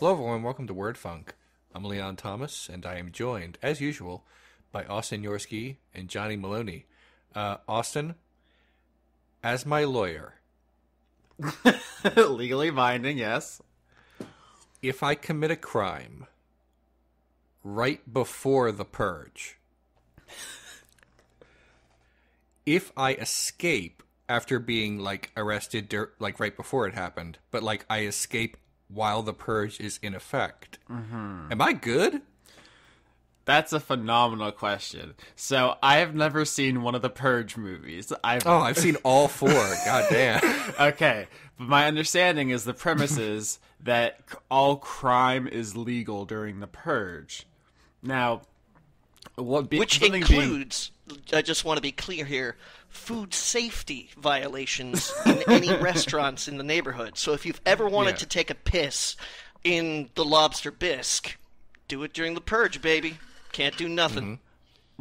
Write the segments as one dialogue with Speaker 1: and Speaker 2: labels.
Speaker 1: Hello, everyone. Welcome to Word Funk. I'm Leon Thomas, and I am joined, as usual, by Austin Yorsky and Johnny Maloney. Uh, Austin, as my lawyer,
Speaker 2: Legally binding, yes.
Speaker 1: if I commit a crime right before the purge, if I escape after being like arrested, like right before it happened, but like I escape while the purge is in effect, mm-hmm. am I good?
Speaker 2: That's a phenomenal question. So I have never seen one of the Purge movies. I've
Speaker 1: Oh, I've seen all four. God damn.
Speaker 2: okay, but my understanding is the premise is that all crime is legal during the Purge. Now, what be,
Speaker 3: Which
Speaker 2: something being-
Speaker 3: includes, I just want to be clear here, food safety violations in any restaurants in the neighborhood. So if you've ever wanted
Speaker 1: Yeah.
Speaker 3: to take a piss in the Lobster Bisque, do it during the purge, baby. Can't do nothing. Mm-hmm.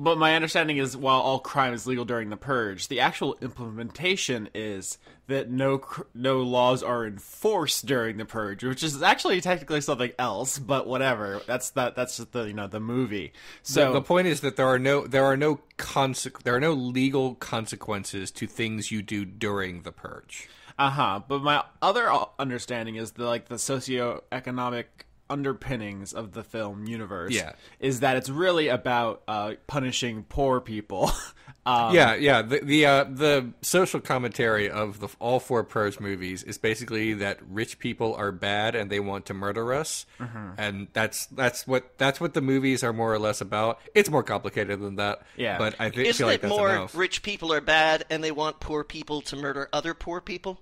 Speaker 2: But my understanding is, while all crime is legal during the purge, the actual implementation is that no cr- no laws are enforced during the purge, which is actually technically something else. But whatever, that's that that's just the you know the movie. So
Speaker 1: the point is that there are no there are no conse- there are no legal consequences to things you do during the purge.
Speaker 2: Uh huh. But my other understanding is the like the socioeconomic underpinnings of the film universe.
Speaker 1: Yeah.
Speaker 2: Is that it's really about uh, punishing poor people. um,
Speaker 1: yeah, yeah. The the uh, the social commentary of the all four purge movies is basically that rich people are bad and they want to murder us,
Speaker 2: Mm-hmm.
Speaker 1: and that's that's what that's what the movies are more or less about. It's more complicated than that.
Speaker 2: Yeah.
Speaker 1: but I thi-
Speaker 3: Isn't
Speaker 1: feel like
Speaker 3: it
Speaker 1: that's
Speaker 3: more
Speaker 1: enough.
Speaker 3: rich people are bad and they want poor people to murder other poor people?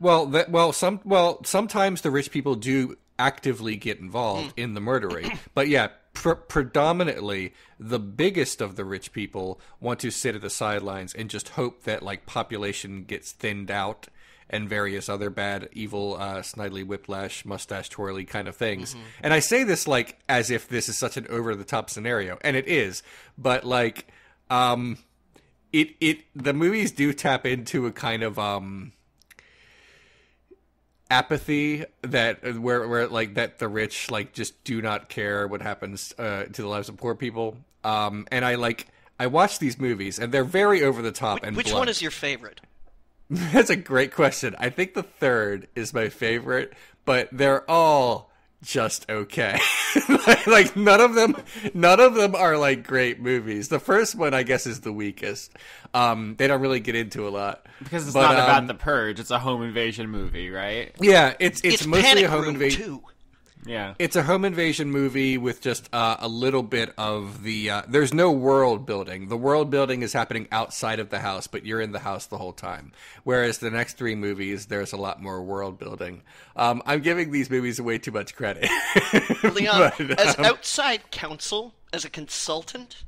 Speaker 1: Well, that, well, some well sometimes the rich people do actively get involved
Speaker 3: Hmm.
Speaker 1: in the murdering, but yeah, pr- predominantly the biggest of the rich people want to sit at the sidelines and just hope that like population gets thinned out and various other bad, evil, uh, snidely whiplash, mustache twirly kind of things.
Speaker 3: Mm-hmm.
Speaker 1: And I say this like as if this is such an over the top scenario, and it is, but like, um, it it the movies do tap into a kind of um apathy that where where like that the rich like just do not care what happens uh, to the lives of poor people. Um, and I like I watch these movies and they're very over the top and
Speaker 3: Which
Speaker 1: blunt.
Speaker 3: one is your favorite?
Speaker 1: That's a great question. I think the third is my favorite, but they're all just okay. like, like, none of them, none of them are like great movies. The first one, I guess, is the weakest. Um, they don't really get into a lot
Speaker 2: Because it's
Speaker 1: But,
Speaker 2: not
Speaker 1: um,
Speaker 2: about the purge; it's a home invasion movie, right?
Speaker 1: Yeah, it's it's,
Speaker 3: It's,
Speaker 1: mostly
Speaker 3: Panic
Speaker 1: a home
Speaker 3: Room
Speaker 1: invasion.
Speaker 3: Too.
Speaker 2: Yeah.
Speaker 1: It's a home invasion movie with just uh, a little bit of the. Uh, there's no world building. The world building is happening outside of the house, but you're in the house the whole time. Whereas the next three movies, there's a lot more world building. Um, I'm giving these movies way too much credit.
Speaker 3: Leon,
Speaker 1: But,
Speaker 3: as
Speaker 1: um,
Speaker 3: outside counsel, as a consultant,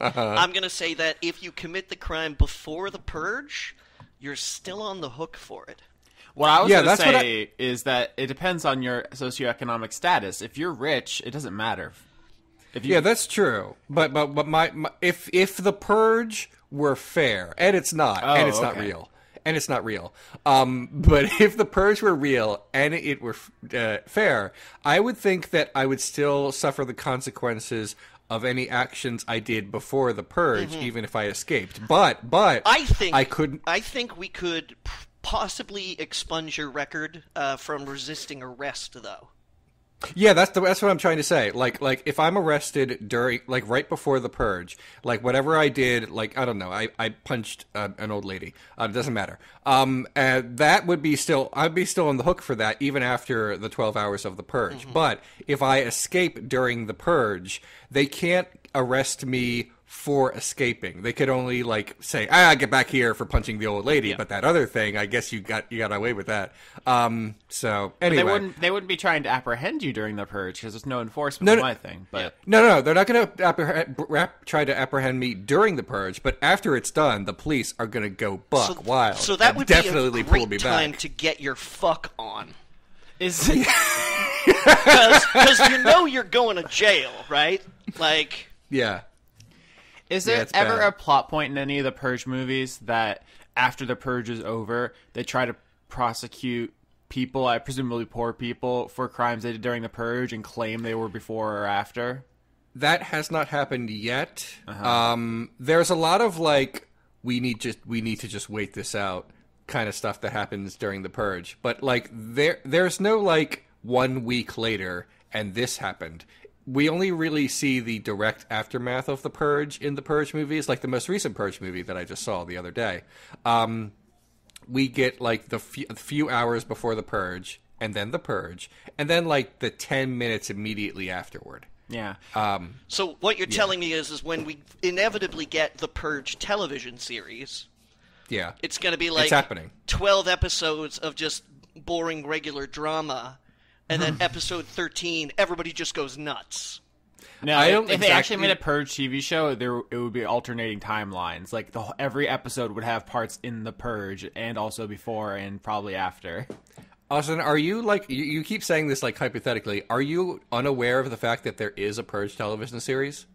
Speaker 1: Uh-huh.
Speaker 3: I'm going to say that if you commit the crime before the purge, you're still on the hook for it.
Speaker 2: What I was
Speaker 1: Yeah,
Speaker 2: going to say is that it depends on your socioeconomic status. If you're rich, it doesn't matter. If you,
Speaker 1: Yeah, that's true. But but but my, my if if the purge were fair, and it's not, and
Speaker 2: Oh,
Speaker 1: it's not real, and it's not real. Um, but if the purge were real and it were uh, fair, I would think that I would still suffer the consequences of any actions I did before the purge, even if I escaped. But but
Speaker 3: Mm-hmm. I think
Speaker 1: I couldn't.
Speaker 3: I think we could possibly expunge your record uh, from resisting arrest, though.
Speaker 1: Yeah, that's the, that's what I'm trying to say. Like like if I'm arrested during like right before the purge, like whatever I did, like I don't know, I I punched uh, an old lady. Uh, it doesn't matter. Um, uh, that would be still I'd be still on the hook for that even after the 12 hours of the purge. But if I escape during the purge, they can't arrest me for escaping. They could only like say, "Ah, get back here for punching the old lady." But that other thing, I guess you got you got away with that. Um, so anyway,
Speaker 2: they wouldn't they wouldn't be trying to apprehend you during the purge because there's no enforcement.
Speaker 1: No, no.
Speaker 2: my thing, but
Speaker 1: No, no, they're not going to apprehend, rap, try to apprehend me during the purge, but after it's done, the police are going to go buck
Speaker 3: So,
Speaker 1: wild.
Speaker 3: so that would
Speaker 1: definitely
Speaker 3: be a great
Speaker 1: pull me
Speaker 3: time
Speaker 1: back.
Speaker 3: to get your fuck on.
Speaker 2: is
Speaker 3: Because you know you're going to jail, right? Like,
Speaker 1: Yeah,
Speaker 2: is there
Speaker 1: it's
Speaker 2: ever
Speaker 1: bad.
Speaker 2: a plot point in any of the purge movies that after the purge is over, they try to prosecute people, I presumably poor people, for crimes they did during the purge and claim they were before or after?
Speaker 1: That has not happened yet.
Speaker 2: Uh-huh.
Speaker 1: Um, there's a lot of like we need just we need to just wait this out kind of stuff that happens during the purge. But like there there's no like one week later and this happened. We only really see the direct aftermath of the purge in the purge movies, like the most recent purge movie that I just saw the other day. Um, we get like the few, few hours before the purge and then the purge and then like the 10 minutes immediately afterward.
Speaker 2: Yeah.
Speaker 1: Um,
Speaker 3: So what you're telling me is, is when we inevitably get the Purge television series,
Speaker 1: yeah.
Speaker 3: it's going to be like
Speaker 1: it's happening.
Speaker 3: 12 episodes of just boring regular drama, and then episode 13, everybody just goes nuts.
Speaker 2: No,
Speaker 1: I don't
Speaker 2: if they actually made a purge TV show, there it would be alternating timelines. Like the every episode would have parts in the purge and also before and probably after.
Speaker 1: Austin, are you like you, you keep saying this like hypothetically? Are you unaware of the fact that there is a Purge television series?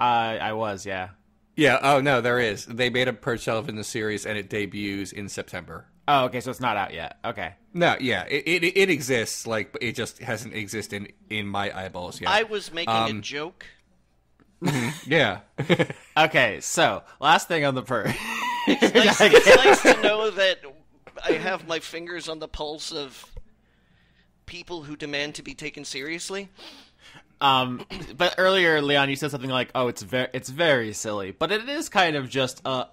Speaker 2: Uh, I was, yeah.
Speaker 1: Yeah. Oh no, there is. They made a Purge television series, and it debuts in September.
Speaker 2: Oh, okay, so it's not out yet. Okay.
Speaker 1: No, yeah, it it, it exists. Like, it just hasn't existed in, in my eyeballs yet.
Speaker 3: I was making
Speaker 1: Um,
Speaker 3: a joke.
Speaker 1: yeah.
Speaker 2: Okay, so last thing on the purge.
Speaker 3: It's nice, it's nice to know that I have my fingers on the pulse of people who demand to be taken seriously.
Speaker 2: Um, but earlier, Leon, you said something like, "Oh, it's very, it's very silly," but it is kind of just uh,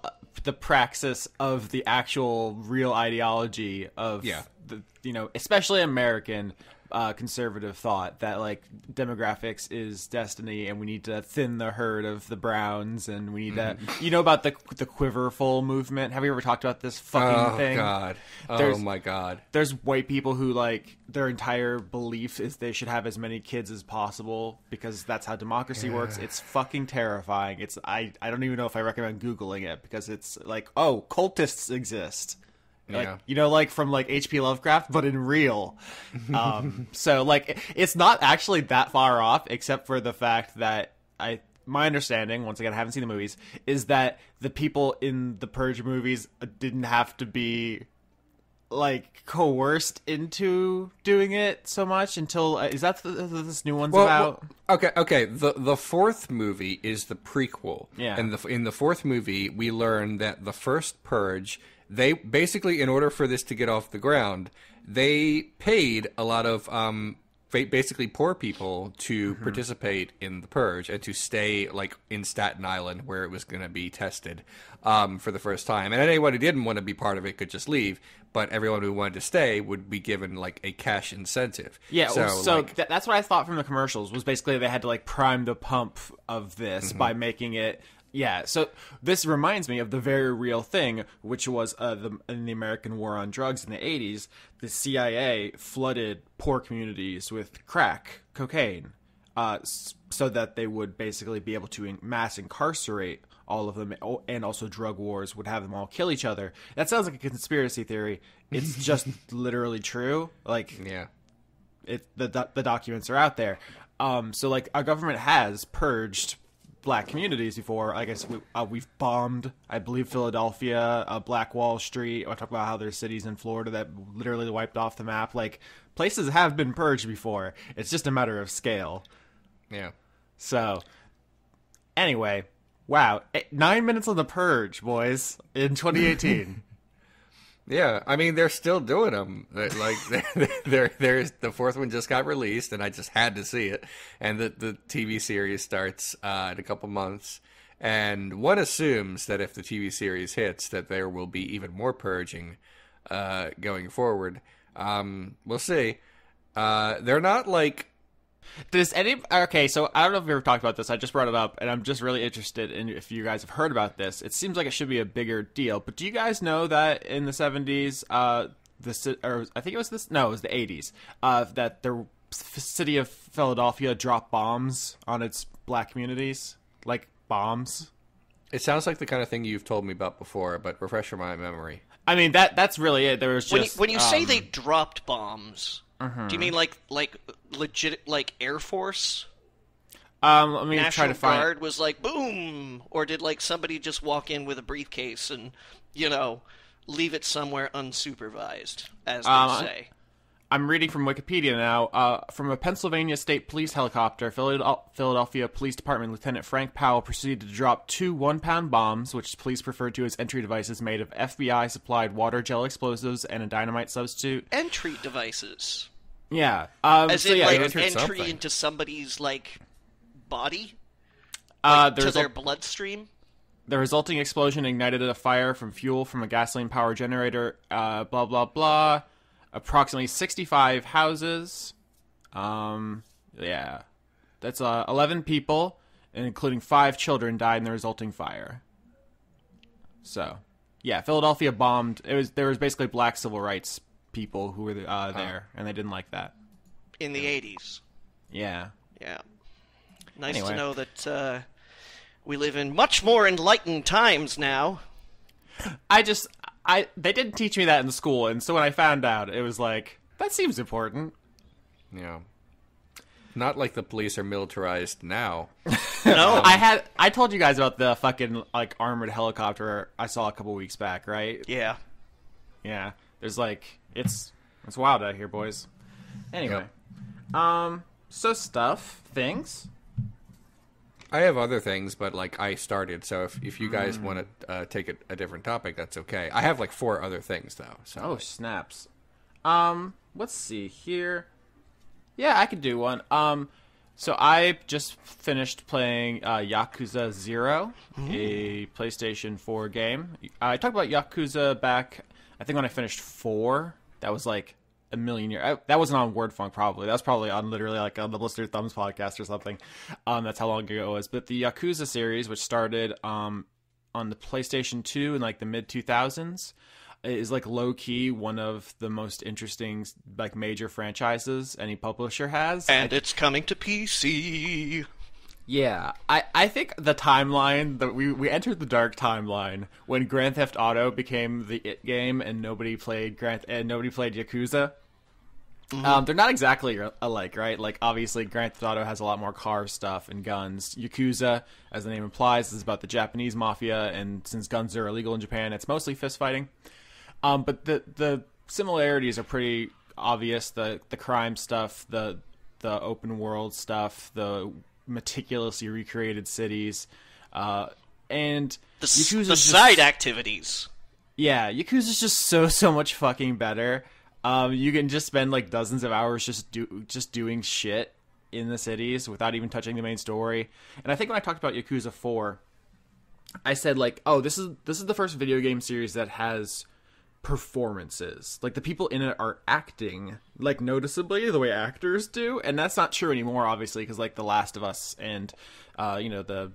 Speaker 2: the praxis of the actual real ideology of
Speaker 1: Yeah.
Speaker 2: the, you know, especially American uh, conservative thought that like demographics is destiny, and we need to thin the herd of the Browns, and we need to, you know, about the the quiverful movement. Have you ever talked about this fucking thing?
Speaker 1: oh
Speaker 2: thing?
Speaker 1: God. Oh
Speaker 2: There's-
Speaker 1: my God.
Speaker 2: there's white people who like their entire belief is they should have as many kids as possible because that's how democracy works. It's fucking terrifying. It's I I don't even know if I recommend googling it because it's like oh cultists exist. Like,
Speaker 1: Yeah.
Speaker 2: you know, like from like H.P. Lovecraft, but in real. Um, so like, it's not actually that far off, except for the fact that I, my understanding, once again, I haven't seen the movies, is that the people in the Purge movies didn't have to be like coerced into doing it so much until uh, is that the, the, this new one's
Speaker 1: Well,
Speaker 2: about?
Speaker 1: well, okay, okay. The the fourth movie is the prequel.
Speaker 2: Yeah.
Speaker 1: And the in the fourth movie, we learn that the first purge, they basically, in order for this to get off the ground, they paid a lot of um, basically poor people to
Speaker 2: Mm-hmm.
Speaker 1: participate in the purge and to stay like in Staten Island where it was going to be tested um, for the first time. And anyone who didn't want to be part of it could just leave. But everyone who wanted to stay would be given like a cash incentive.
Speaker 2: Yeah,
Speaker 1: So,
Speaker 2: so,
Speaker 1: like,
Speaker 2: th- that's what I thought from the commercials was basically they had to like prime the pump of this by making it. Yeah, so this reminds me of the very real thing, which was uh, the in the American War on Drugs in the '80s. The CIA flooded poor communities with crack cocaine, uh, so that they would basically be able to in- mass incarcerate all of them, and also drug wars would have them all kill each other. That sounds like a conspiracy theory. It's just literally true. Like
Speaker 1: yeah.
Speaker 2: it the the documents are out there. Um, so like our government has purged black communities before. I guess we, uh, we've bombed, I believe, Philadelphia, uh, Black Wall Street. I talk about how there's cities in Florida that literally wiped off the map. Like places have been purged before. It's just a matter of scale.
Speaker 1: Yeah.
Speaker 2: So anyway, wow, Eh, nine minutes on the purge, boys, in 2018.
Speaker 1: Yeah, I mean they're still doing them. Like they're, there's the fourth one just got released, and I just had to see it. And the the TV series starts uh, in a couple months, and one assumes that if the TV series hits, that there will be even more purging uh, going forward. Um, we'll see. Uh, they're not like
Speaker 2: Does any okay? So I don't know if we ever talked about this. I just brought it up, and I'm just really interested in if you guys have heard about this. It seems like it should be a bigger deal, but do you guys know that in the 70s, uh, the or I think it was this no, it was the 80s, uh, that the city of Philadelphia dropped bombs on its black communities, like bombs.
Speaker 1: it sounds like the kind of thing you've told me about before, but refresh my memory.
Speaker 2: I mean that that's really it. There was
Speaker 3: When you,
Speaker 2: just
Speaker 3: when you say
Speaker 2: um,
Speaker 3: they dropped bombs,
Speaker 1: Mm-hmm.
Speaker 3: do you mean like like legit like Air Force?
Speaker 2: um, let me
Speaker 3: National
Speaker 2: try to find.
Speaker 3: Guard was like boom, or did like somebody just walk in with a briefcase and you know leave it somewhere unsupervised, as they
Speaker 2: Um,
Speaker 3: say?
Speaker 2: I'm reading from Wikipedia now. Uh, from a Pennsylvania State Police helicopter, Philadelphia Police Department Lieutenant Frank Powell proceeded to drop two one-pound bombs, which police referred to as entry devices, made of FBI-supplied water gel explosives and a dynamite substitute.
Speaker 3: Entry devices.
Speaker 2: Yeah. Um,
Speaker 3: As
Speaker 2: so
Speaker 3: in,
Speaker 2: yeah,
Speaker 3: like, entry
Speaker 1: something.
Speaker 3: into somebody's, like, body?
Speaker 2: uh,
Speaker 3: to
Speaker 2: there's
Speaker 3: their
Speaker 2: a-
Speaker 3: bloodstream?
Speaker 2: The resulting explosion ignited a fire from fuel from a gasoline power generator. Uh, blah blah blah. Approximately 65 houses. Um, yeah, that's uh, 11 people, and including five children, died in the resulting fire. So, yeah, Philadelphia bombed. It was there was basically black civil rights people who were uh, there, and they didn't like that.
Speaker 3: In the 80s.
Speaker 2: Yeah.
Speaker 3: Yeah. Nice
Speaker 2: Anyway.
Speaker 3: to know that uh, we live in much more enlightened times now.
Speaker 2: I just I they didn't teach me that in school, and so when I found out, it was like that seems important.
Speaker 1: Yeah. Not like the police are militarized now.
Speaker 3: No.
Speaker 2: I had I told you guys about the fucking like armored helicopter I saw a couple weeks back, right?
Speaker 3: yeah.
Speaker 2: Yeah. There's like it's it's wild out here, boys. Anyway. Um so stuff, things.
Speaker 1: I have other things, but like I started, so if, if you guys want to uh, take a, a different topic, that's okay. I have like four other things though. So
Speaker 2: Oh, snaps. Um let's see here. Yeah, I could do one. Um so I just finished playing uh, Yakuza 0, a PlayStation 4 game. I talked about Yakuza back I think when I finished 4. That was like a million years. That wasn't on WordFunk probably. That was probably on literally like on the Blistered Thumbs podcast or something. Um that's how long ago it was. But the Yakuza series which started um on the PlayStation 2 in like the mid 2000s is like low key one of the most interesting like major franchises any publisher has.
Speaker 3: And it's coming to PC.
Speaker 2: Yeah, I, I think the timeline that we we entered the dark timeline when Grand Theft Auto became the it game and nobody played Grand and nobody played Yakuza. Um, they're not exactly alike, right? Like obviously, Grand Theft Auto has a lot more car stuff and guns. Yakuza, as the name implies, is about the Japanese mafia, and since guns are illegal in Japan, it's mostly fist fighting. Um, but the the similarities are pretty obvious. The the crime stuff, the the open world stuff, the meticulously recreated cities, uh, and
Speaker 3: The,
Speaker 2: Yakuza's
Speaker 3: the
Speaker 2: just-
Speaker 3: side activities.
Speaker 2: yeah, Yakuza's just so so much fucking better. Um, you can just spend like dozens of hours just do just doing shit in the cities without even touching the main story. And I think when I talked about Yakuza Four, I said like, oh, this is this is the first video game series that has performances. Like the people in it are acting like noticeably the way actors do, and that's not true anymore, obviously, because like The Last of Us and uh, you know the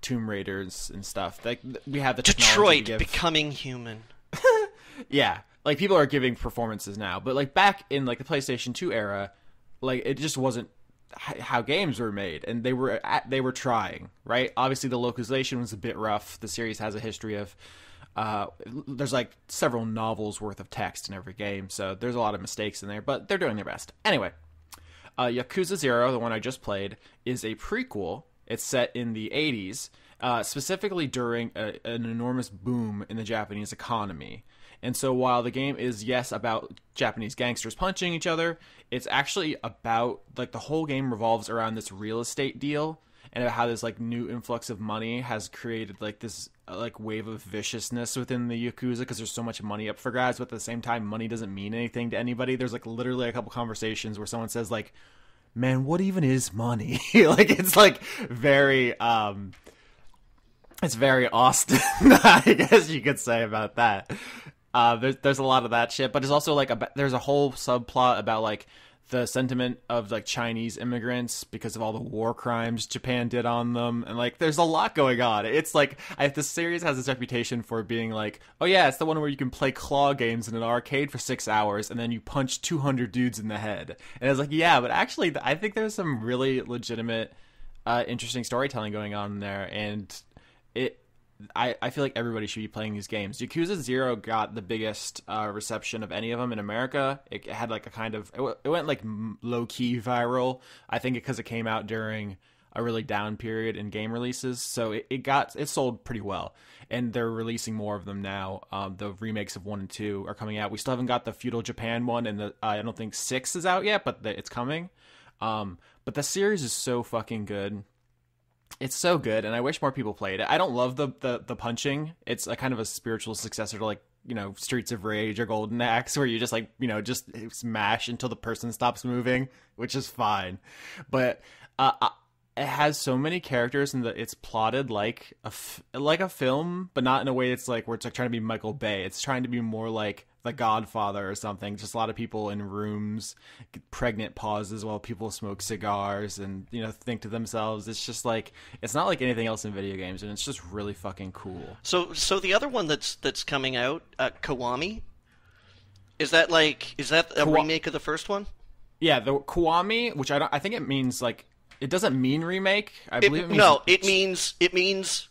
Speaker 2: Tomb Raiders and stuff. Like we have the
Speaker 3: Detroit becoming human.
Speaker 2: yeah, like people are giving performances now, but like back in like the PlayStation 2 era, like it just wasn't how games were made, and they were at, they were trying, right? Obviously, the localization was a bit rough. The series has a history of uh, there's like several novels worth of text in every game, so there's a lot of mistakes in there, but they're doing their best. Anyway, uh, Yakuza Zero, the one I just played, is a prequel. It's set in the 80s, uh, specifically during a, an enormous boom in the Japanese economy. And so while the game is, yes, about Japanese gangsters punching each other, it's actually about, like, the whole game revolves around this real estate deal and about how this, like, new influx of money has created, like, this, like, wave of viciousness within the Yakuza because there's so much money up for grabs, but at the same time, money doesn't mean anything to anybody. There's, like, literally a couple conversations where someone says, like, man, what even is money? like it's like very um it's very Austin, I guess you could say about that. Uh, there's there's a lot of that shit, but there's also like a there's a whole subplot about like the sentiment of like Chinese immigrants because of all the war crimes Japan did on them, and like there's a lot going on. It's like I, this series has this reputation for being like, oh yeah, it's the one where you can play claw games in an arcade for six hours and then you punch 200 dudes in the head. And it's like, yeah, but actually, I think there's some really legitimate, uh, interesting storytelling going on there, and I, I feel like everybody should be playing these games. Yakuza Zero got the biggest uh, reception of any of them in America. It had like a kind of it, w- it went like low key viral. I think because it came out during a really down period in game releases, so it, it got it sold pretty well, and they're releasing more of them now. Um, the remakes of one and two are coming out. We still haven't got the feudal Japan one, and the uh, I don't think six is out yet, but the, it's coming. Um, but the series is so fucking good. It's so good, and I wish more people played it. I don't love the the, the punching. It's a kind of a spiritual successor to like you know Streets of Rage or Golden Axe, where you just like you know just smash until the person stops moving, which is fine. But uh, it has so many characters and it's plotted like a f- like a film, but not in a way it's like where it's like trying to be Michael Bay. It's trying to be more like The Godfather or something. Just a lot of people in rooms, pregnant pauses while people smoke cigars and you know think to themselves. It's just like it's not like anything else in video games, and it's just really fucking cool.
Speaker 3: So, so the other one that's that's coming out, uh, Kiwami, is that like is that a
Speaker 2: Kiwa-
Speaker 3: remake of the first one?
Speaker 2: Yeah, the Kiwami, which I don't, I think it means like it doesn't mean remake. I believe it means
Speaker 3: no, it means it means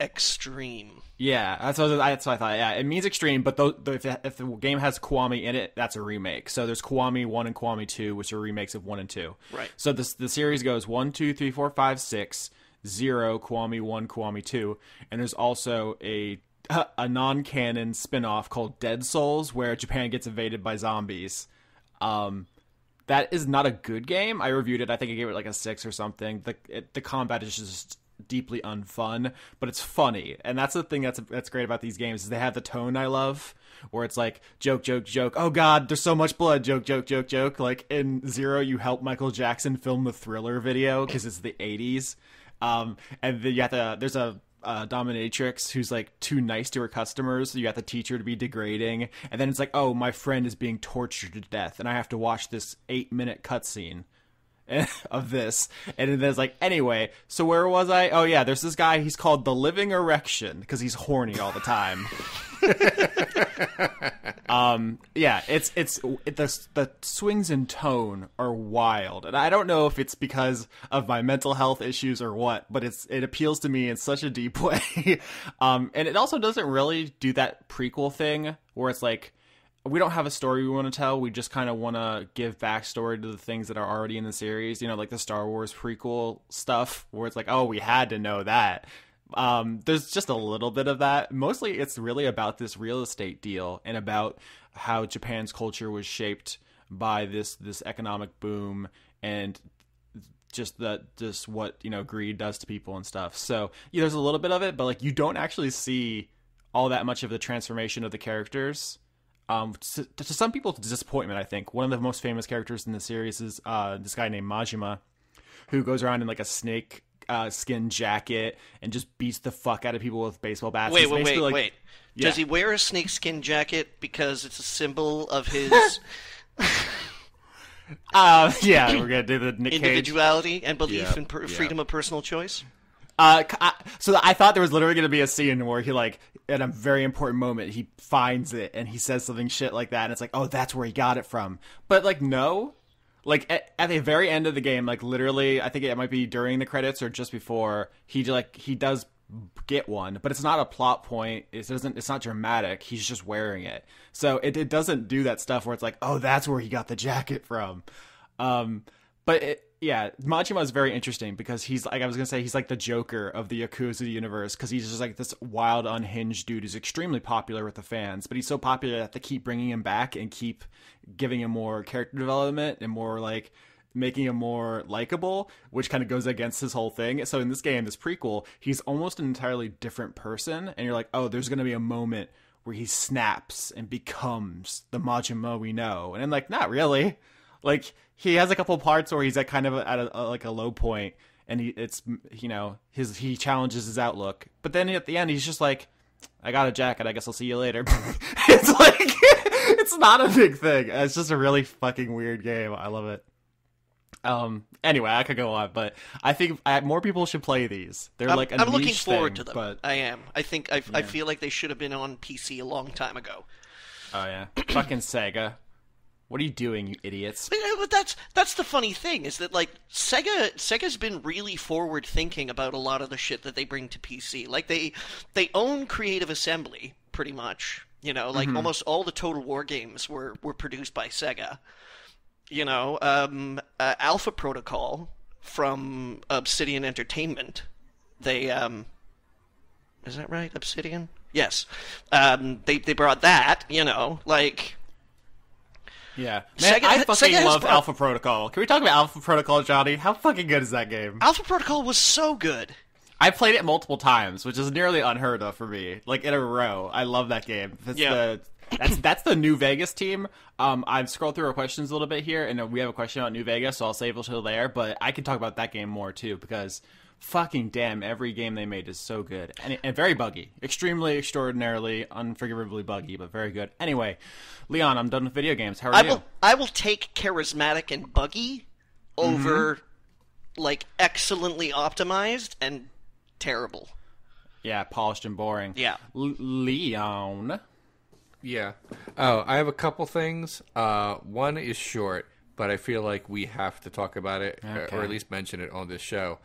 Speaker 3: extreme.
Speaker 2: Yeah, that's what, that's what I thought. Yeah, it means extreme, but though, if, if the game has Kiwami in it, that's a remake. So there's Kiwami one and Kiwami two, which are remakes of one and two.
Speaker 3: Right.
Speaker 2: So this the series goes one, two, three, four, five, six, zero, Kiwami one, Kiwami two, and there's also a a non-canon spin-off called Dead Souls, where Japan gets invaded by zombies. Um, that is not a good game. I reviewed it. I think I gave it like a six or something. The it, the combat is just deeply unfun, but it's funny, and that's the thing that's that's great about these games is they have the tone I love, where it's like joke, joke, joke. Oh God, there's so much blood. Joke, joke, joke, joke. Like in Zero, you help Michael Jackson film the Thriller video because it's the '80s, um, and then you have to. There's a uh, dominatrix who's like too nice to her customers. So you got the teacher to be degrading, and then it's like, oh, my friend is being tortured to death, and I have to watch this eight minute cutscene of this. And then it's like, anyway, so where was I? Oh yeah, there's this guy. He's called the Living Erection because he's horny all the time. um, yeah, it's it's it, the the swings in tone are wild, and I don't know if it's because of my mental health issues or what, but it's it appeals to me in such a deep way. um, and it also doesn't really do that prequel thing where it's like we don't have a story we want to tell. We just kind of want to give backstory to the things that are already in the series. You know, like the Star Wars prequel stuff, where it's like, oh, we had to know that. Um, there's just a little bit of that. Mostly, it's really about this real estate deal and about how Japan's culture was shaped by this this economic boom and just that just what you know greed does to people and stuff. So yeah, there's a little bit of it, but like you don't actually see all that much of the transformation of the characters um, to, to, some people's disappointment. I think one of the most famous characters in the series is uh, this guy named Majima, who goes around in like a snake uh, skin jacket and just beats the fuck out of people with baseball bats.
Speaker 3: Wait, wait, wait,
Speaker 2: like-
Speaker 3: wait.
Speaker 2: Yeah.
Speaker 3: Does he wear a snake skin jacket because it's a symbol of his
Speaker 2: Uh, yeah, we're gonna do the Nick Cage.
Speaker 3: individuality and belief
Speaker 2: Yeah,
Speaker 3: in per-
Speaker 2: yeah.
Speaker 3: freedom of personal choice?
Speaker 2: Uh, so I thought there was literally going to be a scene where he like at a very important moment he finds it and he says something shit like that and it's like oh that's where he got it from. But like no. Like at, at the very end of the game like literally I think it might be during the credits or just before he like he does get one but it's not a plot point. It doesn't it's not dramatic. He's just wearing it. So it, it doesn't do that stuff where it's like oh that's where he got the jacket from. Um but it, yeah, Majima is very interesting because he's like I was gonna say he's like the Joker of the Yakuza universe because he's just like this wild, unhinged dude who's extremely popular with the fans. But he's so popular that they keep bringing him back and keep giving him more character development and more like making him more likable, which kind of goes against his whole thing. So in this game, this prequel, he's almost an entirely different person, and you're like, oh, there's gonna be a moment where he snaps and becomes the Majima we know, and I'm like, not really like he has a couple parts where he's at kind of at a, a, like a low point and he it's you know his he challenges his outlook. But then at the end he's just like i got a jacket. I guess i'll see you later. It's like it's not a big thing. It's just a really fucking weird game. I love it. Um anyway i could go on but i think I, more people should play these. They're
Speaker 3: I'm,
Speaker 2: like a
Speaker 3: I'm looking forward
Speaker 2: thing,
Speaker 3: to them.
Speaker 2: but
Speaker 3: I am. I think I, I feel like they should have been on PC a long time ago.
Speaker 2: oh yeah. Fucking sega what are you doing you idiots
Speaker 3: But, that's that's the funny thing is that like Sega Sega's been really forward thinking about a lot of the shit that they bring to PC. Like they they own Creative Assembly pretty much. You know, like almost all the Total War games were were produced by Sega. You know, um, uh, Alpha Protocol from Obsidian Entertainment. They um, is that right? Obsidian. Yes. Um, they they brought that. You know, like
Speaker 2: Yeah, man,
Speaker 3: Sega-
Speaker 2: I fucking
Speaker 3: Sega
Speaker 2: love
Speaker 3: brought-
Speaker 2: Alpha Protocol. Can we talk about Alpha Protocol, Johnny? How fucking good is that game?
Speaker 3: Alpha Protocol was so good.
Speaker 2: I played it multiple times, which is nearly unheard of for me. Like in a row. I love that game. That's
Speaker 3: Yeah.
Speaker 2: the that's that's the New Vegas team. Um, I've scrolled through our questions a little bit here, and we have a question about New Vegas, so I'll save it till there. But I can talk about that game more too because fucking damn, every game they made is so good and, and very buggy, extremely, extraordinarily, unforgivably buggy, but very good. Anyway, Leon, I'm done with video games. How are
Speaker 3: I
Speaker 2: you?
Speaker 3: will I will take charismatic and buggy over like excellently optimized and terrible.
Speaker 2: Yeah, polished and boring.
Speaker 3: Yeah.
Speaker 2: L- Leon.
Speaker 1: Yeah. Oh, I have a couple things. Uh, one is short, but I feel like we have to talk about it,
Speaker 2: Okay.
Speaker 1: or at least mention it on this show.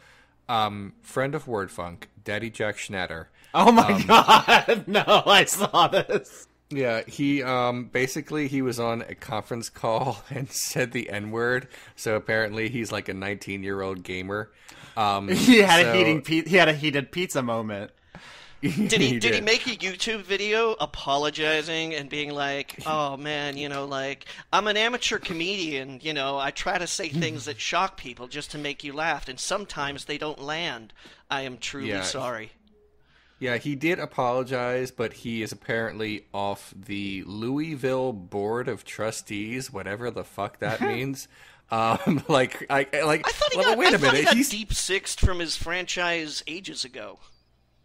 Speaker 1: Um, friend of Wordfunk, Daddy Jack Schnatter.
Speaker 2: Oh my
Speaker 3: Um,
Speaker 2: god! No, I saw this.
Speaker 1: Yeah, he um basically he was on a conference call and said the N word. So apparently he's like a 19 year old gamer. Um,
Speaker 2: He had
Speaker 1: so-
Speaker 2: a heating. Pe- he had a heated pizza moment.
Speaker 3: Did he, did he make a YouTube video apologizing and being like, "Oh man, you know, like I'm an amateur comedian, you know, I try to say things that shock people just to make you laugh and sometimes they don't land. I am truly
Speaker 1: Yeah.
Speaker 3: sorry."
Speaker 1: Yeah, he did apologize, but he is apparently off the Louisville Board of Trustees, whatever the fuck that means. Um, like I like.
Speaker 3: I thought he
Speaker 1: well,
Speaker 3: got,
Speaker 1: wait a minute.
Speaker 3: he got
Speaker 1: he's
Speaker 3: deep sixed from his franchise ages ago.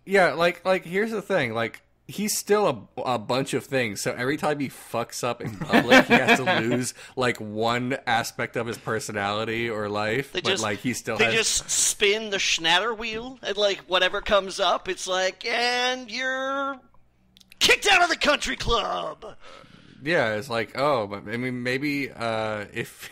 Speaker 1: Yeah, like like here's the thing, like. He's still a, a bunch of things, so every time he fucks up in public, he has to lose like one aspect of his personality or life.
Speaker 3: They
Speaker 1: but
Speaker 3: just
Speaker 1: like he still
Speaker 3: they
Speaker 1: has
Speaker 3: just spin the Schnatter wheel and like whatever comes up, it's like, and you're kicked out of the country club.
Speaker 1: Yeah, it's like, oh, but I mean, maybe uh, if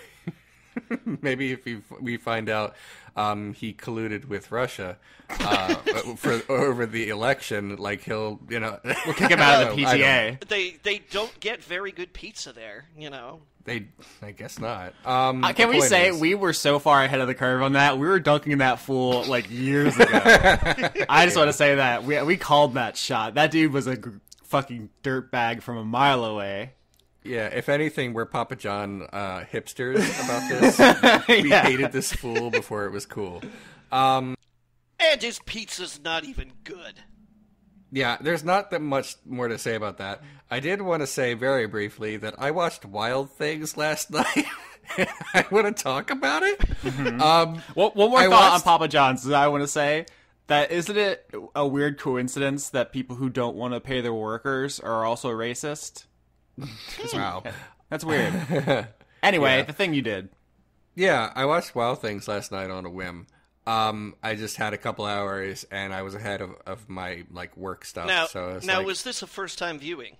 Speaker 1: maybe if we, we find out um, he colluded with Russia uh, for over the election, like he'll, you know, we'll
Speaker 2: Kick him out of the PTA.
Speaker 3: They they don't get very good pizza there, you know.
Speaker 1: They, I guess not. Um,
Speaker 2: Uh, can we say
Speaker 1: is-
Speaker 2: we were so far ahead of the curve on that? We were dunking that fool like years ago. I just want to say that we we called that shot. That dude was a g- fucking dirt bag from a mile away.
Speaker 1: Yeah, if anything, we're Papa John uh, hipsters about this. we
Speaker 2: Yeah.
Speaker 1: hated this fool before it was cool.
Speaker 3: And his pizza's not even good.
Speaker 1: Yeah, there's not that much more to say about that. I did want to say very briefly that I watched Wild Things last night. I want to talk about it. Um,
Speaker 2: Well, one more
Speaker 1: I
Speaker 2: thought on Papa John's. I want to say that isn't it a weird coincidence that people who don't want to pay their workers are also racist?
Speaker 1: Wow.
Speaker 2: That's weird. anyway,
Speaker 1: Yeah.
Speaker 2: the thing you did.
Speaker 1: Yeah, I watched Wild Things last night on a whim. Um, I just had a couple hours and I was ahead of, of my like work stuff.
Speaker 3: Now,
Speaker 1: so it's
Speaker 3: now
Speaker 1: like,
Speaker 3: was this a first time viewing?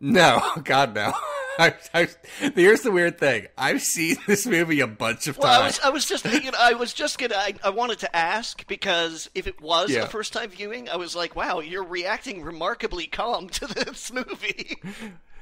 Speaker 1: no, God no. I, I, here's the weird thing. I've seen this movie a bunch of
Speaker 3: Well, I
Speaker 1: times.
Speaker 3: was, I was just, you know, I was just gonna, I, I wanted to ask because if it was
Speaker 1: Yeah.
Speaker 3: a first time viewing, I was like, wow, you're reacting remarkably calm to this movie.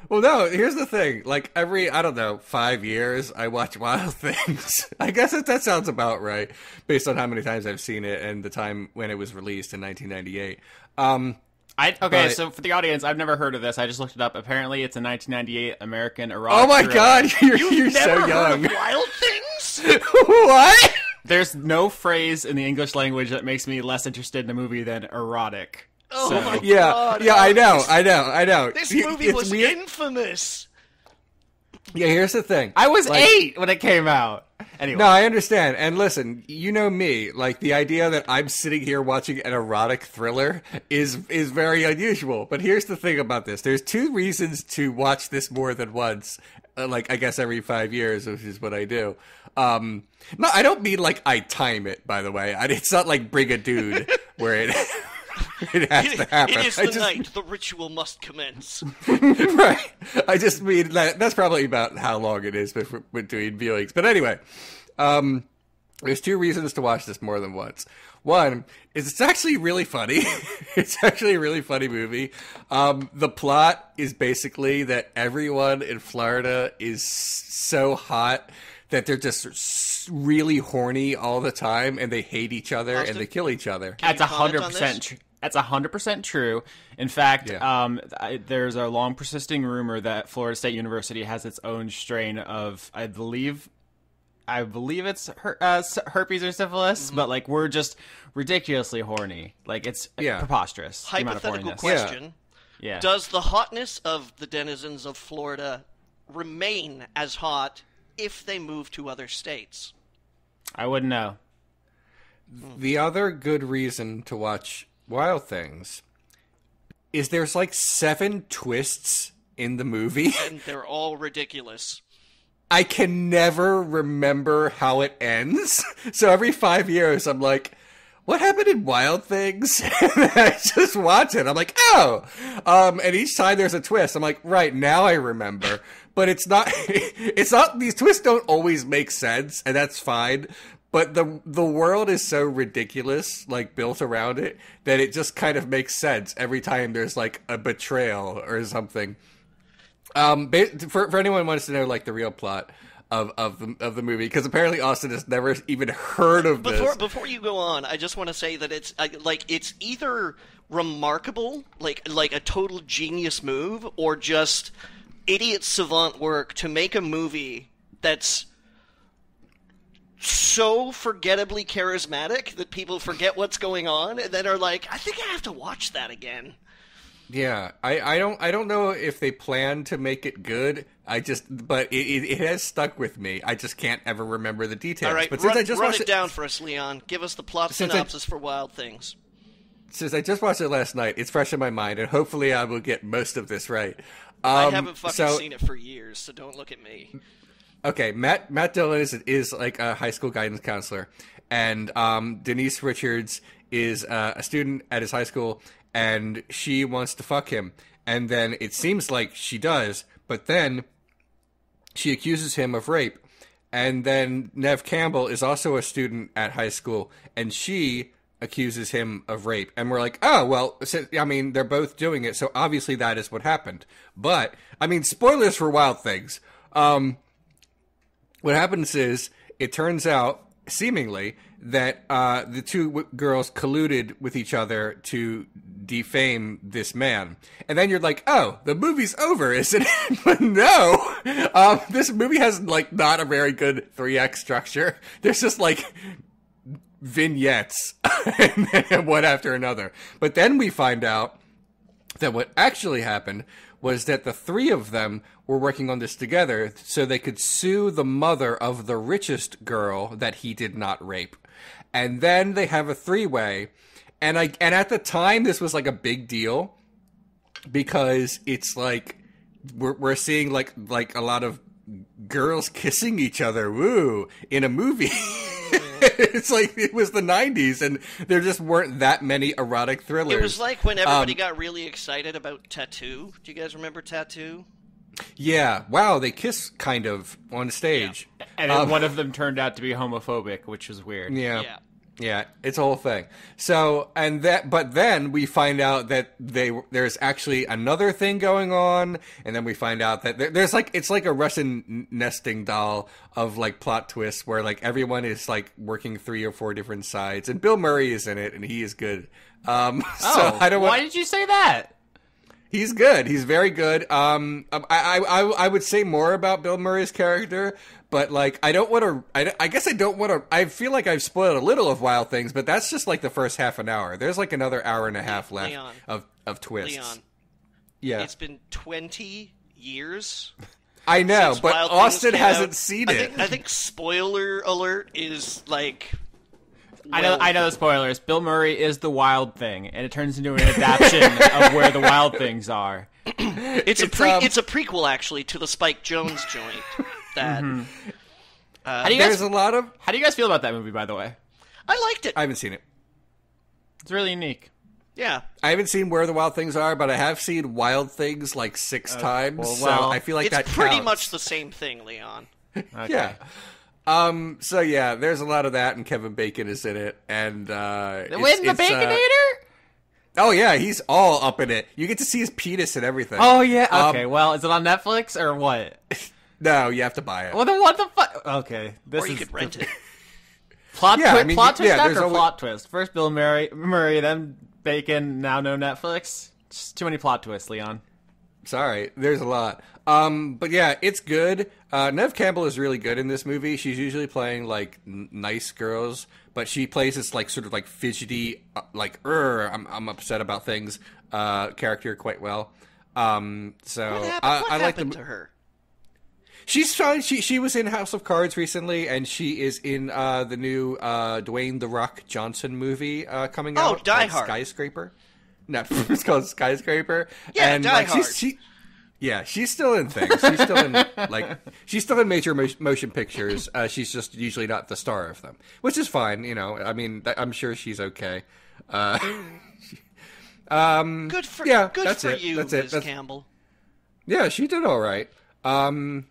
Speaker 1: Well, no, here's the thing. Like, every, I don't know, five years, I watch Wild Things. I guess that, that sounds about right, based on how many times I've seen it and the time when it was released in 1998. Um,
Speaker 2: I okay,
Speaker 1: But-
Speaker 2: so for the audience, I've never heard of this. I just looked it up. Apparently, it's a 1998 American erotic.
Speaker 1: oh my
Speaker 2: thriller.
Speaker 1: god, you're, you're so young.
Speaker 3: Wild Things?
Speaker 1: what?
Speaker 2: There's no phrase in the English language that makes me less interested in a movie than erotic.
Speaker 3: Oh
Speaker 2: So-
Speaker 3: my
Speaker 1: Yeah,
Speaker 3: God,
Speaker 1: yeah, I know,
Speaker 3: this-
Speaker 1: I know, I know.
Speaker 3: This movie
Speaker 1: it's
Speaker 3: was
Speaker 1: weird.
Speaker 3: infamous.
Speaker 1: Yeah, here's the thing.
Speaker 2: I was
Speaker 1: Like-
Speaker 2: eight when it came out. Anyway,
Speaker 1: No, I understand. And listen, you know me. Like the idea that I'm sitting here watching an erotic thriller is is very unusual. But here's the thing about this: there's two reasons to watch this more than once. Uh, like I guess every five years, which is what I do. Um, no, I don't mean like I time it. By the way, I, it's not like bring a dude where it it has to happen.
Speaker 3: it is
Speaker 1: I
Speaker 3: the
Speaker 1: just-
Speaker 3: night. The ritual must commence.
Speaker 1: right. I just mean that that's probably about how long it is bef- between viewings. But anyway, um, there's two reasons to watch this more than once. One is it's actually really funny. it's actually a really funny movie. Um, the plot is basically that everyone in Florida is so hot that they're just really horny all the time and they hate each other and they kill each other.
Speaker 2: That's a hundred
Speaker 3: comment on
Speaker 2: percent.
Speaker 3: This?
Speaker 2: Tr- that's a hundred percent true. In fact,
Speaker 1: Yeah.
Speaker 2: um, I, there's a long persisting rumor that Florida State University has its own strain of, I believe, I believe it's her, uh, herpes or syphilis,
Speaker 3: Mm-hmm.
Speaker 2: but like we're just ridiculously horny. Like it's
Speaker 1: Yeah.
Speaker 2: preposterous. the amount of
Speaker 3: Hypothetical
Speaker 2: horniness.
Speaker 3: question:
Speaker 2: Yeah.
Speaker 3: Does the hotness of the denizens of Florida remain as hot if they move to other states?
Speaker 2: I wouldn't know.
Speaker 1: The other good reason to watch Wild Things is there's like seven twists in the movie.
Speaker 3: And they're all ridiculous.
Speaker 1: I can never remember how it ends. So every five years, I'm like, what happened in Wild Things? and I just watch it. I'm like, oh. Um, and each time there's a twist, I'm like, right, now I remember. But it's not, it's not, these twists don't always make sense, and that's fine. But the the world is so ridiculous, like built around it, that it just kind of makes sense every time there's like a betrayal or something. Um, for for anyone who wants to know like the real plot of of the of the movie, because apparently Austin has never even heard of this.
Speaker 3: Before before you go on, I just want to say that it's like it's either remarkable, like like a total genius move, or just idiot savant work to make a movie that's so forgettably charismatic that people forget what's going on and then are like, I think I have to watch that again.
Speaker 1: Yeah, I, I don't I don't know if they plan to make it good. I just but it, it, it has stuck with me. I just can't ever remember the details.
Speaker 3: All right,
Speaker 1: but since
Speaker 3: run,
Speaker 1: I just
Speaker 3: run
Speaker 1: watched
Speaker 3: it down for us, Leon. Give us the plot
Speaker 1: Since I-
Speaker 3: synopsis for Wild Things.
Speaker 1: since I just watched it last night, it's fresh in my mind, and hopefully I will get most of this right. Um,
Speaker 3: I haven't fucking
Speaker 1: so,
Speaker 3: seen it for years, so don't look at me.
Speaker 1: Okay, Matt Matt Dillon is is like a high school guidance counselor, and um, Denise Richards is uh, a student at his high school, and she wants to fuck him, and then it seems like she does, but then she accuses him of rape, and then Neve Campbell is also a student at high school, and she accuses him of rape, and we're like, oh well, I mean they're both doing it, so obviously that is what happened. But I mean, spoilers for Wild Things. Um, what happens is it turns out seemingly that uh, the two w- girls colluded with each other to defame this man. And then you're like oh the movie's over isn't it? But no! Um, this movie has like not a very good 3x structure. There's just like vignettes and one after another. But then we find out that what actually happened was that the three of them were working on this together so they could sue the mother of the richest girl that he did not rape. And then they have a three-way and I and at the time this was like a big deal because it's like we're we're seeing like like a lot of girls kissing each other woo in a movie. it's like it was the 90s and there just weren't that many erotic thrillers.
Speaker 3: It was like when everybody
Speaker 1: Um,
Speaker 3: got really excited about Tattoo. Do you guys remember t.A.T.u.?
Speaker 1: Yeah. Wow, they kiss kind of on stage.
Speaker 2: And then one of them turned out to be homophobic, which was weird.
Speaker 1: Yeah.
Speaker 3: Yeah.
Speaker 1: Yeah, it's a whole thing. So, and that, but then we find out that they there's actually another thing going on, and then we find out that there, there's like it's like a Russian nesting doll of like plot twists where like everyone is like working three or four different sides, and Bill Murray is in it, and he is good. Um,
Speaker 2: Oh,
Speaker 1: so I don't.
Speaker 2: why
Speaker 1: want,
Speaker 2: did you say that?
Speaker 1: He's good. He's very good. Um, I, I, I, I would say more about Bill Murray's character, but like, I don't want to. I, I guess I don't want to. I feel like I've spoiled a little of Wild Things, but that's just like the first half an hour. There's like another hour and a half left
Speaker 3: Leon.
Speaker 1: of of twists.
Speaker 3: Leon,
Speaker 1: yeah,
Speaker 3: it's been 20 years.
Speaker 1: I know, but
Speaker 3: Wild
Speaker 1: Austin hasn't
Speaker 3: out.
Speaker 1: seen
Speaker 3: I
Speaker 1: it.
Speaker 3: think, I think spoiler alert is like.
Speaker 2: I know, I know the spoilers. Bill Murray is the Wild Thing, and it turns into an adaptation of where the Wild Things are.
Speaker 3: It's, a pre-
Speaker 1: um,
Speaker 3: it's a prequel actually to the Spike Jonze joint. That
Speaker 1: Mm-hmm.
Speaker 2: How do you guys?
Speaker 1: There's a lot of.
Speaker 2: How do you guys feel about that movie? By the way,
Speaker 3: I liked it.
Speaker 1: I haven't seen it.
Speaker 2: it's really unique.
Speaker 3: yeah,
Speaker 1: I haven't seen Where the Wild Things Are, but I have seen Wild Things like six times.
Speaker 2: well,
Speaker 1: so I feel like
Speaker 3: it's
Speaker 1: that
Speaker 3: pretty
Speaker 1: counts.
Speaker 3: much the same thing, Leon.
Speaker 2: Okay.
Speaker 1: Yeah. Um. So yeah, there's a lot of that, and Kevin Bacon is in it, and uh, it's-
Speaker 2: Win the
Speaker 1: it's, uh,
Speaker 2: Baconator?
Speaker 1: oh yeah, he's all up in it. You get to see his penis and everything.
Speaker 2: oh yeah.
Speaker 1: Um,
Speaker 2: Okay. well, is it on Netflix or what?
Speaker 1: No, you have to buy it.
Speaker 2: Well, then what the fuck? Okay, this
Speaker 3: or you
Speaker 2: is
Speaker 3: could rent it.
Speaker 2: plot,
Speaker 1: Yeah,
Speaker 2: twi-
Speaker 1: I mean,
Speaker 2: plot twist
Speaker 1: yeah,
Speaker 2: after
Speaker 1: there's always-
Speaker 2: plot twist. First Bill Murray, Murray, then Bacon, now no Netflix. Just too many plot twists, Leon.
Speaker 1: Sorry, there's a lot. Um, but yeah, it's good. Uh, Neve Campbell is really good in this movie. She's usually playing like n- nice girls, but she plays this like sort of like fidgety, uh, like "er, I'm I'm upset about things" uh, character quite well. Um, so
Speaker 3: What happened,
Speaker 1: I,
Speaker 3: what
Speaker 1: I like the.
Speaker 3: to her?
Speaker 1: She's fine. She she was in House of Cards recently, and she is in uh, the new uh, Dwayne the Rock Johnson movie uh, coming
Speaker 3: Oh,
Speaker 1: out.
Speaker 3: Die
Speaker 1: called
Speaker 3: Hard.
Speaker 1: Skyscraper. No, it's called Skyscraper.
Speaker 3: Yeah,
Speaker 1: and,
Speaker 3: Die
Speaker 1: like,
Speaker 3: Hard.
Speaker 1: She's, she, yeah, she's still in things. She's still in like she's still in major mo- motion pictures. Uh, she's just usually not the star of them, which is fine. You know, I mean, th- I'm sure she's okay. Uh,
Speaker 3: Good for
Speaker 1: Yeah,
Speaker 3: good
Speaker 1: that's
Speaker 3: for
Speaker 1: it.
Speaker 3: you,
Speaker 1: That's it.
Speaker 3: Ms.
Speaker 1: That's-
Speaker 3: Campbell.
Speaker 1: Yeah, she did all right. Um,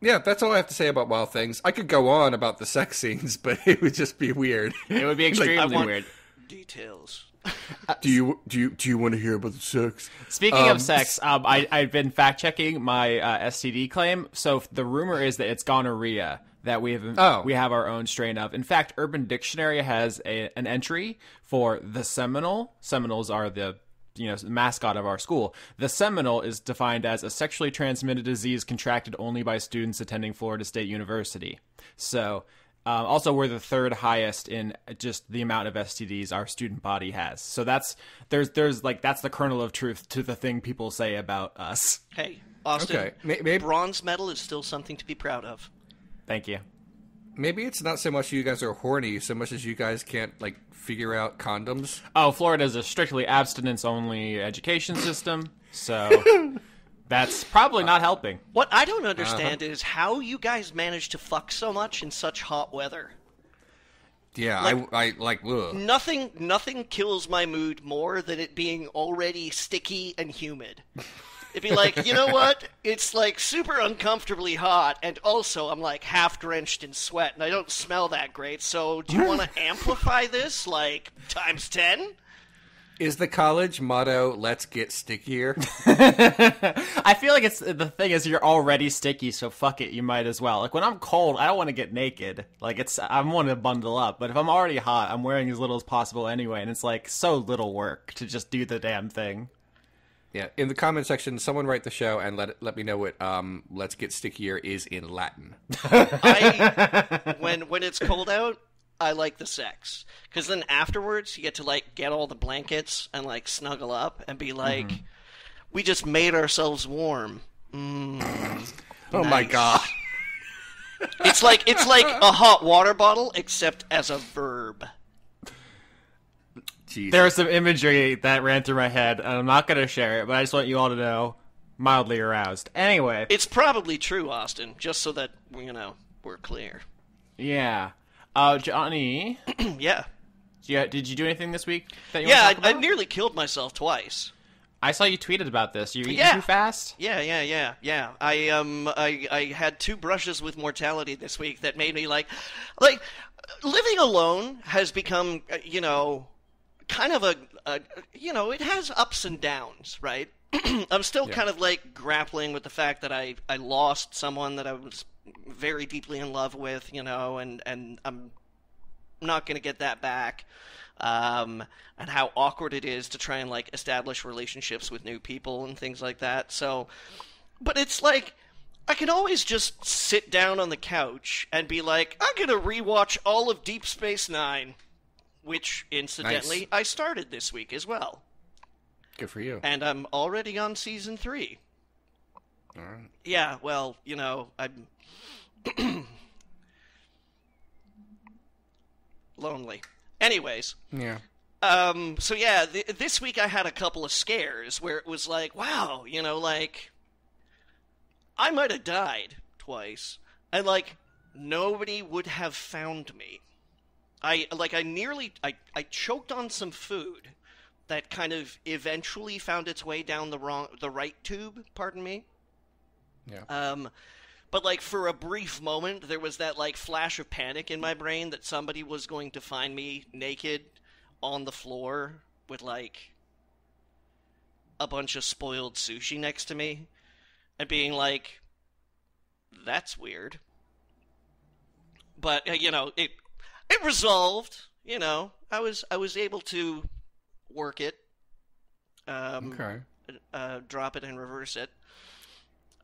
Speaker 1: yeah, that's all I have to say about Wild Things. I could go on about the sex scenes, but it would just be weird.
Speaker 2: It would be extremely
Speaker 3: I want
Speaker 2: weird.
Speaker 3: details.
Speaker 1: do you do you do you want to hear about the sex?
Speaker 2: Speaking
Speaker 1: Um,
Speaker 2: of sex, um, I, I've been fact checking my uh, STD claim. So the rumor is that it's gonorrhea that we have
Speaker 1: Oh.
Speaker 2: we have our own strain of. In fact, Urban Dictionary has a, an entry for the Seminole. Seminoles are the you know mascot of our school. The Seminole is defined as a sexually transmitted disease contracted only by students attending Florida State University. So. Um, also, we're the third highest in just the amount of STDs our student body has. So that's there's there's like that's the kernel of truth to the thing people say about us.
Speaker 3: Hey, Austin.
Speaker 1: Okay, maybe
Speaker 3: Bronze medal is still something to be proud of.
Speaker 2: Thank you.
Speaker 1: Maybe it's not so much you guys are horny, so much as you guys can't like figure out condoms.
Speaker 2: Oh, Florida is a strictly abstinence only education system, so that's probably not helping.
Speaker 3: What I don't understand
Speaker 1: Uh-huh.
Speaker 3: is how you guys manage to fuck so much in such hot weather.
Speaker 1: Yeah,
Speaker 3: Like-
Speaker 1: I I like. Ugh.
Speaker 3: Nothing, nothing kills my mood more than it being already sticky and humid. It'd be like, you know what? It's like super uncomfortably hot, and also I'm like half drenched in sweat, and I don't smell that great. So, do you want to amplify this like times ten?
Speaker 1: Is the college motto "Let's get stickier"?
Speaker 2: I feel like it's the thing is you're already sticky, so fuck it, you might as well. Like when I'm cold, I don't want to get naked. Like it's I want to bundle up, but if I'm already hot, I'm wearing as little as possible anyway, and it's like so little work to just do the damn thing.
Speaker 1: Yeah, in the comment section, someone write the show and let let me know what um "Let's get stickier" is in Latin.
Speaker 3: I when when it's cold out, I like the sex because then afterwards you get to like get all the blankets and like snuggle up and be like, we just made ourselves warm.
Speaker 1: Oh my god!
Speaker 3: It's like it's like a hot water bottle except as a verb.
Speaker 1: Jesus.
Speaker 2: There was some imagery that ran through my head, and I'm not going to share it, but I just want you all to know, mildly aroused. Anyway,
Speaker 3: It's probably true, Austin. Just so that you know we're clear.
Speaker 2: yeah. Uh, Johnny,
Speaker 3: yeah,
Speaker 2: yeah, did you do anything this week that you
Speaker 3: yeah.
Speaker 2: want to talk
Speaker 3: I, I nearly killed myself twice.
Speaker 2: I saw you tweeted about this. You eating
Speaker 3: Yeah.
Speaker 2: too fast?
Speaker 3: Yeah, yeah, yeah, yeah. I um, I I had two brushes with mortality this week that made me like, like, living alone has become, uh, you know, kind of a, a you know, it has ups and downs, right? I'm still kind of like grappling with the fact that I I lost someone that I was very deeply in love with, you know, and and I'm not going to get that back. Um, and how awkward it is to try and like establish relationships with new people and things like that. So, but it's like I can always just sit down on the couch and be like, I'm gonna rewatch all of Deep Space Nine, which incidentally
Speaker 1: Nice.
Speaker 3: I started this week as well,
Speaker 1: Good for you.
Speaker 3: and I'm already on season three. All right. Yeah, well, you know, I'm lonely. Anyways,
Speaker 1: Yeah.
Speaker 3: um, so yeah, th- this week I had a couple of scares where it was like, wow, you know, like I might have died twice, and like nobody would have found me. I like I nearly I I choked on some food that kind of eventually found its way down the wrong the right tube. Pardon me.
Speaker 1: Yeah.
Speaker 3: Um, but like for a brief moment, there was that like flash of panic in my brain that somebody was going to find me naked on the floor with like a bunch of spoiled sushi next to me, and being like, that's weird. But uh, you know, it it resolved. You know, I was I was able to work it, um,
Speaker 1: Okay.
Speaker 3: uh, drop it and reverse it.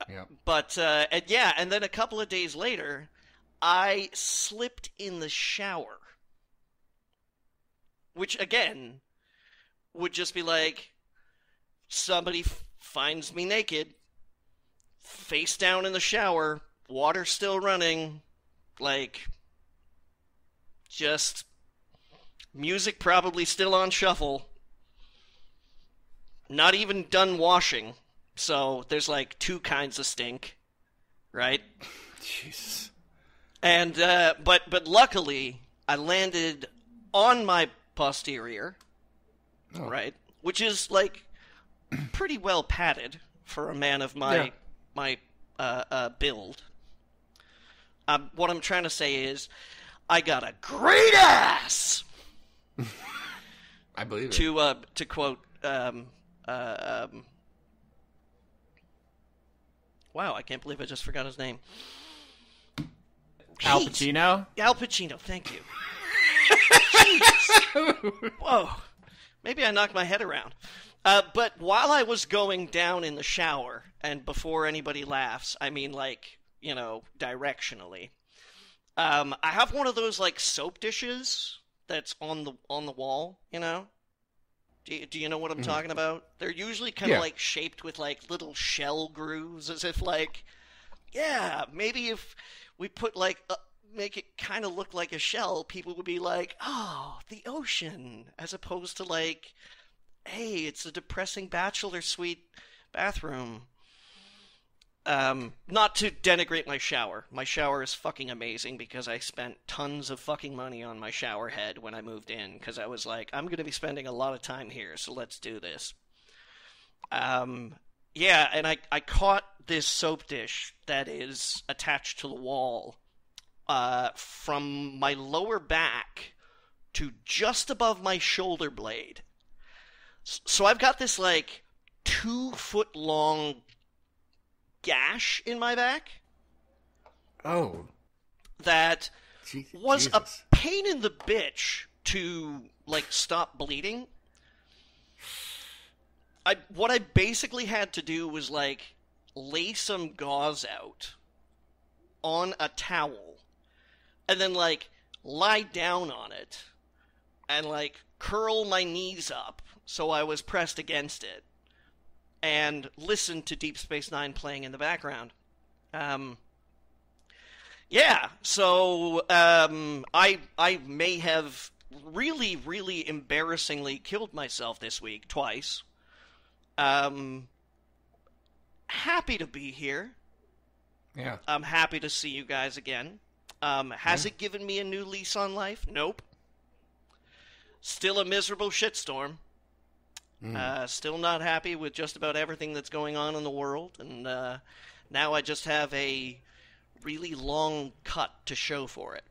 Speaker 1: Yeah.
Speaker 3: But uh, and yeah, and then a couple of days later, I slipped in the shower, which again would just be like somebody f- finds me naked, face down in the shower, water still running, like just music probably still on shuffle. Not even done washing. So there's like two kinds of stink, right?
Speaker 1: Jesus.
Speaker 3: And uh, but but luckily I landed on my posterior,
Speaker 1: Oh.
Speaker 3: right, which is like pretty well padded for a man of my
Speaker 1: Yeah.
Speaker 3: my uh, uh, build. Um, what I'm trying to say is, I got a great ass.
Speaker 1: I believe it.
Speaker 3: To uh, to quote um, uh, um, wow, I can't believe I just forgot his name.
Speaker 2: Al
Speaker 3: Jeez.
Speaker 2: Pacino.
Speaker 3: Al Pacino, thank you. Whoa. Maybe I knocked my head around. Uh, but while I was going down in the shower, and before anybody laughs, I mean like, you know, directionally, um, I have one of those like soap dishes that's on the on the wall, you know? Do you, do you know what I'm talking about? They're usually kind of
Speaker 1: Yeah.
Speaker 3: like shaped with like little shell grooves, as if like, yeah, maybe if we put like a, make it kind of look like a shell, people would be like, "Oh, the ocean," as opposed to like, "Hey, it's a depressing bachelor suite bathroom." Um, not to denigrate my shower. My shower is fucking amazing because I spent tons of fucking money on my shower head when I moved in because I was like, I'm going to be spending a lot of time here, so let's do this. Um, yeah, and I, I caught this soap dish that is attached to the wall uh, from my lower back to just above my shoulder blade. So I've got this like two foot long gash in my back
Speaker 1: Oh.
Speaker 3: that
Speaker 1: Je-
Speaker 3: was
Speaker 1: Jesus.
Speaker 3: a pain in the bitch to like stop bleeding. I what I basically had to do was like lay some gauze out on a towel and then like lie down on it and like curl my knees up so I was pressed against it and listen to Deep Space 9 playing in the background. Um yeah, so um, I I may have really really embarrassingly killed myself this week twice. Um, happy to be here.
Speaker 1: Yeah.
Speaker 3: I'm happy to see you guys again. Um, has it given me a new lease on life? Nope. Still a miserable shitstorm. Uh, still not happy with just about everything that's going on in the world, and uh, now I just have a really long cut to show for it.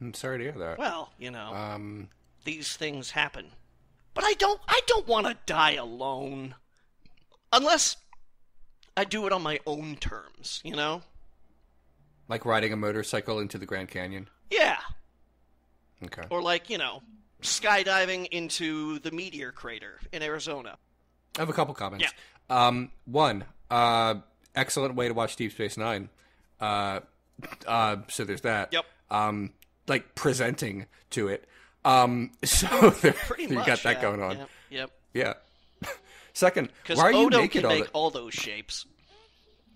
Speaker 1: I'm sorry to hear that.
Speaker 3: Well, you know,
Speaker 1: Um.
Speaker 3: these things happen. But I don't I don't want to die alone. Unless I do it on my own terms, you know?
Speaker 1: Like riding a motorcycle into the Grand Canyon.
Speaker 3: Yeah.
Speaker 1: Okay.
Speaker 3: Or like, you know, skydiving into the meteor crater in Arizona.
Speaker 1: I have a couple comments. Um, one, uh, excellent way to watch Deep Space Nine. Uh, uh, so there's that.
Speaker 3: Yep.
Speaker 1: Um, like presenting to it. Um, so there,
Speaker 3: Pretty
Speaker 1: you
Speaker 3: much.
Speaker 1: got that
Speaker 3: yeah.
Speaker 1: going on.
Speaker 3: Yep. Yep.
Speaker 1: Yeah. Second, why are you
Speaker 3: Odo
Speaker 1: naked all the?
Speaker 3: all those shapes.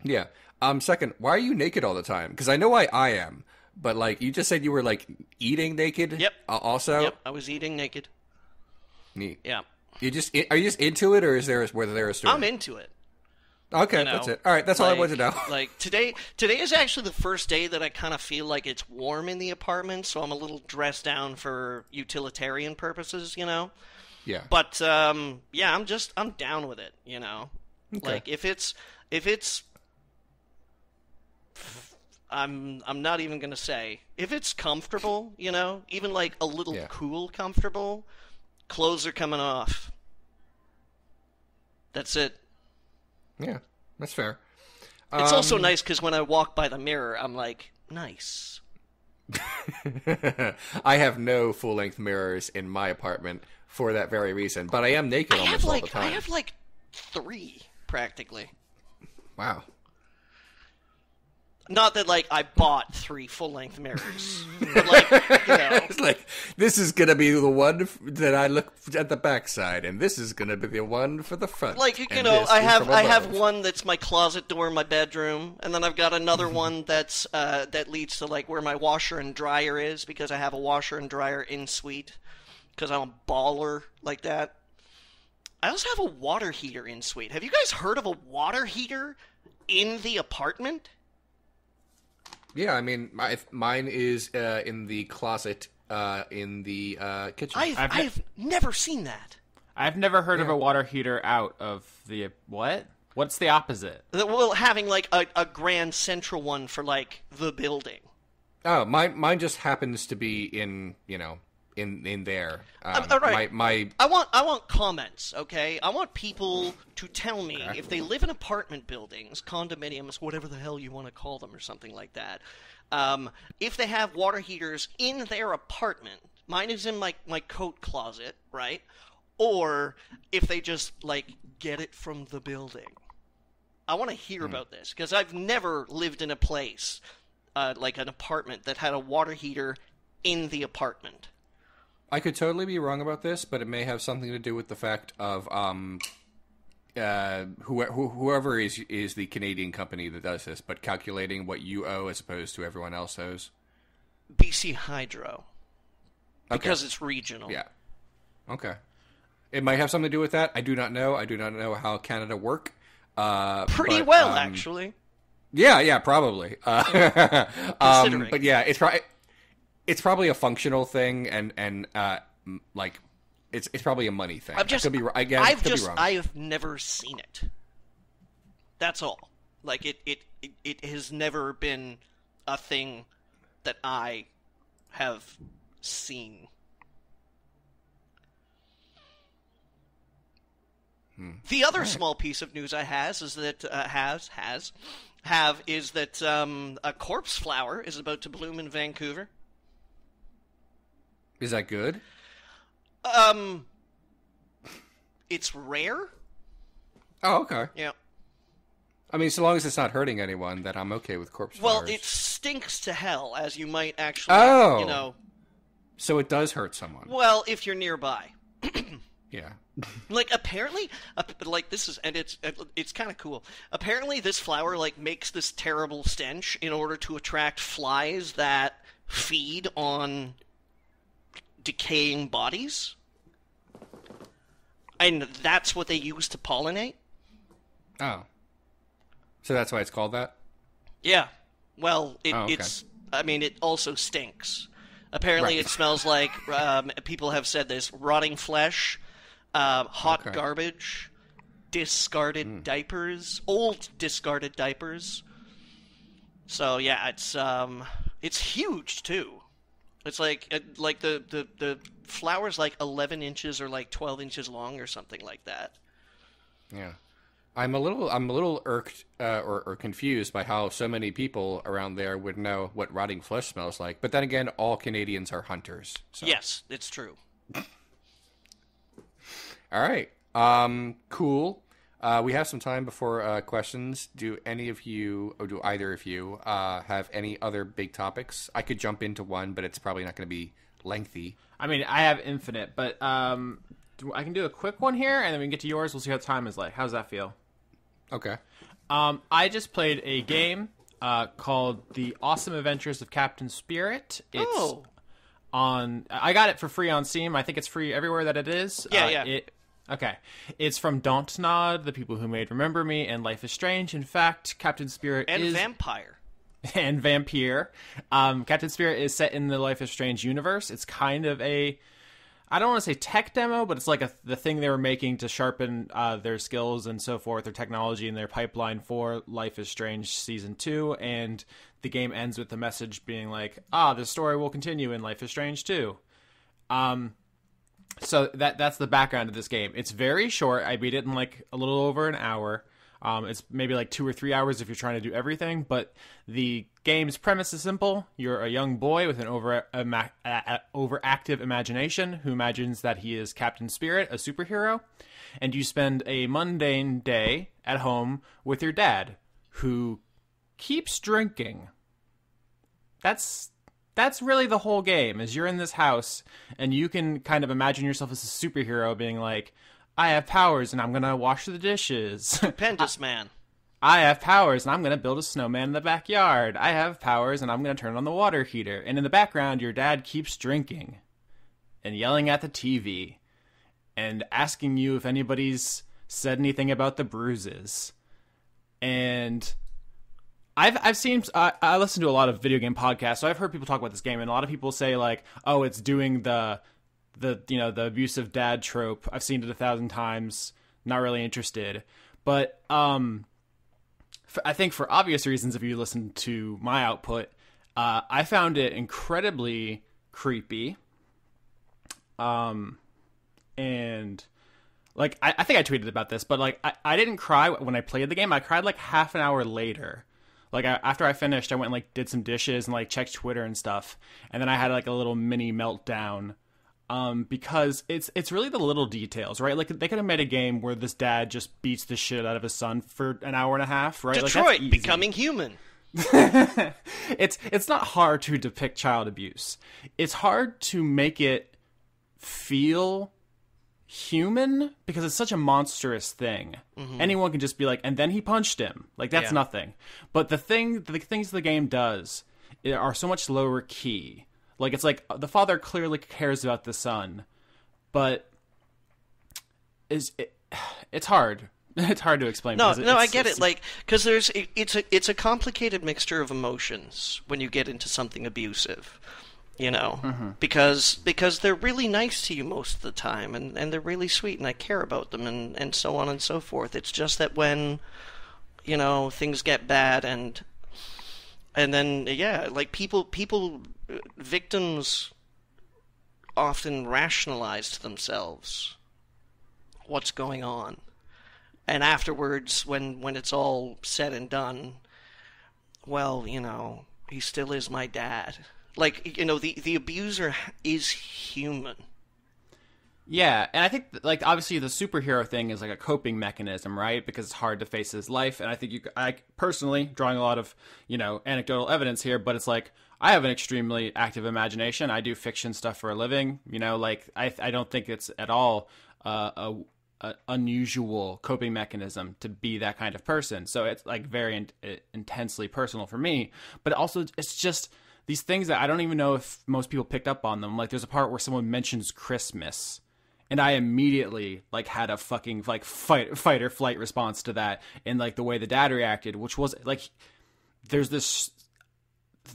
Speaker 1: Yeah. Um. Second, why are you naked all the time? Because I know why I am, but like you just said, you were like eating naked.
Speaker 3: Yep.
Speaker 1: Uh, also.
Speaker 3: Yep, I was eating naked.
Speaker 1: Neat.
Speaker 3: Yeah.
Speaker 1: You just are you just into it, or is there a, whether there a story?
Speaker 3: I'm into it.
Speaker 1: okay,
Speaker 3: you know,
Speaker 1: that's it. All right, that's all I wanted to know.
Speaker 3: like today, today is actually the first day that I kind of feel like it's warm in the apartment, so I'm a little dressed down for utilitarian purposes, you know.
Speaker 1: yeah.
Speaker 3: But um, yeah, I'm just I'm down with it, you know.
Speaker 1: Okay.
Speaker 3: Like if it's if it's I'm I'm not even gonna say if it's comfortable, you know, even like a little
Speaker 1: Yeah.
Speaker 3: cool comfortable, clothes are coming off. That's it.
Speaker 1: Yeah, that's fair.
Speaker 3: It's
Speaker 1: Um,
Speaker 3: also nice because when I walk by the mirror, I'm like, nice.
Speaker 1: I have no full length mirrors in my apartment for that very reason, but I am naked
Speaker 3: I
Speaker 1: almost
Speaker 3: have
Speaker 1: all
Speaker 3: like
Speaker 1: the time.
Speaker 3: I have like three practically.
Speaker 1: Wow.
Speaker 3: Not that like I bought three full length mirrors, but like you know,
Speaker 1: It's like this is gonna be the one f- that I look at the backside, and this is gonna be the one for the front.
Speaker 3: like you know, I have I have one that's my closet door in my bedroom, and then I've got another one that's uh, that leads to like where my washer and dryer is because I have a washer and dryer in suite because I'm a baller like that. I also have a water heater in suite. Have you guys heard of a water heater in the apartment?
Speaker 1: Yeah, I mean, my, mine is uh, in the closet uh, in the uh, kitchen.
Speaker 3: I've
Speaker 2: I've
Speaker 3: I've, never seen that.
Speaker 2: I've never heard of a water heater out of the what? What's the opposite?
Speaker 3: That- Well, having like a, a grand central one for like the building.
Speaker 1: Oh, mine mine just happens to be in you know in in there. Um,
Speaker 3: all right.
Speaker 1: My my
Speaker 3: I want I want comments, okay? I want people to tell me if they live in apartment buildings, condominiums, whatever the hell you want to call them, or something like that. Um, if they have water heaters in their apartment, mine is in my my coat closet, right? Or if they just like get it from the building. I want to hear about this because I've never lived in a place uh, like an apartment that had a water heater in the apartment.
Speaker 1: I could totally be wrong about this, but it may have something to do with the fact of um, uh, who, who, whoever is is the Canadian company that does this, but calculating what you owe as opposed to everyone else owes.
Speaker 3: BC Hydro
Speaker 1: Okay.
Speaker 3: because it's regional.
Speaker 1: Yeah. Okay. It might have something to do with that. I do not know. I do not know how Canada work. Uh,
Speaker 3: Pretty
Speaker 1: but,
Speaker 3: well,
Speaker 1: um,
Speaker 3: actually.
Speaker 1: Yeah, yeah, probably. Uh, um, but yeah, it's probably it's probably a functional thing, and and uh, like it's it's probably a money thing.
Speaker 3: I've just,
Speaker 1: I could be, again,
Speaker 3: I've
Speaker 1: could
Speaker 3: just,
Speaker 1: be wrong.
Speaker 3: I have never seen it. That's all. Like it, it, it, it has never been a thing that I have seen.
Speaker 1: Hmm.
Speaker 3: The other small piece of news I has is that uh, has has have is that um, a corpse flower is about to bloom in Vancouver.
Speaker 1: Is that good?
Speaker 3: Um, it's rare.
Speaker 1: Oh, okay.
Speaker 3: Yeah.
Speaker 1: I mean, so long as it's not hurting anyone, then I'm okay with corpse
Speaker 3: Well,
Speaker 1: flowers.
Speaker 3: it stinks to hell, as you might actually,
Speaker 1: Oh.
Speaker 3: you know.
Speaker 1: So it does hurt someone.
Speaker 3: Well, if you're nearby,
Speaker 1: Yeah.
Speaker 3: like apparently, like this is, and it's it's kind of cool. Apparently, this flower like makes this terrible stench in order to attract flies that feed on decaying bodies, and that's what they use to pollinate.
Speaker 1: Oh. So that's why it's called that.
Speaker 3: Yeah. Well, it,
Speaker 1: Oh, okay.
Speaker 3: it's. I mean, it also stinks. Apparently,
Speaker 1: Right.
Speaker 3: it smells like. Um, people have said this: rotting flesh, um, hot
Speaker 1: Okay.
Speaker 3: Garbage, discarded diapers, old discarded diapers. So yeah, it's um, it's huge too. It's like uh, like the the the flower's like eleven inches or like twelve inches long or something like that.
Speaker 1: Yeah. I'm a little I'm a little irked uh, or, or confused by how so many people around there would know what rotting flesh smells like. But then again, all Canadians are hunters. So.
Speaker 3: Yes, it's true.
Speaker 1: All right. Um, cool. Uh, we have some time before uh, questions. Do any of you, or do either of you, uh, have any other big topics? I could jump into one, but it's probably not going to be lengthy.
Speaker 2: I mean, I have infinite, but um, do- I can do a quick one here, and then we can get to yours. We'll see how time is like. How's that feel?
Speaker 1: Okay.
Speaker 2: Um, I just played a game uh, called The Awesome Adventures of Captain Spirit. It's
Speaker 3: Oh.
Speaker 2: on. I got it for free on Steam. I think it's free everywhere that it is.
Speaker 3: Yeah,
Speaker 2: Uh,
Speaker 3: yeah.
Speaker 2: It, okay. It's from Dontnod, the people who made Remember Me and Life is Strange. In fact, Captain Spirit
Speaker 3: And
Speaker 2: is
Speaker 3: vampire.
Speaker 2: and Vampyr. Um, Captain Spirit is set in the Life is Strange universe. It's kind of a, I don't want to say tech demo, but it's like a, the thing they were making to sharpen uh, their skills and so forth, their technology and their pipeline for Life is Strange season two. And the game ends with the message being like, ah, the story will continue in Life is Strange two. Um, so that that's the background of this game. It's very short. I beat it in like a little over an hour. Um, it's maybe like two or three hours if you're trying to do everything, but the game's premise is simple. You're a young boy with an over ima- uh, overactive imagination who imagines that he is Captain Spirit, a superhero, and you spend a mundane day at home with your dad, who keeps drinking. That's that's really the whole game. Is you're in this house and you can kind of imagine yourself as a superhero, being like, I have powers and I'm gonna wash the dishes.
Speaker 3: Stupendous man.
Speaker 2: I have powers and I'm going to build a snowman in the backyard. I have powers and I'm going to turn on the water heater. And in the background, your dad keeps drinking and yelling at the TV and asking you if anybody's said anything about the bruises. And I've I've seen I listen to a lot of video game podcasts, so I've heard people talk about this game, and a lot of people say like, "Oh, it's doing the the you know the abusive dad trope." I've seen it a thousand times. Not really interested, but um, I think for obvious reasons, if you listen to my output, uh, I found it incredibly creepy. Um, and like I, I think I tweeted about this, but like I, I didn't cry when I played the game. I cried like half an hour later. Like I, after I finished, I went and like did some dishes and like checked Twitter and stuff, and then I had like a little mini meltdown um, because it's it's really the little details, right? Like they could have made a game where this dad just beats the shit out of his son for an hour and a half, right?
Speaker 3: Detroit
Speaker 2: like,
Speaker 3: becoming human.
Speaker 2: it's it's not hard to depict child abuse. It's hard to make it feel human because it's such a monstrous thing. Mm-hmm. Anyone can just be like, and then he punched him. Like that's yeah. nothing. But the thing, the things the game does are so much lower key. Like it's like the father clearly cares about the son, but is it, it's hard. It's hard to explain.
Speaker 3: No, no, I get it. Like because there's it, it's a it's a complicated mixture of emotions when you get into something abusive you know mm-hmm. because because they're really nice to you most of the time and and they're really sweet and I care about them and and so on and so forth. It's just that when you know things get bad and and then yeah like people people victims often rationalize to themselves what's going on. And afterwards when when it's all said and done well you know he still is my dad like you know, the the abuser is human.
Speaker 2: Yeah, and I think like obviously the superhero thing is like a coping mechanism, right? Because it's hard to face his life, and I think you, I personally drawing a lot of you know anecdotal evidence here, but it's like I have an extremely active imagination. I do fiction stuff for a living, you know. Like I, I don't think it's at all uh, a, unusual coping mechanism to be that kind of person. So it's like very in, intensely personal for me, but also it's just these things that I don't even know if most people picked up on them. Like there's a part where someone mentions Christmas and I immediately like had a fucking like fight fight or flight response to that and like the way the dad reacted, which was like there's this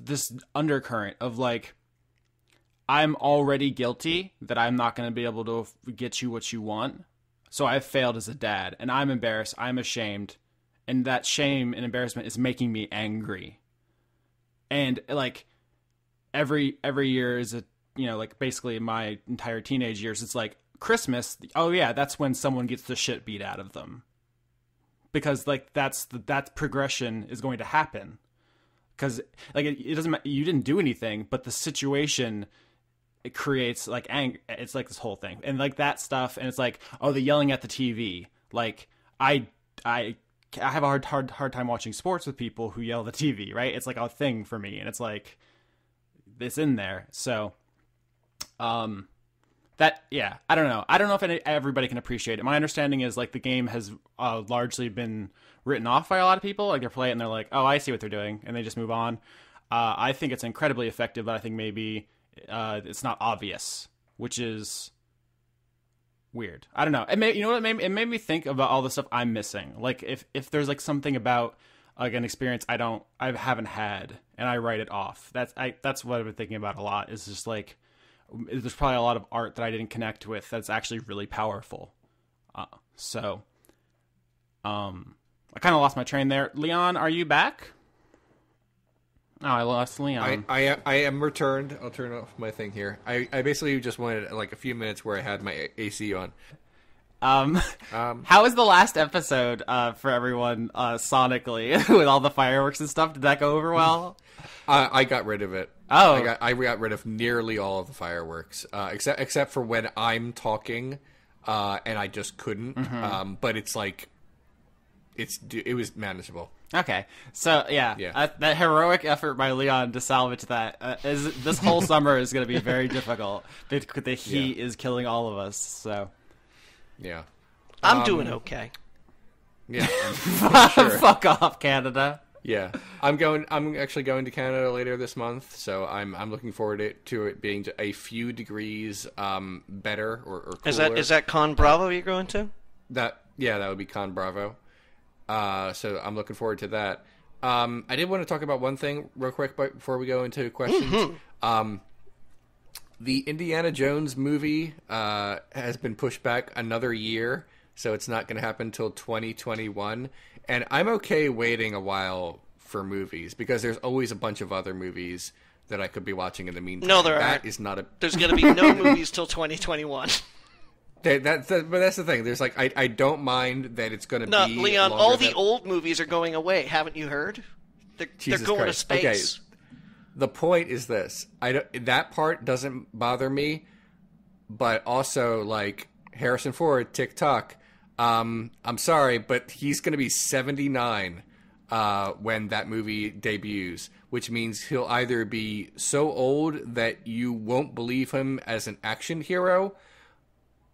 Speaker 2: this undercurrent of like I'm already guilty that I'm not going to be able to get you what you want. So I've failed as a dad and I'm embarrassed, I'm ashamed, and that shame and embarrassment is making me angry. And like every every year is a you know like basically my entire teenage years it's like christmas oh yeah that's when someone gets the shit beat out of them. Because like that's the, that progression is going to happen. Because like it, it doesn't you didn't do anything but the situation it creates like anger it's like this whole thing. And like that stuff and it's like oh the yelling at the tv like i i i have a hard hard hard time watching sports with people who yell at the tv right? It's like a thing for me. And it's like this in there. So, um, that yeah, I don't know. I don't know if any, everybody can appreciate it. My understanding is like the game has uh, largely been written off by a lot of people. Like they play it and they're like, oh, I see what they're doing, and they just move on. Uh, I think it's incredibly effective, but I think maybe uh, it's not obvious, which is weird. I don't know. It may, you know what? It made, it made me think about all the stuff I'm missing. Like if if there's like something about like an experience I don't I haven't had and I write it off. That's I that's what I've been thinking about a lot. Is just like there's probably a lot of art that I didn't connect with that's actually really powerful. Uh, so, um, I kind of lost my train there. Leon, are you back? Oh, I lost Leon.
Speaker 1: I, I, I am returned. I'll turn off my thing here. I, I basically just wanted like a few minutes where I had my AC on.
Speaker 2: Um,
Speaker 1: Um,
Speaker 2: how was the last episode uh, for everyone uh, sonically with all the fireworks and stuff? Did that go over well?
Speaker 1: I, I got rid of it.
Speaker 2: Oh.
Speaker 1: I got I got rid of nearly all of the fireworks, uh, except except for when I'm talking, uh, and I just couldn't.
Speaker 2: Mm-hmm.
Speaker 1: Um, but it's like, it's it was manageable.
Speaker 2: Okay, so yeah,
Speaker 1: Yeah.
Speaker 2: Uh, that heroic effort by Leon to salvage that uh, is this whole summer is going to be very difficult. The, the heat
Speaker 1: Yeah.
Speaker 2: is killing all of us. So
Speaker 1: Yeah,
Speaker 3: I'm doing okay.
Speaker 1: yeah, I'm- Sure.
Speaker 2: fuck off, Canada.
Speaker 1: yeah. I'm going. I'm actually going to Canada later this month, so I'm I'm looking forward it, to it being a few degrees um, better or, or cooler.
Speaker 3: Is that is that Con Bravo you're going to?
Speaker 1: That yeah, that would be Con Bravo. Uh, so I'm looking forward to that. Um, I did want to talk about one thing real quick but before we go into questions. Um, the Indiana Jones movie uh, has been pushed back another year, so it's not going to happen until 2021. And I'm okay waiting a while for movies because there's always a bunch of other movies that I could be watching in the meantime.
Speaker 3: No, there
Speaker 1: That
Speaker 3: aren't.
Speaker 1: is not a
Speaker 3: There's going to be no movies till 2021.
Speaker 1: that, that's the, but that's the thing. There's like I, I don't mind that it's going to
Speaker 3: No,
Speaker 1: be
Speaker 3: Leon, all the
Speaker 1: than-
Speaker 3: old movies are going away. Haven't you heard? They're, they're going
Speaker 1: Christ.
Speaker 3: to
Speaker 1: Okay. The point is this i don't that part doesn't bother me but also like harrison ford tiktok um i'm sorry but he's gonna be 79 uh when that movie debuts which means he'll either be so old that you won't believe him as an action hero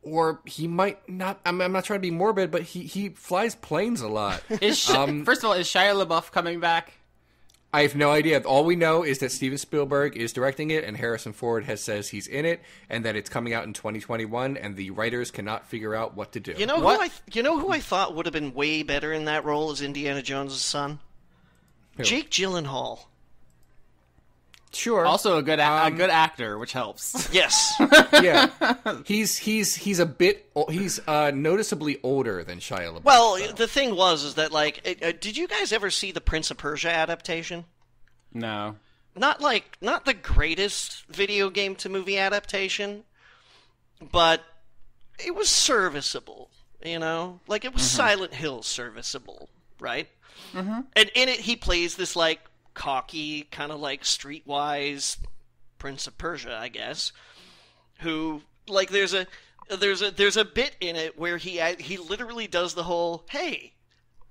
Speaker 1: or he might not i'm, I'm not trying to be morbid but he he flies planes a lot
Speaker 2: Is
Speaker 1: Um,
Speaker 2: first of all, is Shia LaBeouf coming back?
Speaker 1: I have no idea. All we know is that Steven Spielberg is directing it, and Harrison Ford has says he's in it, and that it's coming out in 2021, and the writers cannot figure out what to do.
Speaker 3: You know
Speaker 2: What?
Speaker 3: who I you know who I thought would have been way better in that role as Indiana Jones' son? Jake Gyllenhaal.
Speaker 1: Sure.
Speaker 2: Also a good a-
Speaker 1: Um,
Speaker 2: a good actor, which helps.
Speaker 3: Yes.
Speaker 1: yeah, he's he's he's a bit he's uh, noticeably older than Shia LaBeouf.
Speaker 3: well, the thing was is that like, it, uh, did you guys ever see the Prince of Persia adaptation?
Speaker 2: no.
Speaker 3: Not like not the greatest video game to movie adaptation, but it was serviceable. You know, like it was Silent Hill serviceable, right? Mm-hmm. And in it, he plays this like cocky, kind of like streetwise Prince of Persia, I guess, who like there's a there's a there's a bit in it where he he literally does the whole hey.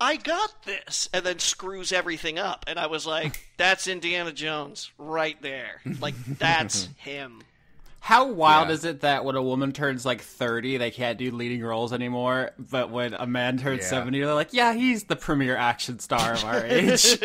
Speaker 3: I got this, and then screws everything up. And I was like, "That's Indiana Jones right there. Like that's him."
Speaker 2: How wild
Speaker 1: Yeah.
Speaker 2: is it that when a woman turns like 30, they can't do leading roles anymore, but when a man turns
Speaker 1: Yeah.
Speaker 2: 70, they're like, yeah, he's the premier action star of our age.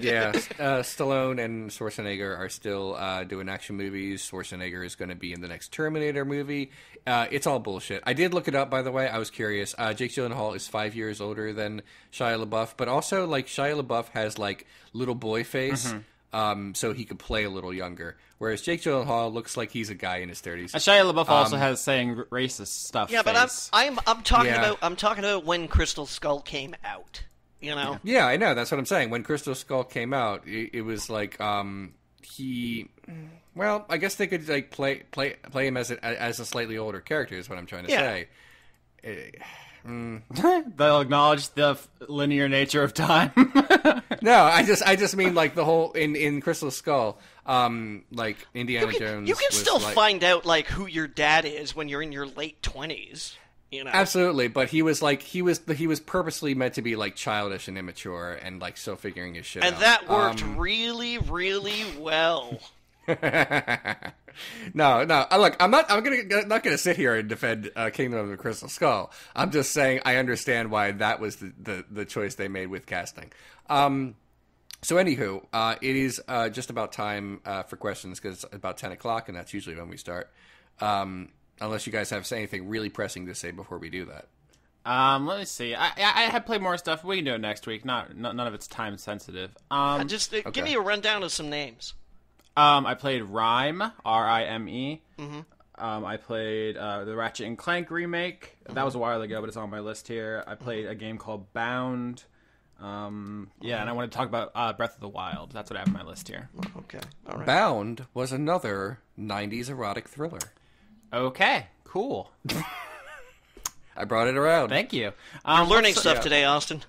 Speaker 1: yeah, uh, Stallone and Schwarzenegger are still uh, doing action movies. Schwarzenegger is going to be in the next Terminator movie. Uh, it's all bullshit. I did look it up, by the way. I was curious. Uh, Jake Gyllenhaal is five years older than Shia LaBeouf, but also like Shia LaBeouf has like little boy face, um, so he could play a little younger. Whereas Jake Gyllenhaal looks like he's a guy in his thirties.
Speaker 2: Shia LaBeouf also has saying racist stuff.
Speaker 3: Yeah, but I'm. I'm I'm talking
Speaker 1: Yeah.
Speaker 3: about I'm talking about when Crystal Skull came out. You know,
Speaker 1: Yeah, I know. That's what I'm saying. When Crystal Skull came out, it, it was like um, he. Well, I guess they could like play play play him as a, as a slightly older character. Is what I'm trying to
Speaker 3: Yeah.
Speaker 1: say.
Speaker 2: They'll acknowledge the f- linear nature of time.
Speaker 1: No, I just I just mean like the whole in in Crystal Skull, um, like Indiana
Speaker 3: you can,
Speaker 1: Jones.
Speaker 3: you can still
Speaker 1: like-
Speaker 3: find out like who your dad is when you're in your late twenties. You know,
Speaker 1: Absolutely, but he was like he was he was purposely meant to be like childish and immature and like still figuring his shit out.
Speaker 3: and
Speaker 1: out.
Speaker 3: that worked
Speaker 1: Um,
Speaker 3: really, really well.
Speaker 1: no, no. uh, Look, I'm not. I'm gonna not gonna sit here and defend uh, Kingdom of the Crystal Skull. I'm just saying I understand why that was the the, the choice they made with casting. Um, so anywho, uh, it is uh, just about time uh, for questions because it's about ten o'clock, and that's usually when we start. Um, unless you guys have anything really pressing to say before we do that.
Speaker 2: um, let me see. I, I I have played more stuff. We can do it next week. Not, n none of it's time sensitive. Um,
Speaker 3: Just uh, give me a rundown of some names.
Speaker 2: Um, I played Rhyme, R I M E. Um, I played uh, the Ratchet and Clank remake. That was a while ago, but it's on my list here. I played a game called Bound. Um, yeah, and I want to talk about uh, Breath of the Wild. That's what I have on my list here.
Speaker 3: Okay, all right.
Speaker 1: Bound was another '90s erotic thriller.
Speaker 2: Okay, cool.
Speaker 1: I brought it around.
Speaker 2: Thank you.
Speaker 3: I'm
Speaker 2: Um,
Speaker 3: learning
Speaker 2: let's-
Speaker 3: stuff today, Austin.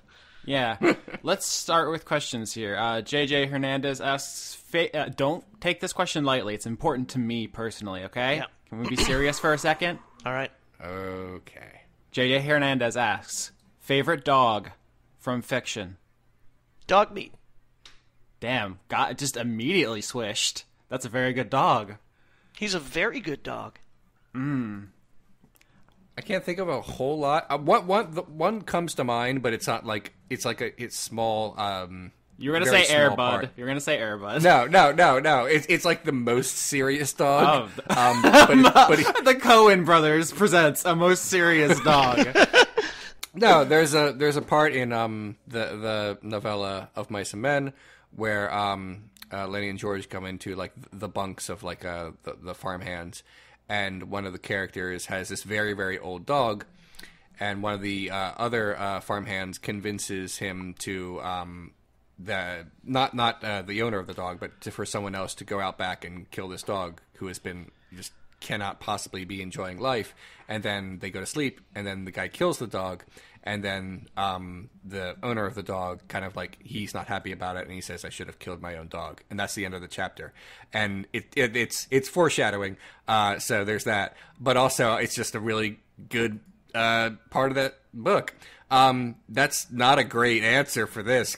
Speaker 2: Yeah. Let's start with questions here. Uh, JJ Hernandez asks, fa- uh, don't take this question lightly. It's important to me personally, okay?
Speaker 3: Yeah.
Speaker 2: Can we be serious for a second?
Speaker 3: All right.
Speaker 1: Okay.
Speaker 2: JJ Hernandez asks, favorite dog from fiction?
Speaker 3: Dogmeat.
Speaker 2: Damn, got just immediately swished. That's a very good dog.
Speaker 3: He's a very good dog.
Speaker 1: I can't think of a whole lot. Uh, one, one, the one comes to mind, but it's not like it's like a it's small. Um,
Speaker 2: You were gonna say Airbud.
Speaker 1: part.
Speaker 2: You were gonna say Airbud.
Speaker 1: No, no, no, no. It's it's like the most serious dog.
Speaker 2: Oh.
Speaker 1: Um, but, it- but it-
Speaker 2: the Coen brothers presents a most serious dog.
Speaker 1: no, there's a there's a part in um the the novella of Mice and Men where um uh, Lennie and George come into like the bunks of like uh the, the farm hands, and one of the characters has this very very old dog, and one of the uh, other uh, farm hands convinces him to um the not not uh, the owner of the dog, but to, for someone else to go out back and kill this dog who has been just cannot possibly be enjoying life. And then they go to sleep, and then the guy kills the dog, and then um, the owner of the dog kind of like he's not happy about it, and he says, "I should have killed my own dog," and that's the end of the chapter. And it, it it's it's foreshadowing. Uh, so there's that, but also it's just a really good uh, part of that book. Um, that's not a great answer for this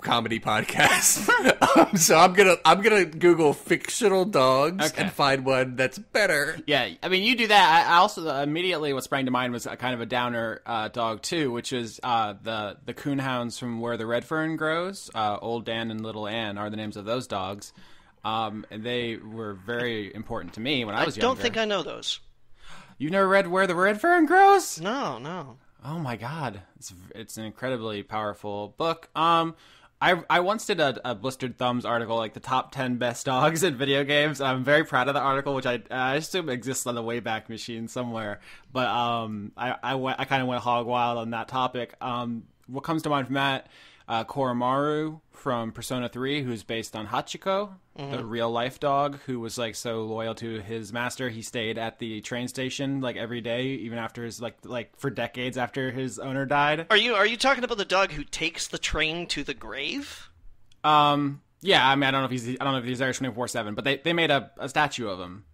Speaker 1: comedy podcast. um, so I'm gonna I'm gonna Google fictional dogs
Speaker 2: Okay.
Speaker 1: and find one that's better.
Speaker 2: Yeah, I mean, you do that. I I also immediately what sprang to mind was a kind of a downer uh, dog too, which is uh, the the coonhounds from where the red fern grows. Uh, Old Dan and Little Ann are the names of those dogs, um, and they were very important to me when I was
Speaker 3: I
Speaker 2: was
Speaker 3: don't
Speaker 2: younger.
Speaker 3: think I know those.
Speaker 2: You never read Where the Red Fern Grows?
Speaker 3: No, no.
Speaker 2: Oh my god, it's it's an incredibly powerful book. Um, I I once did a, a blistered thumbs article like the top ten best dogs in video games. I'm very proud of the article, which I I assume exists on the Wayback Machine somewhere. But um, I I went I kind of went hog wild on that topic. Um, what comes to mind from that? Uh, Koromaru from Persona 3, who's based on Hachiko, the real life dog who was like so loyal to his master. He stayed at the train station like every day, even after his like like for decades after his owner died.
Speaker 3: Are you are you talking about the dog who takes the train to the grave?
Speaker 2: Um, yeah, I mean, I don't know if he's I don't know if he's there twenty four seven, but they they made a, a statue of him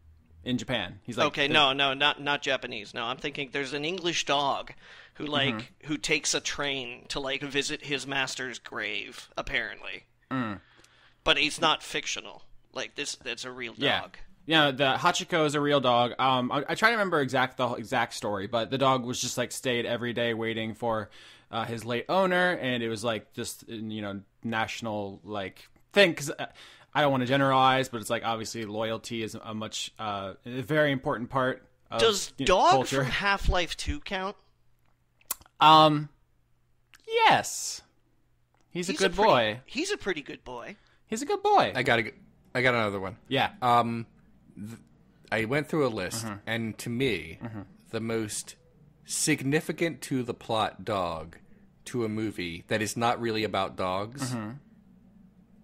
Speaker 2: in Japan. He's like
Speaker 3: okay, no, no, not not Japanese. No, I'm thinking there's an English dog who like
Speaker 2: Mm-hmm.
Speaker 3: who takes a train to like visit his master's grave, apparently.
Speaker 2: Mm.
Speaker 3: But he's not fictional. Like this, that's a real
Speaker 2: Yeah.
Speaker 3: dog.
Speaker 2: Yeah, the Hachiko is a real dog. Um, I, I try to remember exact the exact story, but the dog was just like stayed every day waiting for uh, his late owner, and it was like just you know national like thing. Because I don't want to generalize, but it's like obviously loyalty is a much uh, a very important part. Of,
Speaker 3: Does
Speaker 2: you know,
Speaker 3: dog
Speaker 2: culture?
Speaker 3: from Half Life Two count?
Speaker 2: Um, yes, he's a
Speaker 3: He's
Speaker 2: good
Speaker 3: pretty-
Speaker 2: boy.
Speaker 3: He's a pretty good boy.
Speaker 2: He's a good boy.
Speaker 1: I got I got another one.
Speaker 2: yeah.
Speaker 1: Um, th- I went through a list,
Speaker 2: Mm-hmm.
Speaker 1: and to me, the most significant to the plot dog to a movie that is not really about dogs
Speaker 2: Mm-hmm.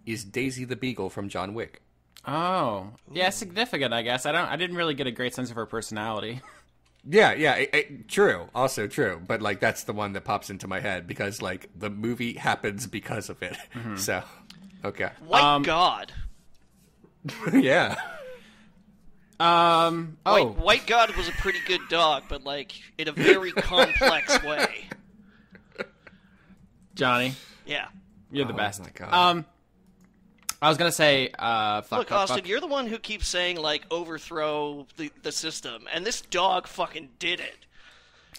Speaker 1: is Daisy the Beagle from John Wick.
Speaker 2: Oh, yeah, significant. I guess I don't. I didn't really get a great sense of her personality.
Speaker 1: Yeah, yeah, it, it- true. Also true, but like that's the one that pops into my head because like the movie happens because of it. So, okay,
Speaker 3: White
Speaker 2: Um,
Speaker 3: God.
Speaker 1: yeah.
Speaker 2: Um. Oh,
Speaker 3: White, White God was a pretty good dog, but like in a very complex way.
Speaker 2: Johnny,
Speaker 3: Yeah.
Speaker 2: you're the
Speaker 1: Oh
Speaker 2: best.
Speaker 1: my God.
Speaker 2: Um, I was gonna say, uh, fuck,
Speaker 3: Look,
Speaker 2: fuck,
Speaker 3: Austin,
Speaker 2: fuck.
Speaker 3: you're the one who keeps saying like overthrow the the system, and this dog fucking did it.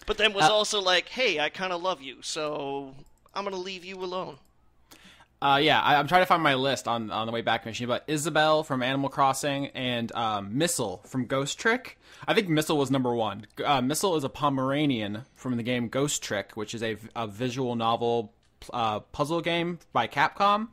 Speaker 3: But then was
Speaker 2: Uh,
Speaker 3: also like, hey, I kind of love you, so I'm gonna leave you alone.
Speaker 2: Uh, yeah, I, I'm trying to find my list on on the way back machine, but Isabelle from Animal Crossing and um, Missile from Ghost Trick. I think Missile was number one. Uh, Missile is a Pomeranian from the game Ghost Trick, which is a, a visual novel uh, puzzle game by Capcom,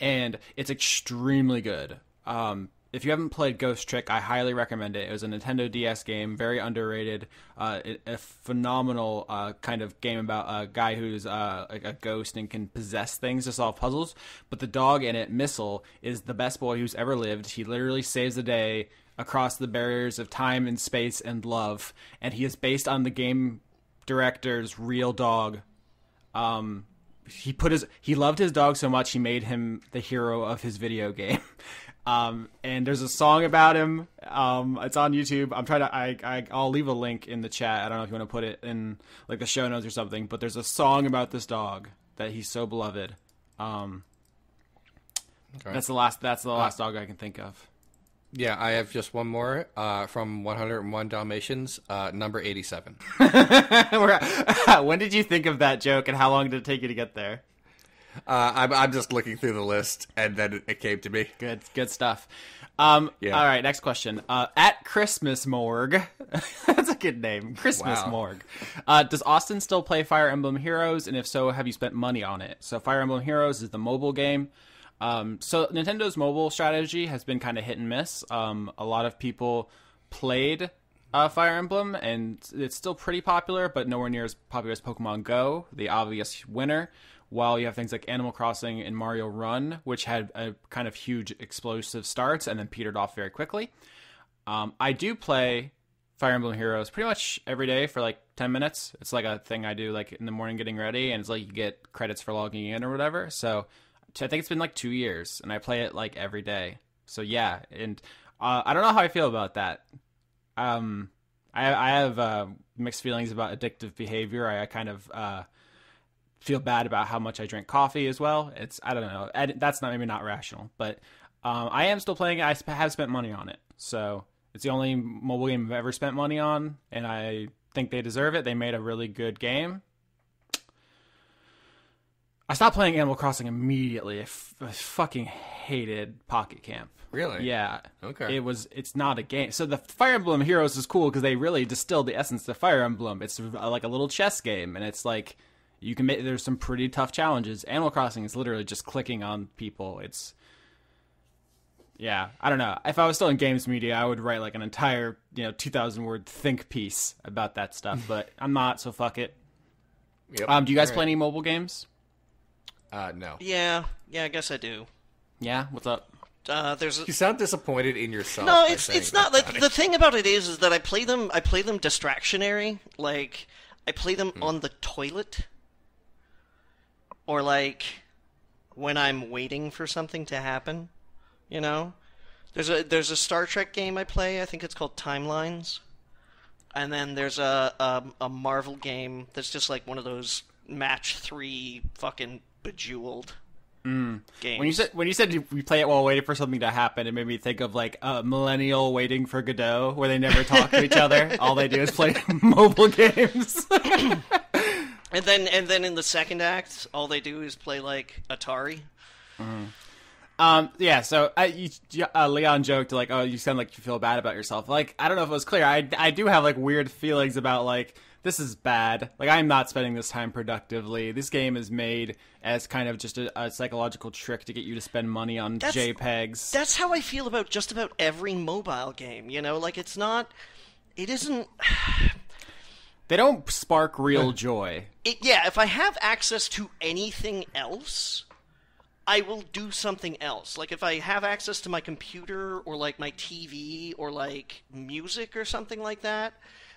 Speaker 2: and it's extremely good. Um, if you haven't played Ghost Trick, I highly recommend it. It was a Nintendo DS game, very underrated, uh, a phenomenal uh, kind of game about a guy who's uh, a ghost and can possess things to solve puzzles. But the dog in it, Missile, is the best boy who's ever lived. He literally saves the day across the barriers of time and space and love, and he is based on the game director's real dog. Um, he put his he loved his dog so much he made him the hero of his video game. Um, and there's a song about him. Um, it's on YouTube. I'm trying to. I, I I'll leave a link in the chat. I don't know if you want to put it in like the show notes or something. But there's a song about this dog that he's so beloved. Um, that's the last. That's the last dog I can think of.
Speaker 1: Yeah, I have just one more uh, from 101 Dalmatians, uh, number 87.
Speaker 2: when did you think of that joke, and how long did it take you to get there?
Speaker 1: Uh, I'm, I'm just looking through the list, and then it, it came to me.
Speaker 2: Good, good stuff. Um,
Speaker 1: Yeah.
Speaker 2: All right, next question. Uh, at Christmas Morgue, that's a good name. Christmas
Speaker 1: Wow.
Speaker 2: Morgue. Uh, does Austin still play Fire Emblem Heroes? And if so, have you spent money on it? So, Fire Emblem Heroes is the mobile game. Um, so, Nintendo's mobile strategy has been kind of hit and miss. Um, a lot of people played uh, Fire Emblem, and it's still pretty popular, but nowhere near as popular as Pokemon Go, the obvious winner. While you have things like Animal Crossing and Mario Run, which had a kind of huge explosive starts and then petered off very quickly. Um, I do play Fire Emblem Heroes pretty much every day for like 10 minutes. It's like a thing I do like in the morning getting ready, and it's like you get credits for logging in or whatever. So I think it's been like two years, and I play it like every day. So yeah, and uh, I don't know how I feel about that. Um, I, I have uh, mixed feelings about addictive behavior. I, I kind of uh, feel bad about how much I drink coffee as well. It's I don't know. That's not maybe not rational, but um, I am still playing it. I have spent money on it, so it's the only mobile game I've ever spent money on, and I think they deserve it. They made a really good game. I stopped playing Animal Crossing immediately. I, f- I fucking hated Pocket Camp.
Speaker 1: Really?
Speaker 2: Yeah.
Speaker 1: Okay.
Speaker 2: It was. It's not a game. So the Fire Emblem Heroes is cool because they really distilled the essence of Fire Emblem. It's uh, like a little chess game, and it's like you can make. There's some pretty tough challenges. Animal Crossing is literally just clicking on people. It's. Yeah, I don't know. If I was still in games media, I would write like an entire, you know, 2,000 word think piece about that stuff, but I'm not, so fuck it.
Speaker 1: Yep.
Speaker 2: Um, do you guys
Speaker 1: All
Speaker 2: play
Speaker 1: right.
Speaker 2: any mobile games?
Speaker 1: Uh, no.
Speaker 3: Yeah, yeah, I guess I do.
Speaker 2: Yeah, what's up?
Speaker 3: Uh, there's a,
Speaker 1: You sound disappointed in yourself.
Speaker 3: no, it's it's not like
Speaker 1: Johnny.
Speaker 3: the thing about it is is that I play them I play them distractionary. Like I play them on the toilet, or like when I'm waiting for something to happen. You know, there's a there's a Star Trek game I play. I think it's called Timelines, and then there's a a, a Marvel game that's just like one of those match three fucking bejeweled games.
Speaker 2: When you said when you said we play it while waiting for something to happen, it made me think of like a millennial waiting for Godot, where they never talk to each other. All they do is play mobile games.
Speaker 3: And then and then in the second act, all they do is play like Atari.
Speaker 2: Um, yeah, so I, you, uh, Leon joked like, "Oh, you sound like you feel bad about yourself." Like, I don't know if it was clear. I, I do have like weird feelings about like this is bad. Like, I'm not spending this time productively. This game is made as kind of just a, a psychological trick to get you to spend money on
Speaker 3: That's-
Speaker 2: JPEGs.
Speaker 3: That's how I feel about just about every mobile game. You know, like it's not, it isn't.
Speaker 2: They don't spark real joy.
Speaker 3: It, yeah, if I have access to anything else, I will do something else. Like if I have access to my computer or like my TV or like music or something like that.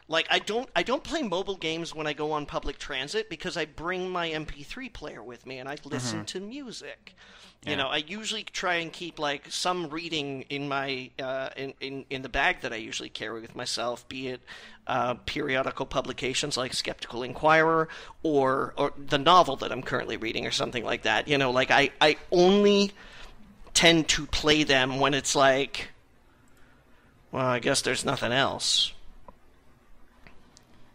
Speaker 3: Like I don't I don't play mobile games when I go on public transit because I bring my MP3 player with me and I listen to music. You know, I usually try and keep like some reading in my uh, in, in in the bag that I usually carry with myself, be it uh, periodical publications like Skeptical Inquirer or or the novel that I'm currently reading or something like that. You know, like I I only tend to play them when it's like, well, I guess there's nothing else.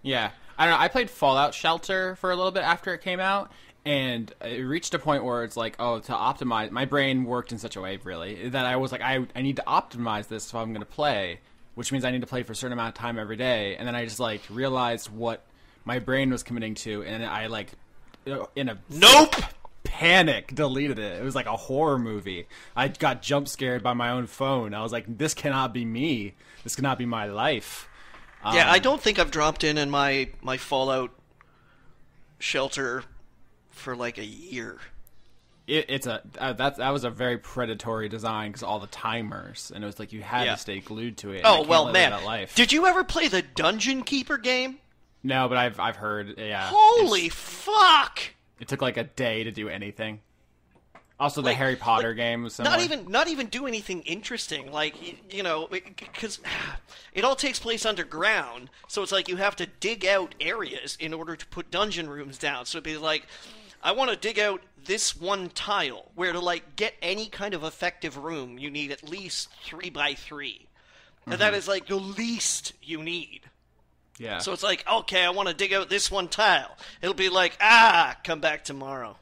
Speaker 2: Yeah, I don't know. I played Fallout Shelter for a little bit after it came out, and it reached a point where it's like, oh, to optimize, my brain worked in such a way, really, that I was like, I, I need to optimize this if I'm going to play, which means I need to play for a certain amount of time every day. And then I just like realized what my brain was committing to, and I like, uh, in a
Speaker 3: Nope.
Speaker 2: panic deleted it. It was like a horror movie. I got jump scared by my own phone. I was like, this cannot be me. This cannot be my life.
Speaker 3: Yeah, I don't think I've dropped in in my my Fallout shelter for like a year.
Speaker 2: it, it's a uh, that that was a very predatory design because all the timers and it was like you had
Speaker 3: Yeah.
Speaker 2: to stay glued to it.
Speaker 3: Oh well, man. Did you ever play the Dungeon Keeper game?
Speaker 2: No, but I've I've heard. Yeah.
Speaker 3: Holy fuck!
Speaker 2: It took like a day to do anything. Also, the
Speaker 3: Like-
Speaker 2: Harry Potter game was similar.
Speaker 3: Not even not even do anything interesting. Like you know, because it all takes place underground, so it's like you have to dig out areas in order to put dungeon rooms down. So it'd be like, I want to dig out this one tile. Where to like get any kind of effective room, you need at least three by 3 and that is like the least you need.
Speaker 2: Yeah.
Speaker 3: So it's like, okay, I want to dig out this one tile. It'll be like, ah, come back tomorrow.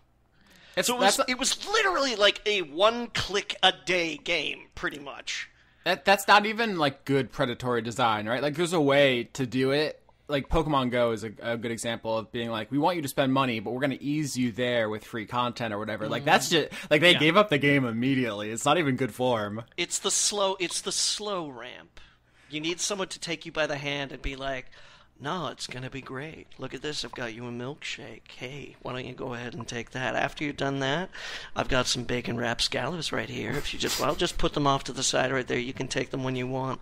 Speaker 2: It's,
Speaker 3: So it was, it was literally like a one click a day game, pretty much.
Speaker 2: that, that's not even like good predatory design, right? Like, there's a way to do it. Like Pokemon Go is a, a good example of being like, we want you to spend money, but we're going to ease you there with free content or whatever. Like that's mm-hmm. just like they gave up the game immediately. It's not even good form.
Speaker 3: It's the slow it's the slow ramp. You need someone to take you by the hand and be like, No, it's gonna be great. Look at this, I've got you a milkshake. Hey, why don't you go ahead and take that? After you've done that, I've got some bacon wrapped scallops right here. If you just well just put them off to the side right there, you can take them when you want.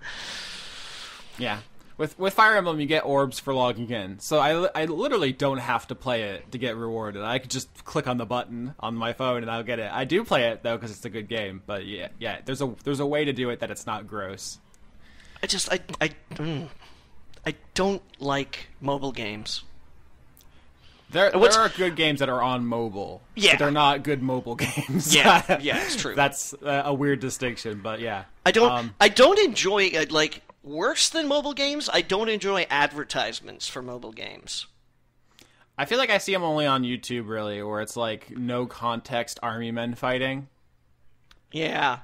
Speaker 2: Yeah. With with Fire Emblem, you get orbs for logging in. So I, I literally don't have to play it to get rewarded. I could just click on the button on my phone and I'll get it. I do play it though because it's a good game. But yeah, yeah. There's a there's a way to do it that it's not gross.
Speaker 3: I just I I mm, I don't like mobile games.
Speaker 2: There
Speaker 3: What's-
Speaker 2: there are good games that are on mobile.
Speaker 3: Yeah.
Speaker 2: But they're not good mobile games.
Speaker 3: Yeah, yeah, it's true.
Speaker 2: That's a weird distinction, but yeah.
Speaker 3: I don't.
Speaker 2: Um,
Speaker 3: I don't enjoy uh, like worse than mobile games. I don't enjoy advertisements for mobile games.
Speaker 2: I feel like I see them only on YouTube, really, where it's like no context army men fighting.
Speaker 3: Yeah,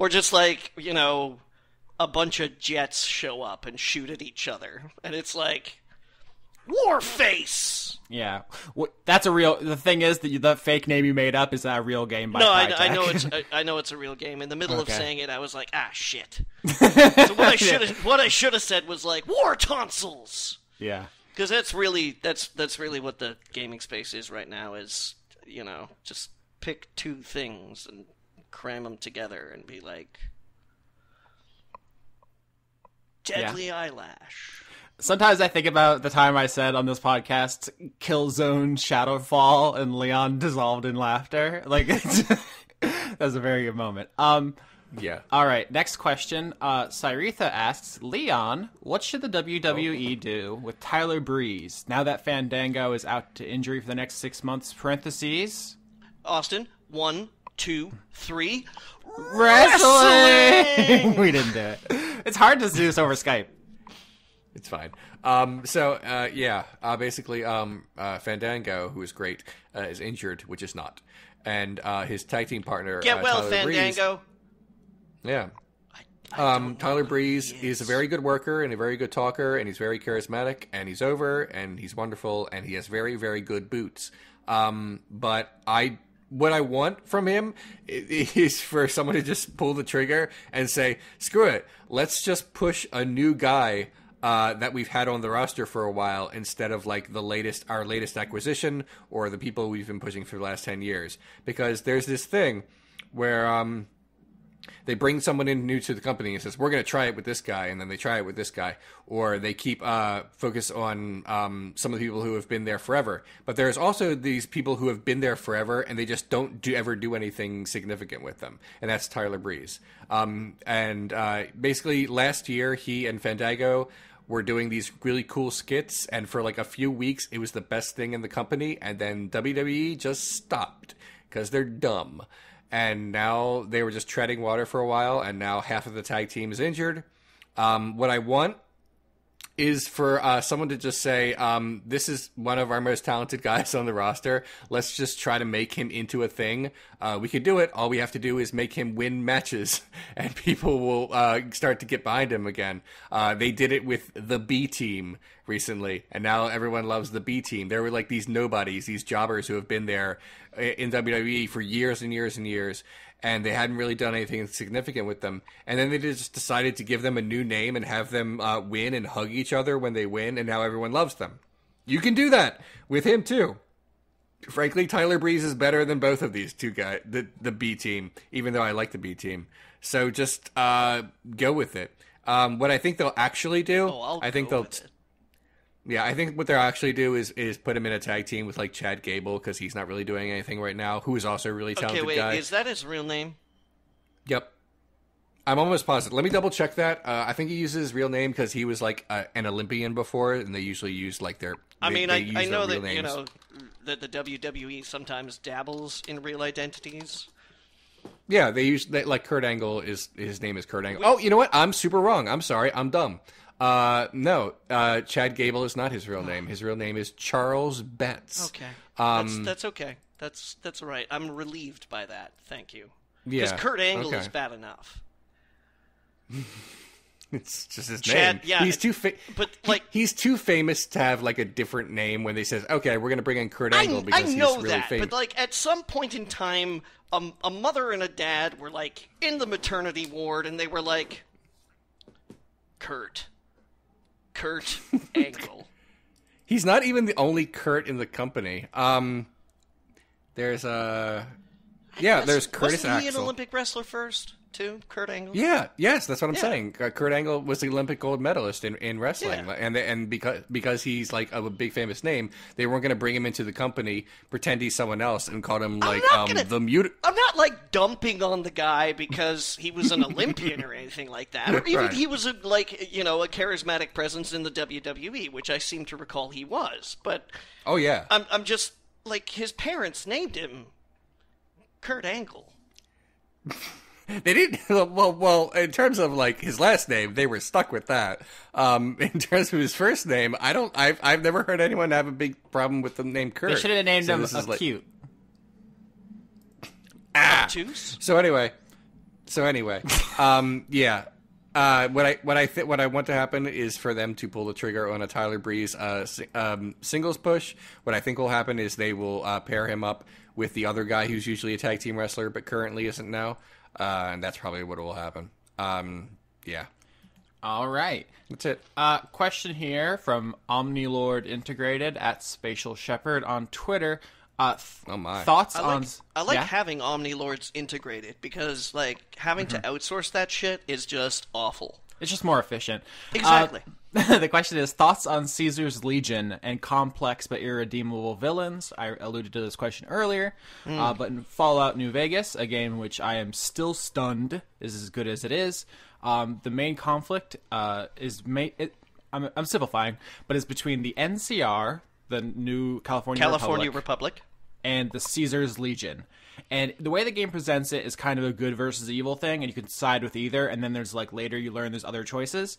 Speaker 3: or just like you know, a bunch of jets show up and shoot at each other, and it's like Warface.
Speaker 2: Yeah, that's a real. The thing is that the fake name you made up is that a real game by
Speaker 3: No, I, I know it's I, I know it's a real game. In the middle
Speaker 2: Okay.
Speaker 3: of saying it, I was like, ah, shit. so what I should have what I should have said was like war tonsils.
Speaker 2: yeah.
Speaker 3: because that's really that's that's really what the gaming space is right now is you know just pick two things and cram them together and be like deadly eyelash
Speaker 2: Sometimes I think about the time I said on this podcast, "Killzone Shadowfall," and Leon dissolved in laughter. Like, it's, that was a very good moment. Um.
Speaker 1: Yeah.
Speaker 2: All right, next question. Uh, Cyretha asks, Leon, what should the WWE do with Tyler Breeze now that Fandango is out to injury for the next six months? Parentheses.
Speaker 3: austin one two three
Speaker 2: Wrestling. we didn't do it. It's hard to do this over Skype.
Speaker 1: It's fine. Um, so uh, yeah, uh, basically, um, uh, Fandango, who is great, uh, is injured, which is not, and uh, his tag team partner,
Speaker 3: get
Speaker 1: uh,
Speaker 3: well
Speaker 1: Tyler Breeze-
Speaker 3: fandango
Speaker 1: yeah.
Speaker 3: I
Speaker 1: Um, Tyler Breeze
Speaker 3: he
Speaker 1: is a very good worker and a very good talker, and he's very charismatic, and he's over, and he's wonderful, and he has very, very good boots. Um, but I, what I want from him is for someone to just pull the trigger and say, "Screw it, let's just push a new guy." Uh, that we've had on the roster for a while instead of like the latest our latest acquisition or the people we've been pushing for the last 10 years because there's this thing where um they bring someone in new to the company and says we're going to try it with this guy and then they try it with this guy. Or they keep uh, focus on um, some of the people who have been there forever. But there's also these people who have been there forever and they just don't do ever do anything significant with them. And that's tyler breeze. Um, and uh, basically last year he and fandango were doing these really cool skits and for like a few weeks it was the best thing in the company. And then wwe just stopped because they're dumb and now they were just treading water for a while, and now half of the tag team is injured. Um, what I want is for uh, someone to just say, um, "This is one of our most talented guys on the roster. Let's just try to make him into a thing. Uh, we can do it. All we have to do is make him win matches, and people will uh, start to get behind him again." Uh, they did it with the B team recently, and now everyone loves the B team. There were like these nobodies, these jobbers who have been there uh, in WWE for years and years and years, and they hadn't really done anything significant with them. And then they just decided to give them a new name and have them uh, win and hug each other when they win, and now everyone loves them. You can do that with him too. Frankly, Tyler Breeze is better than both of these two guys, the the B team. Even though I like the B team, so just uh, go with it. Um, what I think they'll actually do,
Speaker 3: oh i'll
Speaker 1: think they'll
Speaker 3: it.
Speaker 1: Yeah, I think what they'll actually do is is put him in a tag team with like Chad Gable because he's not really doing anything right now. Who is also a really talented
Speaker 3: Okay, wait,
Speaker 1: guy.
Speaker 3: is that his real name?
Speaker 1: Yep. I'm almost positive. Let me double check that. Uh, I think he uses his real name because he was like uh, an Olympian before, and they usually use like their.
Speaker 3: I
Speaker 1: they-
Speaker 3: mean,
Speaker 1: they
Speaker 3: I, I know that you know that the WWE sometimes dabbles in real identities.
Speaker 1: Yeah, they use they, like Kurt Angle is his name is Kurt Angle. Oh, you know what? I'm super wrong. I'm sorry. I'm dumb. Uh, no, uh, Chad Gable is not his real name. His real name is Charles Betts.
Speaker 3: Okay,
Speaker 1: Um,
Speaker 3: that's that's okay. That's that's all right. I'm relieved by that. Thank you.
Speaker 1: Yeah.
Speaker 3: Because Kurt Angle
Speaker 1: okay.
Speaker 3: is bad enough.
Speaker 1: It's just his
Speaker 3: Chad-
Speaker 1: name.
Speaker 3: yeah,
Speaker 1: he's too fa-
Speaker 3: but,
Speaker 1: he-
Speaker 3: like-
Speaker 1: he's too famous to have like a different name when they says, "Okay, we're gonna bring in Kurt
Speaker 3: I,
Speaker 1: Angle
Speaker 3: I
Speaker 1: because
Speaker 3: know
Speaker 1: he's really
Speaker 3: that,
Speaker 1: famous."
Speaker 3: but like at some point in time, um, a mother and a dad were like in the maternity ward, and they were like, "Kurt, Kurt Angle."
Speaker 1: He's not even the only Kurt in the company. Um, there's uh, yeah, there's Curtis
Speaker 3: Wasn't he an Olympic wrestler first too? Kurt Angle.
Speaker 1: Yeah, yes, that's what I'm
Speaker 3: Yeah.
Speaker 1: saying. Uh, Kurt Angle was the Olympic gold medalist in, in wrestling,
Speaker 3: Yeah.
Speaker 1: and and because because he's like a big famous name, they weren't going to bring him into the company, pretend he's someone else, and call him like um
Speaker 3: gonna-
Speaker 1: the mute.
Speaker 3: I'm not like dumping on the guy because he was an Olympian or anything like that, or even
Speaker 1: Right.
Speaker 3: he was a, like you know a charismatic presence in the WWE, which I seem to recall he was. But
Speaker 1: Oh yeah,
Speaker 3: I'm I'm just like his parents named him Kurt Angle.
Speaker 1: They didn't. Well, well, in terms of like his last name, they were stuck with that. Um, in terms of his first name, I don't. I've I've never heard anyone have a big problem with the name Kurt.
Speaker 2: They should have named
Speaker 1: So
Speaker 2: him
Speaker 1: this is like-
Speaker 2: acute.
Speaker 1: Ah.
Speaker 3: Obtuse?
Speaker 1: So anyway, so anyway, um, yeah. Uh, what I what I th- what I want to happen is for them to pull the trigger on a Tyler Breeze uh, si- um, singles push. What I think will happen is they will uh, pair him up with the other guy who's usually a tag team wrestler but currently isn't now, uh, and that's probably what will happen. Um, yeah,
Speaker 2: All right.
Speaker 1: that's it.
Speaker 2: Uh, question here from Omnilord Integrated at Spatial Shepherd on Twitter. Uh, th-
Speaker 1: Oh, my.
Speaker 2: Thoughts
Speaker 3: I
Speaker 2: on?
Speaker 3: like I like
Speaker 2: yeah?
Speaker 3: having Omni Lords integrated because like having to outsource that shit is just awful.
Speaker 2: It's just more efficient.
Speaker 3: Exactly.
Speaker 2: Uh, the question is thoughts on Caesar's Legion and complex but irredeemable villains. I alluded to this question earlier, uh, but in Fallout New Vegas, a game which I am still stunned is as good as it is. Um, the main conflict uh, is ma- it, I'm, I'm simplifying, but is between the NCR, the new California
Speaker 3: California
Speaker 2: Republic,
Speaker 3: Republic.
Speaker 2: and the Caesar's Legion. And the way the game presents it is kind of a good versus evil thing, and you can side with either. And then there's like later you learn there's other choices.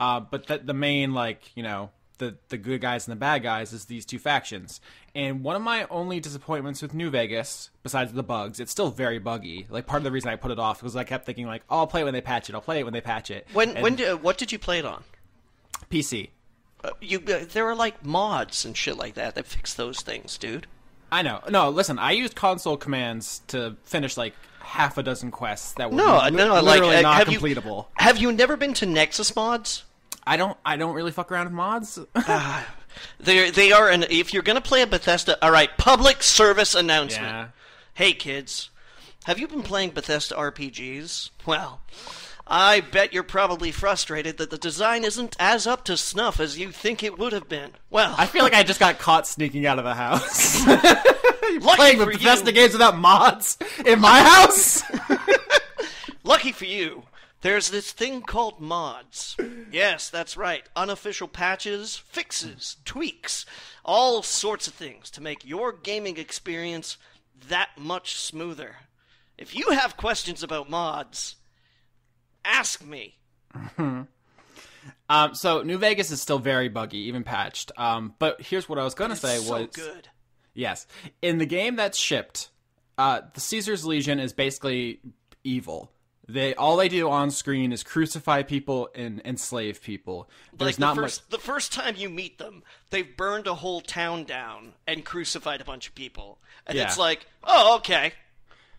Speaker 2: Uh, but the, the main like you know the the good guys and the bad guys is these two factions. And one of my only disappointments with New Vegas, besides the bugs, it's still very buggy. Like part of the reason I put it off was I kept thinking like, oh, I'll play it when they patch it. I'll play it when they patch it.
Speaker 3: When
Speaker 2: And
Speaker 3: when did, what did you play it on?
Speaker 2: PC.
Speaker 3: Uh, you uh, there are like mods and shit like that that fix those things, dude.
Speaker 2: I know. No, listen, I used console commands to finish like half a dozen quests that were
Speaker 3: No,
Speaker 2: li-
Speaker 3: no, like
Speaker 2: literally
Speaker 3: uh,
Speaker 2: not
Speaker 3: have you have you never been to Nexus mods?
Speaker 2: I don't I don't really fuck around with mods.
Speaker 3: They they are an if you're gonna play a Bethesda, all right, public service announcement.
Speaker 2: yeah.
Speaker 3: Hey kids, have you been playing Bethesda RPGs? Well, I bet you're probably frustrated that the design isn't as up to snuff as you think it would have been. Well,
Speaker 2: I feel like I just got caught sneaking out of the house. Playing with Bethesda
Speaker 3: you,
Speaker 2: games without mods in my house.
Speaker 3: lucky for you, there's this thing called mods. Yes, that's right. Unofficial patches, fixes, tweaks, all sorts of things to make your gaming experience that much smoother. If you have questions about mods, ask me.
Speaker 2: um, so New Vegas is still very buggy, even patched. Um, but here's what I was gonna say
Speaker 3: so
Speaker 2: was
Speaker 3: good.
Speaker 2: Yes. In the game that's shipped, uh, the Caesar's Legion is basically evil. They all they do on screen is crucify people and enslave people. There's
Speaker 3: like
Speaker 2: not
Speaker 3: the
Speaker 2: much.
Speaker 3: first, the first time you meet them, they've burned a whole town down and crucified a bunch of people, and
Speaker 2: Yeah.
Speaker 3: it's like, oh, okay,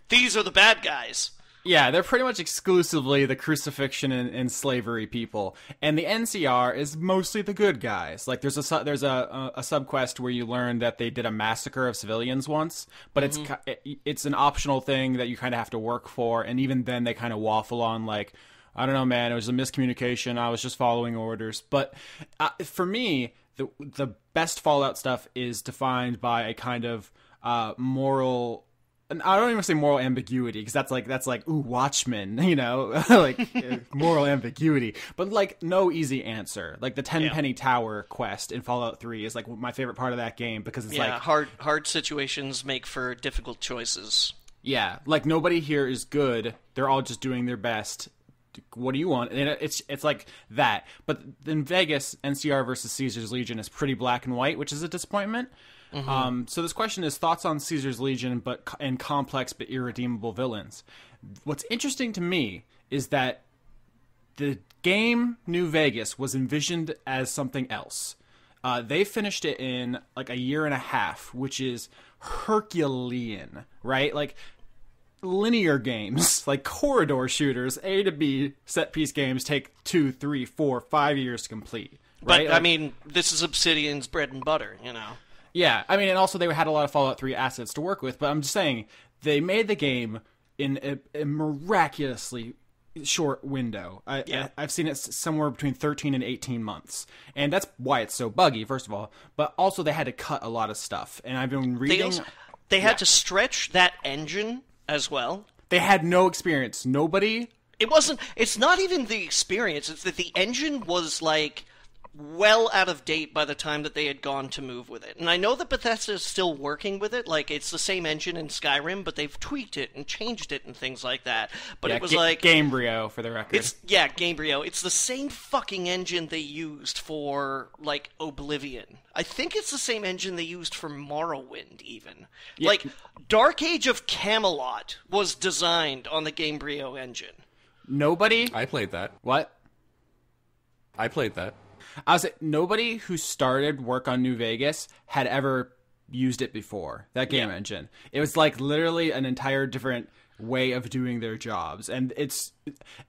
Speaker 3: these are the bad guys.
Speaker 2: Yeah, they're pretty much exclusively the crucifixion and, and slavery people, and the NCR is mostly the good guys. Like there's a su- there's a a, a subquest where you learn that they did a massacre of civilians once, but it's ki- it, it's an optional thing that you kind of have to work for, and even then they kind of waffle on like. I don't know, man. It was a miscommunication. I was just following orders. But uh, for me, the the best Fallout stuff is defined by a kind of uh, moral. I don't even say moral ambiguity because that's like that's like ooh Watchmen, you know, like uh, moral ambiguity, but like no easy answer. Like the Ten
Speaker 3: Yeah.
Speaker 2: Penny Tower quest in Fallout Three is like my favorite part of that game because it's
Speaker 3: Yeah,
Speaker 2: like
Speaker 3: hard hard situations make for difficult choices.
Speaker 2: Yeah, like nobody here is good. They're all just doing their best. What do you want? And it's it's like that. But in Vegas, NCR versus Caesar's Legion is pretty black and white, which is a disappointment. Um, so this question is thoughts on Caesar's Legion, but and complex but irredeemable villains. What's interesting to me is that the game New Vegas was envisioned as something else. Uh, they finished it in like a year and a half, which is Herculean, right? Like linear games, like corridor shooters, A to B set piece games take two, three, four, five years to complete.
Speaker 3: But
Speaker 2: Right?
Speaker 3: I mean, this is Obsidian's bread and butter, you know.
Speaker 2: Yeah, I mean, and also they had a lot of Fallout 3 assets to work with, but I'm just saying they made the game in a, a miraculously short window. I,
Speaker 3: Yeah.
Speaker 2: I, have seen it somewhere between 13 and 18 months, and that's why it's so buggy. First of all, but also they had to cut a lot of stuff, and I've been
Speaker 3: They
Speaker 2: reading.
Speaker 3: also, they had to stretch that engine as well.
Speaker 2: they had no experience. Nobody
Speaker 3: It wasn't. It's not even the experience. It's that the engine was like well out of date by the time that they had gone to move with it. And I know that Bethesda is still working with it. Like it's the same engine in Skyrim, but they've tweaked it and changed it and things like that. But
Speaker 2: yeah,
Speaker 3: it was
Speaker 2: Ga-
Speaker 3: like
Speaker 2: Gamebryo for the record.
Speaker 3: It's yeah, Gamebryo. It's the same fucking engine they used for like Oblivion. I think it's the same engine they used for Morrowind even. Like Dark Age of Camelot was designed on the Gamebryo engine.
Speaker 2: Nobody.
Speaker 1: I played that.
Speaker 2: what?
Speaker 1: I played that.
Speaker 2: I was nobody who started work on New Vegas had ever used it before. That game
Speaker 3: Yeah.
Speaker 2: engine. It was like literally an entire different way of doing their jobs, and it's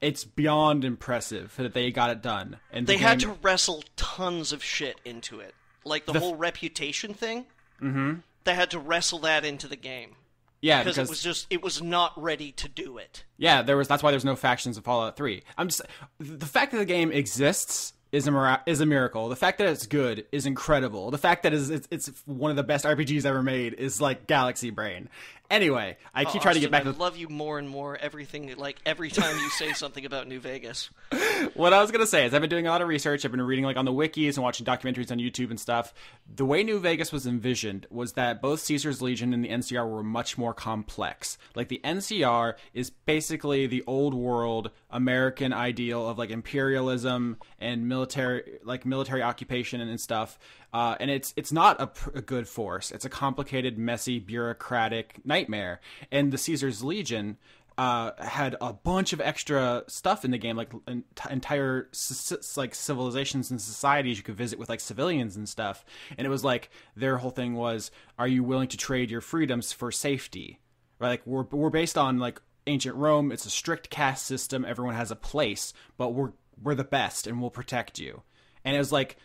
Speaker 2: it's beyond impressive that they got it done. And the
Speaker 3: They had to wrestle tons of shit into it. Like the, whole reputation thing. Mm-hmm. They had to wrestle that into the game.
Speaker 2: yeah
Speaker 3: Because
Speaker 2: because
Speaker 3: it was just it was not ready to do it.
Speaker 2: Yeah, there was. That's why there's no factions of Fallout Three. I'm just the fact that the game exists is a is a miracle. The fact that it's good is incredible. The fact that it's, it's, it's one of the best RPGs ever made is like Galaxy Brain. Anyway, I keep oh, trying to get back
Speaker 3: Austin,
Speaker 2: to
Speaker 3: I love you more and more everything like every time you say something about New Vegas.
Speaker 2: what I was gonna say is I've been doing a lot of research. I've been reading like on the wikis and watching documentaries on YouTube and stuff. The way New Vegas was envisioned was that both Caesar's Legion and the NCR were much more complex. Like the NCR is basically the old world American ideal of like imperialism and military, like military occupation and stuff. Uh, and it's it's not a, pr- a good force. It's a complicated, messy, bureaucratic nightmare. And the Caesar's Legion uh, had a bunch of extra stuff in the game, like ent- entire c- like civilizations and societies you could visit with like civilians and stuff. And it was like their whole thing was, are you willing to trade your freedoms for safety? Right? Like we're we're based on like ancient Rome. It's a strict caste system. Everyone has a place, but we're we're the best and we'll protect you. And it was like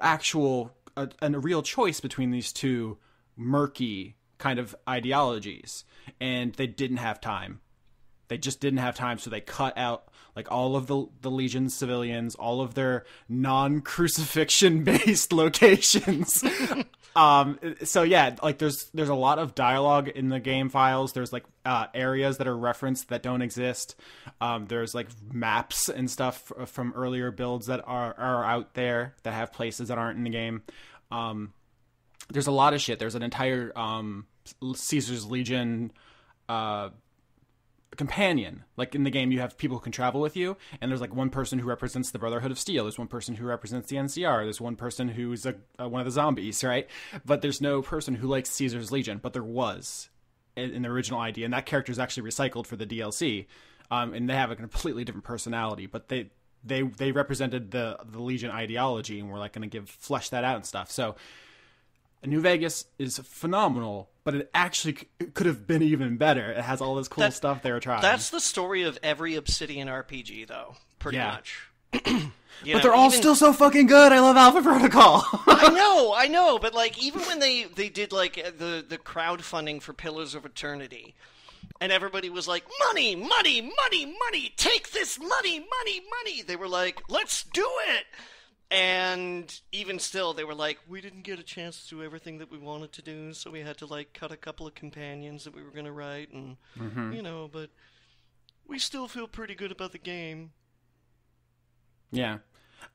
Speaker 2: actual a, a real choice between these two murky kind of ideologies. And they didn't have time they just didn't have time so they cut out like all of the the Legion civilians all of their non-crucifixion based locations. Um so yeah like there's there's a lot of dialogue in the game files. There's like uh areas that are referenced that don't exist. Um there's like maps and stuff from earlier builds that are are out there that have places that aren't in the game. Um there's a lot of shit. There's an entire um caesar's legion uh companion. Like in the game, you have people who can travel with you, and there's like one person who represents the Brotherhood of Steel. There's one person who represents the NCR. There's one person who's a, one of the zombies, right? But there's no person who likes Caesar's Legion. But there was in, in the original idea, and that character is actually recycled for the DLC. Um, and they have a completely different personality, but they they they represented the the Legion ideology, and we're like going to give flesh that out and stuff. So. New Vegas is phenomenal, but it actually c- could have been even better. It has all this cool
Speaker 3: That-
Speaker 2: stuff they were trying.
Speaker 3: That's the story of every Obsidian RPG, though, pretty
Speaker 2: Yeah.
Speaker 3: much. You
Speaker 2: but
Speaker 3: know,
Speaker 2: they're all
Speaker 3: even-
Speaker 2: still so fucking good. I love Alpha Protocol.
Speaker 3: I know, I know, but like even when they they did like the the crowdfunding for Pillars of Eternity, and everybody was like, "Money, money, money, money! Take this money, money, money!" They were like, "Let's do it!" And even still, they were like, we didn't get a chance to do everything that we wanted to do, so we had to like cut a couple of companions that we were going to write, and you know, but we still feel pretty good about the game.
Speaker 2: Yeah.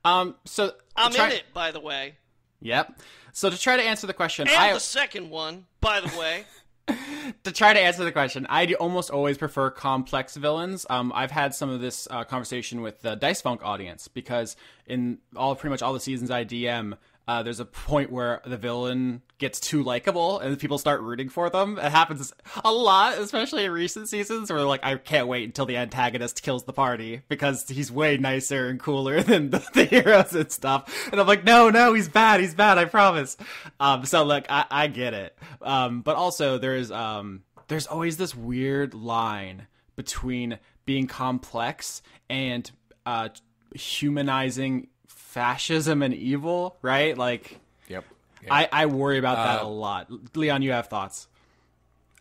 Speaker 2: Um. So
Speaker 3: I'm
Speaker 2: try-
Speaker 3: in it, by the way.
Speaker 2: Yep. So to try to answer the question,
Speaker 3: And
Speaker 2: I
Speaker 3: the second one, by the way.
Speaker 2: to try to answer the question, I almost always prefer complex villains. Um, I've had some of this uh, conversation with the Dice Funk audience because in all pretty much all the seasons I DM, uh, there's a point where the villain gets too likable and people start rooting for them. It happens a lot, especially in recent seasons, where like I can't wait until the antagonist kills the party because he's way nicer and cooler than the, the heroes and stuff. And I'm like, no, no, he's bad, he's bad, I promise. Um, so like I, I get it, um, but also there's um, there's always this weird line between being complex and uh, humanizing fascism and evil, right? Like,
Speaker 1: Yep.
Speaker 2: I, I worry about that a lot. Leon, you have thoughts?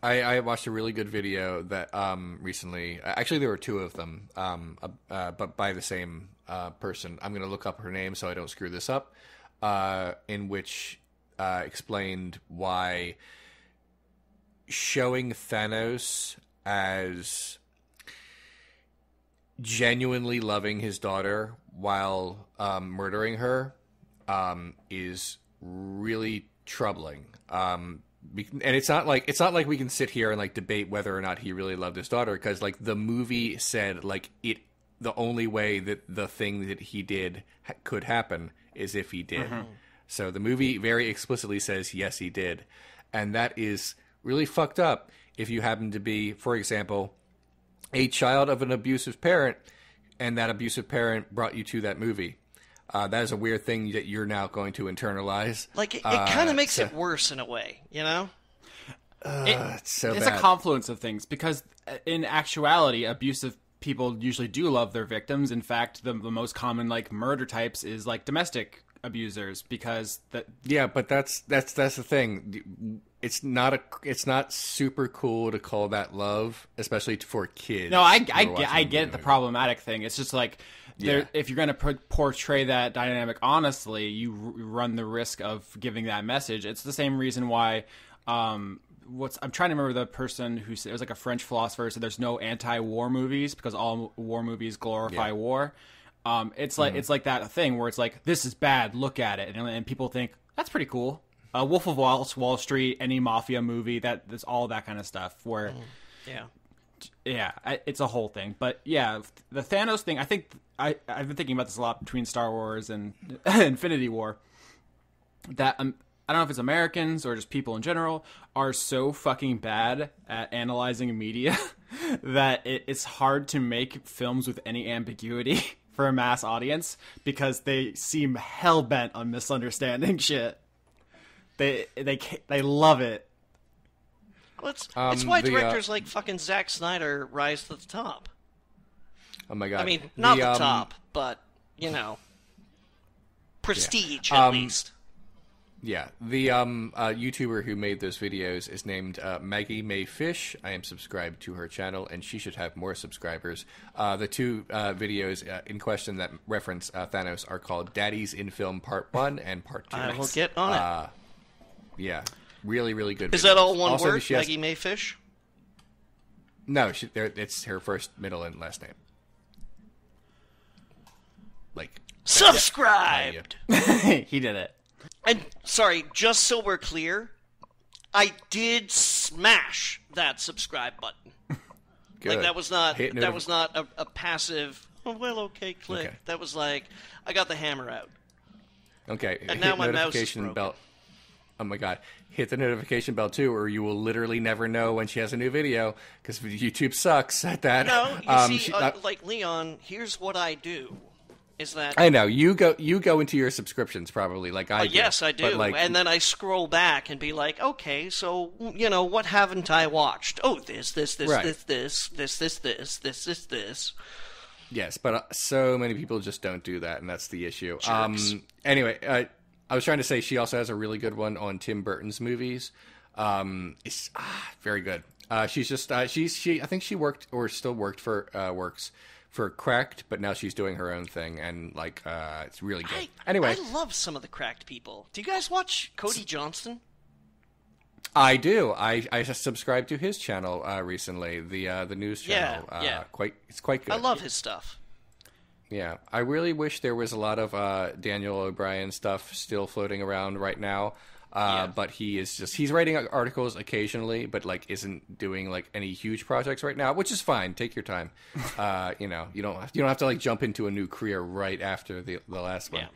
Speaker 1: I, I watched a really good video that um, recently. Actually, there were two of them, um, uh, uh, but by the same uh, person. I'm going to look up her name so I don't screw this up. Uh, in which uh, explained why showing Thanos as genuinely loving his daughter while um, murdering her um, is really troubling. Um, and it's not like it's not like we can sit here and like debate whether or not he really loved his daughter because like the movie said like it the only way that the thing that he did ha- could happen is if he did. So the movie very explicitly says yes he did, and that is really fucked up if you happen to be, for example, a child of an abusive parent, and that abusive parent brought you to that movie. Uh, that is a weird thing that you're now going to internalize.
Speaker 3: Like, it, it
Speaker 1: Uh,
Speaker 3: kind of makes
Speaker 1: so-
Speaker 3: it worse in a way, you know?
Speaker 1: Uh, it's so
Speaker 2: it's
Speaker 1: bad.
Speaker 2: a confluence of things because uh, in actuality, abusive people usually do love their victims. In fact, the, the most common like murder types is like domestic abusers because that
Speaker 1: Yeah, but that's that's that's the thing. It's not a it's not super cool to call that love, especially for kids.
Speaker 2: No, I, I, get- I
Speaker 1: the
Speaker 2: get the problematic thing. It's just like there,
Speaker 1: Yeah.
Speaker 2: if you're going to por- portray that dynamic honestly, you r- run the risk of giving that message. It's the same reason why. Um, what's I'm trying to remember the person who said it was like a French philosopher said there's no anti-war movies because all war movies glorify
Speaker 1: Yeah.
Speaker 2: war. Um, it's like it's like that thing where it's like this is bad, look at it, and, and people think that's pretty cool. Uh, Wolf of Wall, Wall Street, any mafia movie, that that's all that kind of stuff. Where
Speaker 3: Yeah.
Speaker 2: yeah, it's a whole thing. But yeah, the Thanos thing. I think I I've been thinking about this a lot between Star Wars and Infinity War. That um, I don't know if it's Americans or just people in general are so fucking bad at analyzing media that it, it's hard to make films with any ambiguity for a mass audience because they seem hell bent on misunderstanding shit. They they they love it.
Speaker 3: Well, it's,
Speaker 1: Um,
Speaker 3: it's why
Speaker 1: the, uh,
Speaker 3: directors like fucking Zack Snyder rise to the top.
Speaker 1: Oh my god!
Speaker 3: I mean, not the,
Speaker 1: um,
Speaker 3: top, but, you know, prestige at
Speaker 1: Um,
Speaker 3: least.
Speaker 1: Yeah, the um, uh, YouTuber who made those videos is named uh, Maggie Mae Fish. I am subscribed to her channel, and she should have more subscribers. Uh, the two uh, videos uh, in question that reference uh, Thanos are called "Daddies in Film Part One and Part Two.
Speaker 3: I will get on it.
Speaker 1: Yeah, really, really good.
Speaker 3: Is that all one
Speaker 1: Also,
Speaker 3: word,
Speaker 1: has-
Speaker 3: Maggie Mayfish?
Speaker 1: No, she, it's her first, middle, and last name. Like,
Speaker 3: Subscribed!
Speaker 2: he did it.
Speaker 3: And, sorry, just so we're clear, I did smash that subscribe button.
Speaker 1: good.
Speaker 3: Like, that was not,
Speaker 1: Hit
Speaker 3: that was not a, a passive, oh, well, okay, click.
Speaker 1: Okay.
Speaker 3: That was like, I got the hammer out.
Speaker 1: Okay,
Speaker 3: And
Speaker 1: hit
Speaker 3: now my mouse is
Speaker 1: notification
Speaker 3: broken.
Speaker 1: bell. Oh my god, hit the notification bell too, or you will literally never know when she has a new video because YouTube sucks at that.
Speaker 3: No, you
Speaker 1: Um,
Speaker 3: see,
Speaker 1: she-
Speaker 3: uh,
Speaker 1: uh,
Speaker 3: like Leon, here's what I do: is that
Speaker 1: I know you go you go into your subscriptions probably like I
Speaker 3: Uh,
Speaker 1: do.
Speaker 3: yes, I do,
Speaker 1: like,
Speaker 3: and then I scroll back and be like, okay, so you know what haven't I watched? Oh, this, this, this,
Speaker 1: Right.
Speaker 3: this, this, this, this, this, this, this, this.
Speaker 1: Yes, but uh, so many people just don't do that, and that's the issue. Um, anyway, uh, I was trying to say she also has a really good one on Tim Burton's movies. Um, it's ah, very good. Uh, she's just uh, she's she I think she worked or still worked for uh, works for Cracked, but now she's doing her own thing, and like uh, it's really good.
Speaker 3: I,
Speaker 1: anyway,
Speaker 3: I love some of the cracked people. Do you guys watch Cody Johnston?
Speaker 1: I do. I I just subscribed to his channel uh, recently, the uh, the news
Speaker 3: Yeah,
Speaker 1: channel. uh,
Speaker 3: yeah.
Speaker 1: Quite, it's quite good.
Speaker 3: I love his stuff.
Speaker 1: Yeah, I really wish there was a lot of uh, Daniel O'Brien stuff still floating around right now. Uh,
Speaker 3: Yeah.
Speaker 1: But he is just—he's writing articles occasionally, but like isn't doing like any huge projects right now, which is fine. Take your time. uh, you know, you don't you don't have to like jump into a new career right after the the last one.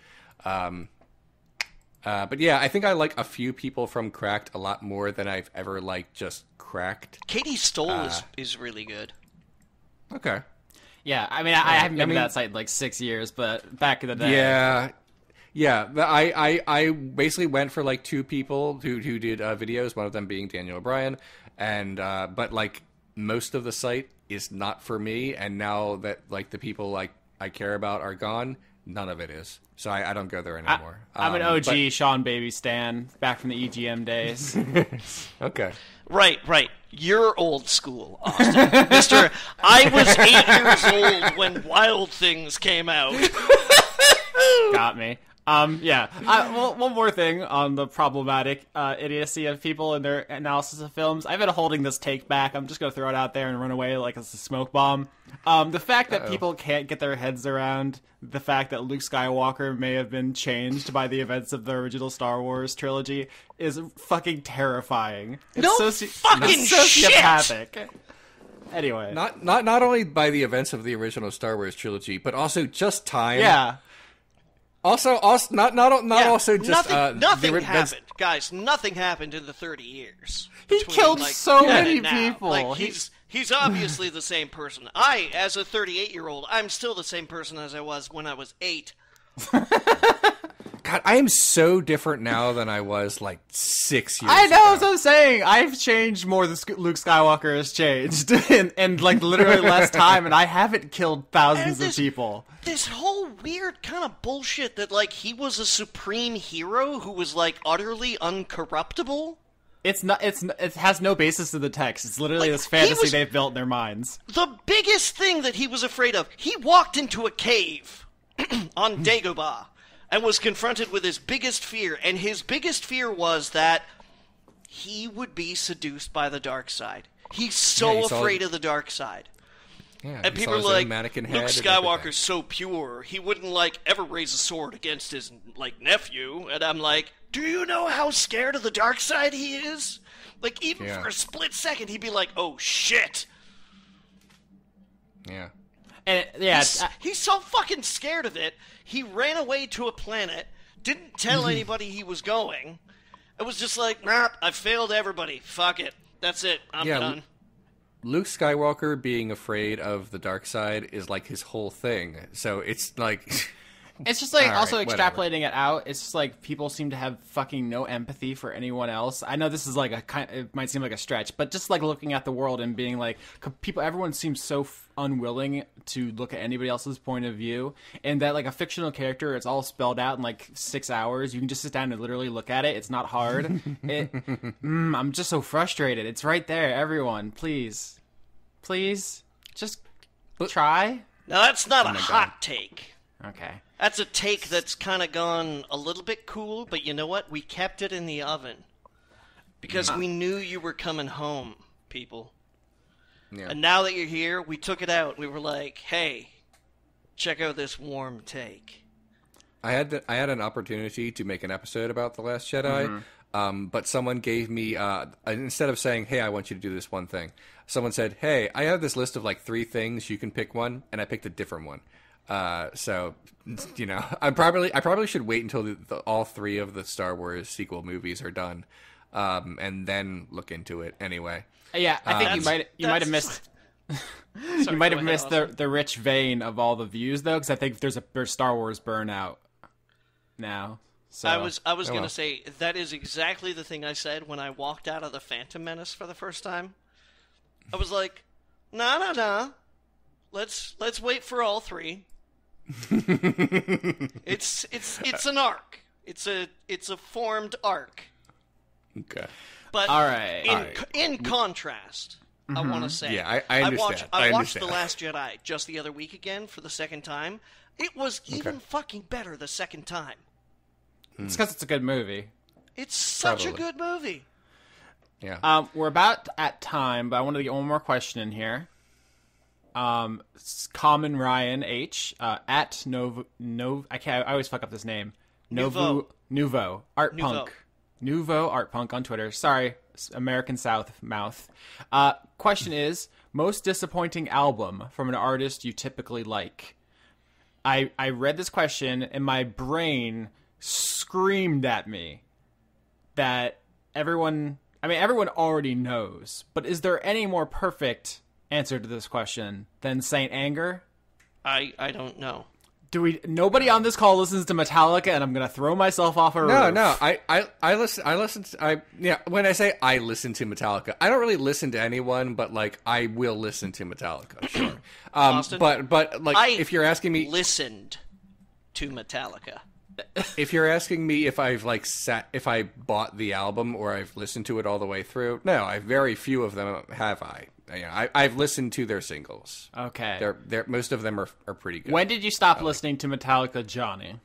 Speaker 1: Um, uh, but yeah, I think I like a few people from Cracked a lot more than I've ever liked just Cracked.
Speaker 3: Katy Stoll
Speaker 1: Uh,
Speaker 3: is, is really good.
Speaker 1: Okay.
Speaker 2: Yeah, I mean, I, I haven't been
Speaker 1: I mean-
Speaker 2: to that site in like six years, but back in the day,
Speaker 1: Yeah, yeah. I, I I basically went for like two people who who did uh, videos. One of them being Daniel O'Brien, and uh, but like most of the site is not for me. And now that like the people like I care about are gone, none of it is. So I, I don't go there anymore.
Speaker 2: I'm an
Speaker 1: Um,
Speaker 2: OG Seanbaby Stan back from the EGM days.
Speaker 1: okay.
Speaker 3: Right, right. You're old school, Austin. Mister, I was eight years old when Wild Things came out.
Speaker 2: Got me. Um, yeah. I, well, one more thing on the problematic uh, idiocy of people and their analysis of films. I've been holding this take back. I'm just gonna throw it out there and run away like it's a smoke bomb. Um, the fact that people can't get their heads around the fact that Luke Skywalker may have been changed by the events of the original Star Wars trilogy is fucking terrifying. It's
Speaker 3: No
Speaker 2: soci-
Speaker 3: fucking
Speaker 2: it's sociopathic. Anyway,
Speaker 1: Not not not only by the events of the original Star Wars trilogy, but also just time.
Speaker 2: yeah.
Speaker 1: Also, also not not not
Speaker 3: Yeah,
Speaker 1: also just
Speaker 3: nothing,
Speaker 1: uh,
Speaker 3: nothing
Speaker 1: events-
Speaker 3: happened, guys. Nothing happened in the thirty years.
Speaker 2: He killed
Speaker 3: like,
Speaker 2: so many people.
Speaker 3: Like he's he's obviously the same person. I, as a thirty-eight-year-old, I'm still the same person as I was when I was eight.
Speaker 1: God, I am so different now than I was like six years. Ago.
Speaker 2: I know
Speaker 1: ago.
Speaker 2: what I'm saying. I've changed more than Luke Skywalker has changed in, in like literally less time, and I haven't killed thousands
Speaker 3: And
Speaker 2: of people.
Speaker 3: This whole weird kind of bullshit that like he was a supreme hero who was like utterly uncorruptible.
Speaker 2: It's not. It's n- it has no basis in the text. It's literally
Speaker 3: Like,
Speaker 2: this fantasy
Speaker 3: was-
Speaker 2: they've built in their minds.
Speaker 3: The biggest thing that he was afraid of, he walked into a cave on Dagobah and was confronted with his biggest fear, and his biggest fear was that he would be seduced by the dark side. He's so
Speaker 1: Yeah, he saw-
Speaker 3: afraid of the dark side.
Speaker 1: Yeah,
Speaker 3: And people are like, Luke Skywalker's so pure, he wouldn't like ever raise a sword against his like nephew. And I'm like, do you know how scared of the dark side he is? Like even
Speaker 1: Yeah.
Speaker 3: for a split second, he'd be like, oh shit.
Speaker 1: Yeah.
Speaker 2: And yeah,
Speaker 3: He's,
Speaker 2: I-
Speaker 3: he's so fucking scared of it. He ran away to a planet, didn't tell mm-hmm. anybody he was going. It was just like, nah, I failed everybody. Fuck it. That's it. I'm
Speaker 1: Yeah,
Speaker 3: done.
Speaker 1: Luke Skywalker being afraid of the dark side is like his whole thing. So it's like
Speaker 2: It's just like
Speaker 1: All
Speaker 2: also
Speaker 1: right, whatever.
Speaker 2: extrapolating it out. It's just like people seem to have fucking no empathy for anyone else. I know this is like a kind. It might seem like a stretch, but just like looking at the world and being like, people, everyone seems so f- unwilling to look at anybody else's point of view, and that like a fictional character, it's all spelled out in like six hours. You can just sit down and literally look at it. It's not hard. it, mm, I'm just so frustrated. It's right there. Everyone, please, please, just try.
Speaker 3: Now that's not
Speaker 1: Oh
Speaker 3: a hot take.
Speaker 2: Okay.
Speaker 3: That's a take that's kind of gone a little bit cool, but you know what? We kept it in the oven because we knew you were coming home, people.
Speaker 1: Yeah.
Speaker 3: And now that you're here, we took it out. We were like, "Hey, check out this warm take."
Speaker 1: I had I had an opportunity to make an episode about the Last Jedi, um, but someone gave me uh, instead of saying, "Hey, I want you to do this one thing," someone said, "Hey, I have this list of like three things. You can pick one," and I picked a different one. Uh, so, you know, I probably I probably should wait until the, the, all three of the Star Wars sequel movies are done, um, and then look into it. Anyway,
Speaker 2: Yeah, I think you might you might have missed
Speaker 3: Sorry,
Speaker 2: you might have
Speaker 3: ahead,
Speaker 2: missed the the rich vein of all the views though, because I think there's a there's Star Wars burnout now. So
Speaker 3: I was I was
Speaker 1: Oh,
Speaker 3: gonna
Speaker 1: well.
Speaker 3: say that is exactly the thing I said when I walked out of the Phantom Menace for the first time. I was like, "Nah, nah, nah. Let's let's wait for all three. it's it's it's an arc. It's a it's a formed arc.
Speaker 1: okay.
Speaker 3: But
Speaker 2: All right.
Speaker 3: in
Speaker 2: All right.
Speaker 3: in contrast, I want to say.
Speaker 1: Yeah, I- I understand.
Speaker 3: watched, I,
Speaker 1: I
Speaker 3: watched
Speaker 1: understand.
Speaker 3: The Last Jedi just the other week again for the second time. It was even fucking better the second time.
Speaker 2: It's because it's a good movie.
Speaker 3: It's such
Speaker 1: Probably.
Speaker 3: a good movie.
Speaker 1: Yeah.
Speaker 2: Um, we're about at time, but I wanted to get one more question in here. Um, s- Common Ryan H uh, at Nov Nov. I can't. I always fuck up this name. Novo
Speaker 3: Nouveau.
Speaker 2: Nouveau Art
Speaker 3: Nouveau.
Speaker 2: Punk. Nouveau Art Punk on Twitter. Sorry, American South mouth. Uh, question is most disappointing album from an artist you typically like. I I read this question and my brain screamed at me that everyone I mean everyone already knows, but is there any more perfect answer to this question than St. Anger?
Speaker 3: I I don't know.
Speaker 2: Do we nobody on this call listens to Metallica and I'm going to throw myself off a
Speaker 1: No,
Speaker 2: roof.
Speaker 1: no. no. I, I, I listen. I listen. To, I yeah. When I say I listen to Metallica, I don't really listen to anyone, but like I will listen to Metallica. Sure. Um,
Speaker 3: Austin?
Speaker 1: but but like
Speaker 3: I
Speaker 1: if you're asking me,
Speaker 3: listened to Metallica.
Speaker 1: If you're asking me if I've like sat, if I bought the album or I've listened to it all the way through, no. I very few of them have I. You know, I I've listened to their singles.
Speaker 2: Okay.
Speaker 1: They're they're most of them are are pretty good.
Speaker 2: when did you stop listening to Metallica, Johnny?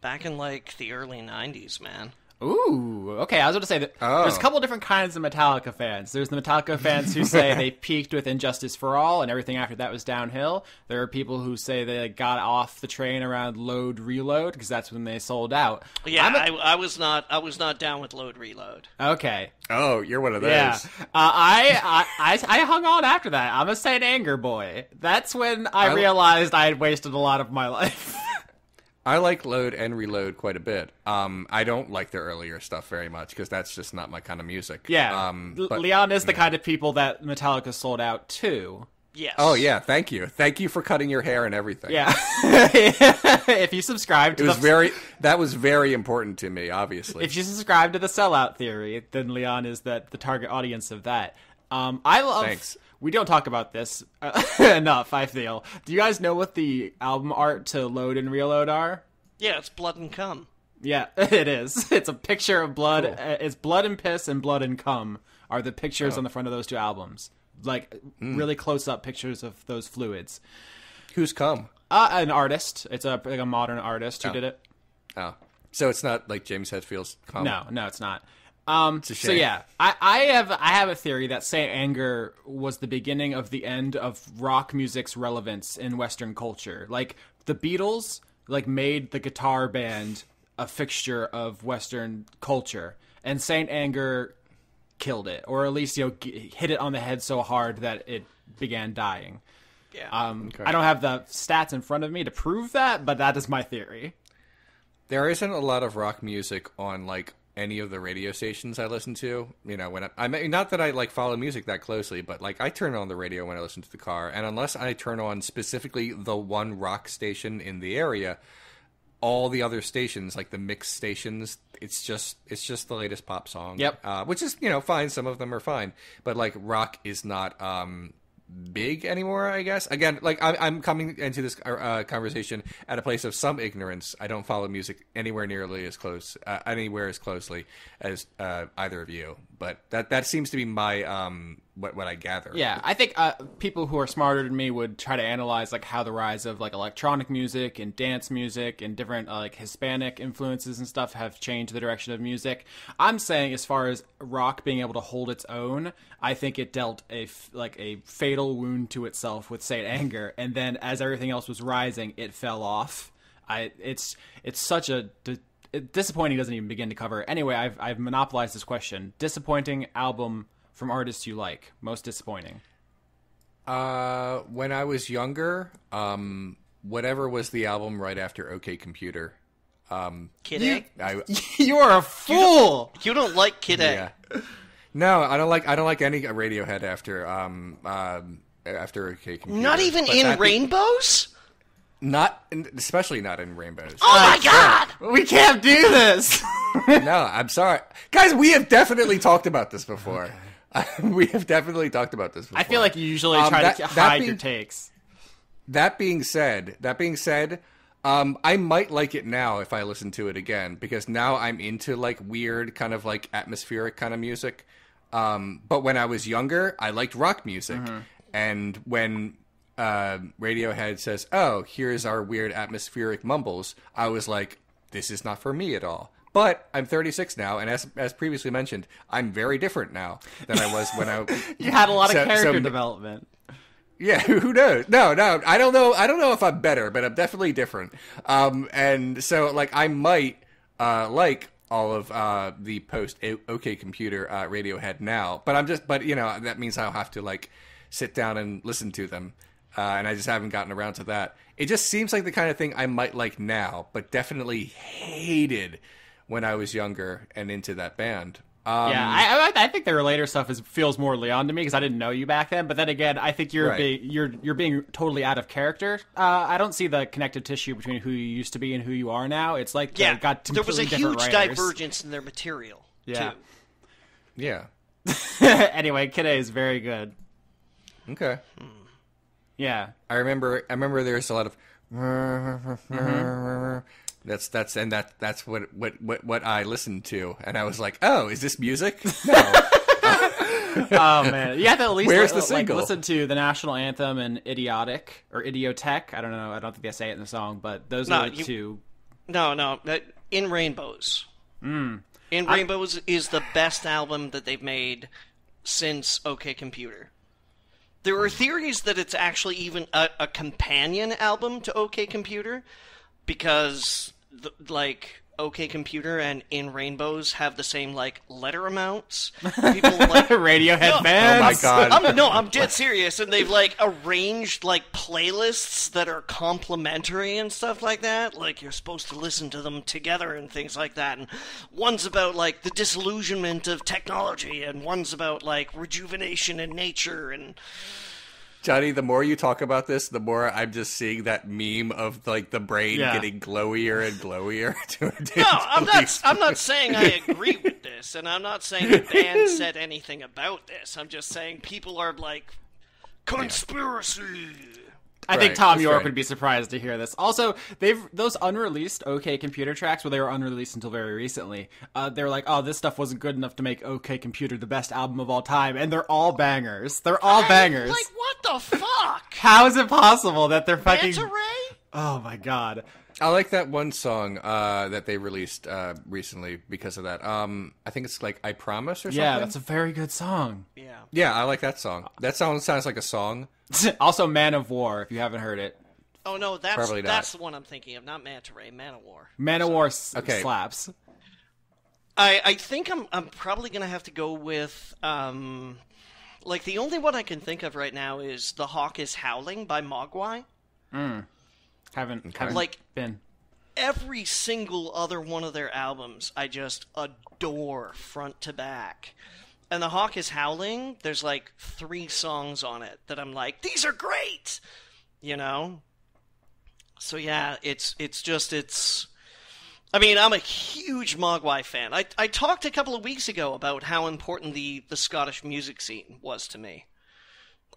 Speaker 3: Back in like the early '90s, man.
Speaker 2: Ooh, okay. I was going to say that
Speaker 1: Oh.
Speaker 2: there's a couple different kinds of Metallica fans. There's the Metallica fans who say they peaked with And Justice for All and everything after that was downhill. There are people who say they got off the train around Load Reload because that's when they sold out.
Speaker 3: Yeah,
Speaker 2: I'm a-
Speaker 3: I I was not I was not down with Load Reload.
Speaker 2: okay.
Speaker 1: oh, you're one of those.
Speaker 2: Yeah, uh, I, I I I hung on after that. I'm a St. Anger boy. That's when I,
Speaker 1: I-
Speaker 2: realized I had wasted a lot of my life.
Speaker 1: I like Load and Reload quite a bit. Um, I don't like their earlier stuff very much because that's just not my kind of music.
Speaker 2: yeah,
Speaker 1: Um, but,
Speaker 2: Leon is the kind of people that Metallica sold out to.
Speaker 3: Yes.
Speaker 1: oh yeah, thank you, thank you for cutting your hair and everything.
Speaker 2: Yeah, if you subscribe to
Speaker 1: it was
Speaker 2: the
Speaker 1: very that was very important to me. Obviously,
Speaker 2: if you subscribe to the sellout theory, then Leon is that the target audience of that. Um, I love.
Speaker 1: Thanks.
Speaker 2: We don't talk about this uh, enough. I feel. Do you guys know what the album art to Load and Reload are?
Speaker 3: Yeah, it's Blood and Cum.
Speaker 2: Yeah, it is. It's a picture of blood. uh, It's blood and piss and blood and cum are the pictures on the front of those two albums. Like really close up pictures of those fluids.
Speaker 1: who's come?
Speaker 2: Uh, an artist. It's a like a modern artist who
Speaker 1: Oh.
Speaker 2: did it.
Speaker 1: Oh, so it's not like James Hetfield's. Comic.
Speaker 2: No, no, it's not. Um,
Speaker 1: a
Speaker 2: so yeah, I, I have I have a theory that St. Anger was the beginning of the end of rock music's relevance in Western culture. Like the Beatles, like made the guitar band a fixture of Western culture, and St. Anger killed it, or at least you know g- hit it on the head so hard that it began dying.
Speaker 3: Yeah.
Speaker 2: Um, I don't have the stats in front of me to prove that, but that is my theory.
Speaker 1: There isn't a lot of rock music on like any of the radio stations I listen to. You know, when I, I mean, not that I like follow music that closely, but like I turn on the radio when I listen to the car, and unless I turn on specifically the one rock station in the area, all the other stations, like the mix stations, it's just it's just the latest pop song.
Speaker 2: Yep.
Speaker 1: uh, which is you know fine. Some of them are fine, but like rock is not. um big anymore i guess. Again like I, i'm coming into this uh, conversation at a place of some ignorance. I don't follow music anywhere nearly as close uh, anywhere as closely as uh, either of you but that that seems to be my um what what i gather
Speaker 2: Yeah, I think uh, people who are smarter than me would try to analyze like how the rise of like electronic music and dance music and different uh, like Hispanic influences and stuff have changed the direction of music. I'm saying as far as rock being able to hold its own, I think it dealt a f- like a fatal wound to itself with St. Anger, and then as everything else was rising, it fell off. I it's it's such a disappointing doesn't even begin to cover. Anyway, I've I've monopolized this question. Disappointing album from artists you like. Most disappointing.
Speaker 1: uh when i was younger um whatever was the album right after ok computer Um,
Speaker 3: Kid A.
Speaker 1: i
Speaker 2: you are a fool.
Speaker 3: You don't like Kid A.
Speaker 1: yeah no i don't like i don't like any radiohead after um um after ok computer
Speaker 3: Not even
Speaker 1: But
Speaker 3: in
Speaker 1: Rainbows. be-
Speaker 3: Rainbows?
Speaker 1: not especially not in rainbows
Speaker 3: Oh my god!
Speaker 2: We can't do this.
Speaker 1: no, I'm sorry, guys. We have definitely talked about this before. we have definitely talked about this. before.
Speaker 2: I feel like you usually
Speaker 1: Um,
Speaker 2: try
Speaker 1: that-
Speaker 2: to
Speaker 1: that
Speaker 2: hide
Speaker 1: being-
Speaker 2: your takes.
Speaker 1: That being said, that being said, um, I might like it now if I listen to it again because now I'm into like weird kind of like atmospheric kind of music. Um, but when I was younger, I liked rock music, and when uh, Radiohead says, "Oh, here's our weird atmospheric mumbles," I was like, "This is not for me at all." But I'm 36 now, and as as previously mentioned, I'm very different now than I was when I.
Speaker 2: You had a lot
Speaker 1: So-
Speaker 2: of character
Speaker 1: so-
Speaker 2: development.
Speaker 1: Yeah, who knows? No, no, I don't know. I don't know if I'm better, but I'm definitely different. Um, and so like I might uh like all of uh the post OK Computer uh, Radiohead now, but I'm just, but you know that means I'll have to like sit down and listen to them, uh, and I just haven't gotten around to that. It just seems like the kind of thing I might like now, but definitely hated when I was younger and into that band. Um,
Speaker 2: Yeah, I, I, I think their later stuff is feels more Leon to me because I didn't know you back then. But then again, I think you're
Speaker 1: Right.
Speaker 2: being you're you're being totally out of character. Uh, I don't see the connective tissue between who you used to be and who you are now. It's like
Speaker 3: Yeah,
Speaker 2: got
Speaker 3: there was a huge
Speaker 2: writers.
Speaker 3: divergence in their material.
Speaker 2: Yeah.
Speaker 3: too.
Speaker 1: yeah.
Speaker 2: anyway, Kid A is very good.
Speaker 1: Okay.
Speaker 2: Yeah,
Speaker 1: I remember. I remember there's a lot of.
Speaker 2: Mm-hmm.
Speaker 1: That's that's and that that's what what what what I listened to, and I was like, oh, is this music? No.
Speaker 2: oh man, you have to at least
Speaker 1: Where's
Speaker 2: li-
Speaker 1: the
Speaker 2: like, listen to the national anthem and "Idiotic" or "Idioteque." I don't know. I don't think they say it in the song, but those
Speaker 3: No,
Speaker 2: are the
Speaker 3: you-
Speaker 2: two.
Speaker 3: No, no, that- in Rainbows.
Speaker 2: Hmm.
Speaker 3: In Rainbows is the best album that they've made since OK Computer. There are theories that it's actually even a, a companion album to OK Computer because, the, like, OK Computer and In Rainbows have the same like letter amounts. People like
Speaker 2: Radiohead
Speaker 3: No.
Speaker 2: fans.
Speaker 1: Oh my god.
Speaker 3: I'm, no, I'm dead serious, and they've like arranged like playlists that are complementary and stuff like that. Like you're supposed to listen to them together and things like that. And one's about like the disillusionment of technology, and one's about like rejuvenation in nature. And
Speaker 1: Johnny, the more you talk about this, the more I'm just seeing that meme of like the brain
Speaker 2: Yeah.
Speaker 1: getting glowier and glowier. to
Speaker 3: no, I'm not. I'm not saying I agree with this, and I'm not saying the band said anything about this. I'm just saying people are like conspiracy.
Speaker 2: I think
Speaker 1: Thom
Speaker 2: Yorke
Speaker 1: right.
Speaker 2: would be surprised to hear this. Also, they've those unreleased OK Computer tracks, where they were unreleased until very recently. Uh, they were like, "Oh, this stuff wasn't good enough to make OK Computer the best album of all time," and they're all bangers. They're all bangers.
Speaker 3: Like what the fuck?
Speaker 2: How is it possible that they're fucking?
Speaker 3: Manta Ray?
Speaker 2: Oh my god!
Speaker 1: I like that one song uh, that they released uh, recently because of that. Um, I think it's like "I Promise" or something.
Speaker 2: Yeah, that's a very good song.
Speaker 3: Yeah.
Speaker 1: yeah, I like that song. That song sounds like a song.
Speaker 2: also, Man of War. If you haven't heard it,
Speaker 3: Oh no, that's
Speaker 1: Probably not.
Speaker 3: that's the one I'm thinking of, not Manta Ray, Man of War.
Speaker 2: Man of War s-
Speaker 1: Okay.
Speaker 2: slaps.
Speaker 3: I I think I'm I'm probably gonna have to go with um, like the only one I can think of right now is "The Hawk Is Howling" by Mogwai.
Speaker 2: Haven't haven't
Speaker 3: Like-
Speaker 2: been.
Speaker 3: Every single other one of their albums, I just adore front to back. And "The Hawk Is Howling," there's like three songs on it that I'm like, these are great, you know. So yeah, it's it's just it's. I mean, I'm a huge Mogwai fan. I I talked a couple of weeks ago about how important the the Scottish music scene was to me.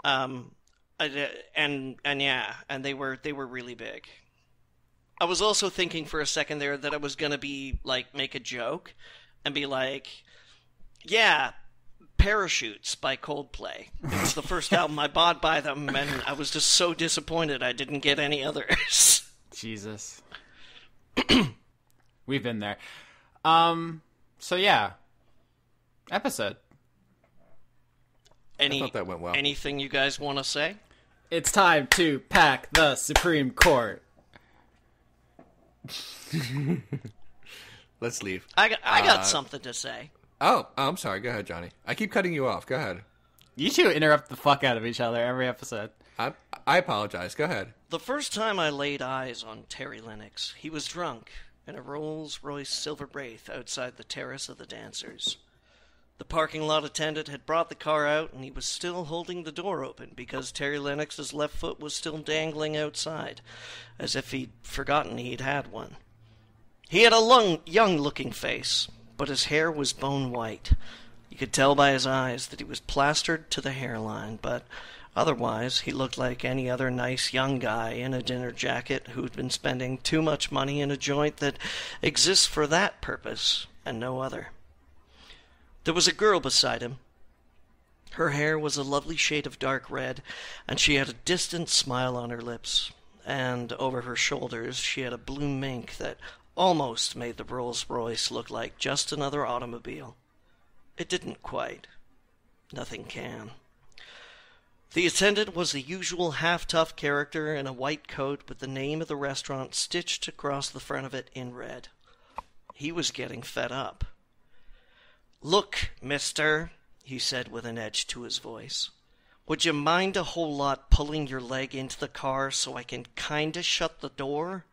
Speaker 3: Um, I- and and yeah, and they were they were really big. I was also thinking for a second there that I was gonna be like make a joke, and be like, yeah. Parachutes by Coldplay. It was the first album I bought by them, and I was just so disappointed I didn't get any others.
Speaker 2: Jesus. We've been there. Um. So yeah. Episode.
Speaker 3: Any,
Speaker 1: thought that went well.
Speaker 3: Anything you guys want to say?
Speaker 2: It's time to pack the Supreme Court.
Speaker 1: Let's leave.
Speaker 3: I got, I
Speaker 1: Uh,
Speaker 3: got something to say.
Speaker 1: Oh, oh, I'm sorry. Go ahead, Johnny. I keep cutting you off. Go ahead.
Speaker 2: You two interrupt the fuck out of each other every episode.
Speaker 1: I I apologize. Go ahead.
Speaker 3: The first time I laid eyes on Terry Lennox, he was drunk in a Rolls Royce Silver Wraith outside the Terrace of the Dancers. The parking lot attendant had brought the car out, and he was still holding the door open because Terry Lennox's left foot was still dangling outside, as if he'd forgotten he'd had one. He had a lung, young-looking face, but his hair was bone white. You could tell by his eyes that he was plastered to the hairline, but otherwise he looked like any other nice young guy in a dinner jacket who'd been spending too much money in a joint that exists for that purpose and no other. There was a girl beside him, Her hair was a lovely shade of dark red, and she had a distant smile on her lips. And over her shoulders she had a blue mink that almost made the Rolls Royce look like just another automobile. It didn't quite. Nothing can. The attendant was the usual half tough character in a white coat with the name of the restaurant stitched across the front of it in red. He was getting fed up. Look, mister, he said with an edge to his voice. Would you mind a whole lot pulling your leg into the car so I can kinda shut the door?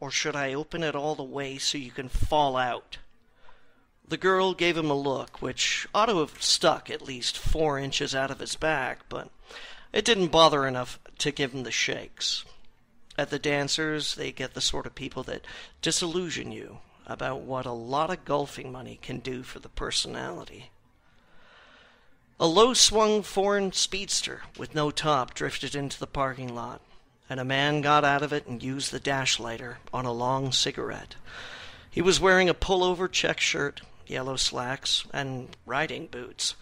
Speaker 3: Or should I open it all the way so you can fall out? The girl gave him a look which ought to have stuck at least four inches out of his back, but it didn't bother enough to give him the shakes. At the dancers, they get the sort of people that disillusion you about what a lot of golfing money can do for the personality. A low swung foreign speedster with no top drifted into the parking lot, and a man got out of it and used the dash lighter on a long cigarette. He was wearing a pullover check shirt, yellow slacks, and riding boots.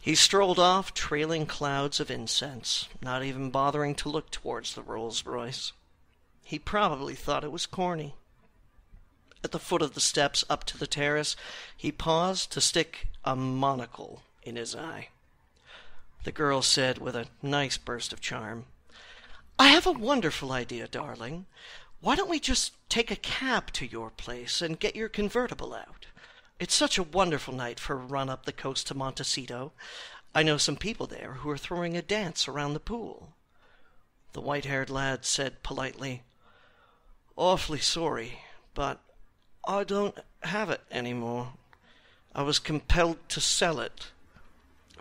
Speaker 3: He strolled off, trailing clouds of incense, not even bothering to look towards the Rolls Royce. He probably thought it was corny. At the foot of the steps up to the terrace, he paused to stick a monocle in his eye. The girl said with a nice burst of charm, I have a wonderful idea, darling. Why don't we just take a cab to your place and get your convertible out? It's such a wonderful night for a run up the coast to Montecito. I know some people there who are throwing a dance around the pool. The white haired lad said politely, Awfully sorry, but I don't have it any more. I was compelled to sell it.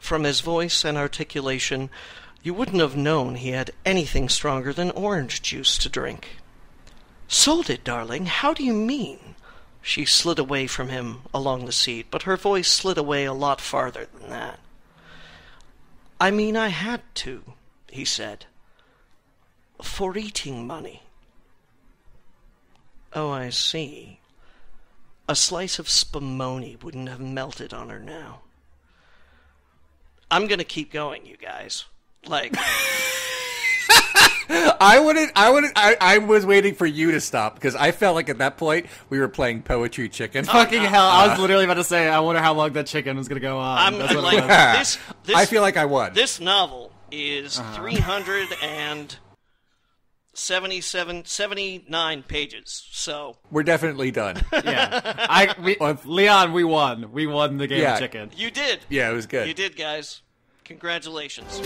Speaker 3: From his voice and articulation, you wouldn't have known he had anything stronger than orange juice to drink. Sold it, darling? How do you mean? She slid away from him along the seat, but her voice slid away a lot farther than that. I mean, I had to, he said. For eating money. Oh, I see. A slice of spumoni wouldn't have melted on her now. I'm gonna keep going, you guys. Like.
Speaker 1: I wouldn't. I wouldn't. I, I was waiting for you to stop because I felt like at that point we were playing poetry chicken.
Speaker 2: Fucking hell! I was literally about to say, I wonder how long that chicken was gonna go on.
Speaker 3: I'm,
Speaker 2: That's
Speaker 3: I'm
Speaker 2: what
Speaker 3: like
Speaker 2: it
Speaker 3: this, this.
Speaker 1: I feel like I won.
Speaker 3: this novel is
Speaker 2: Uh-huh.
Speaker 3: 377 79 pages. So
Speaker 1: We're definitely done.
Speaker 2: yeah, I we, Leon, we won. We won the game
Speaker 1: Yeah.
Speaker 2: of chicken.
Speaker 3: you did.
Speaker 1: yeah, it was good.
Speaker 3: You did, guys. Congratulations.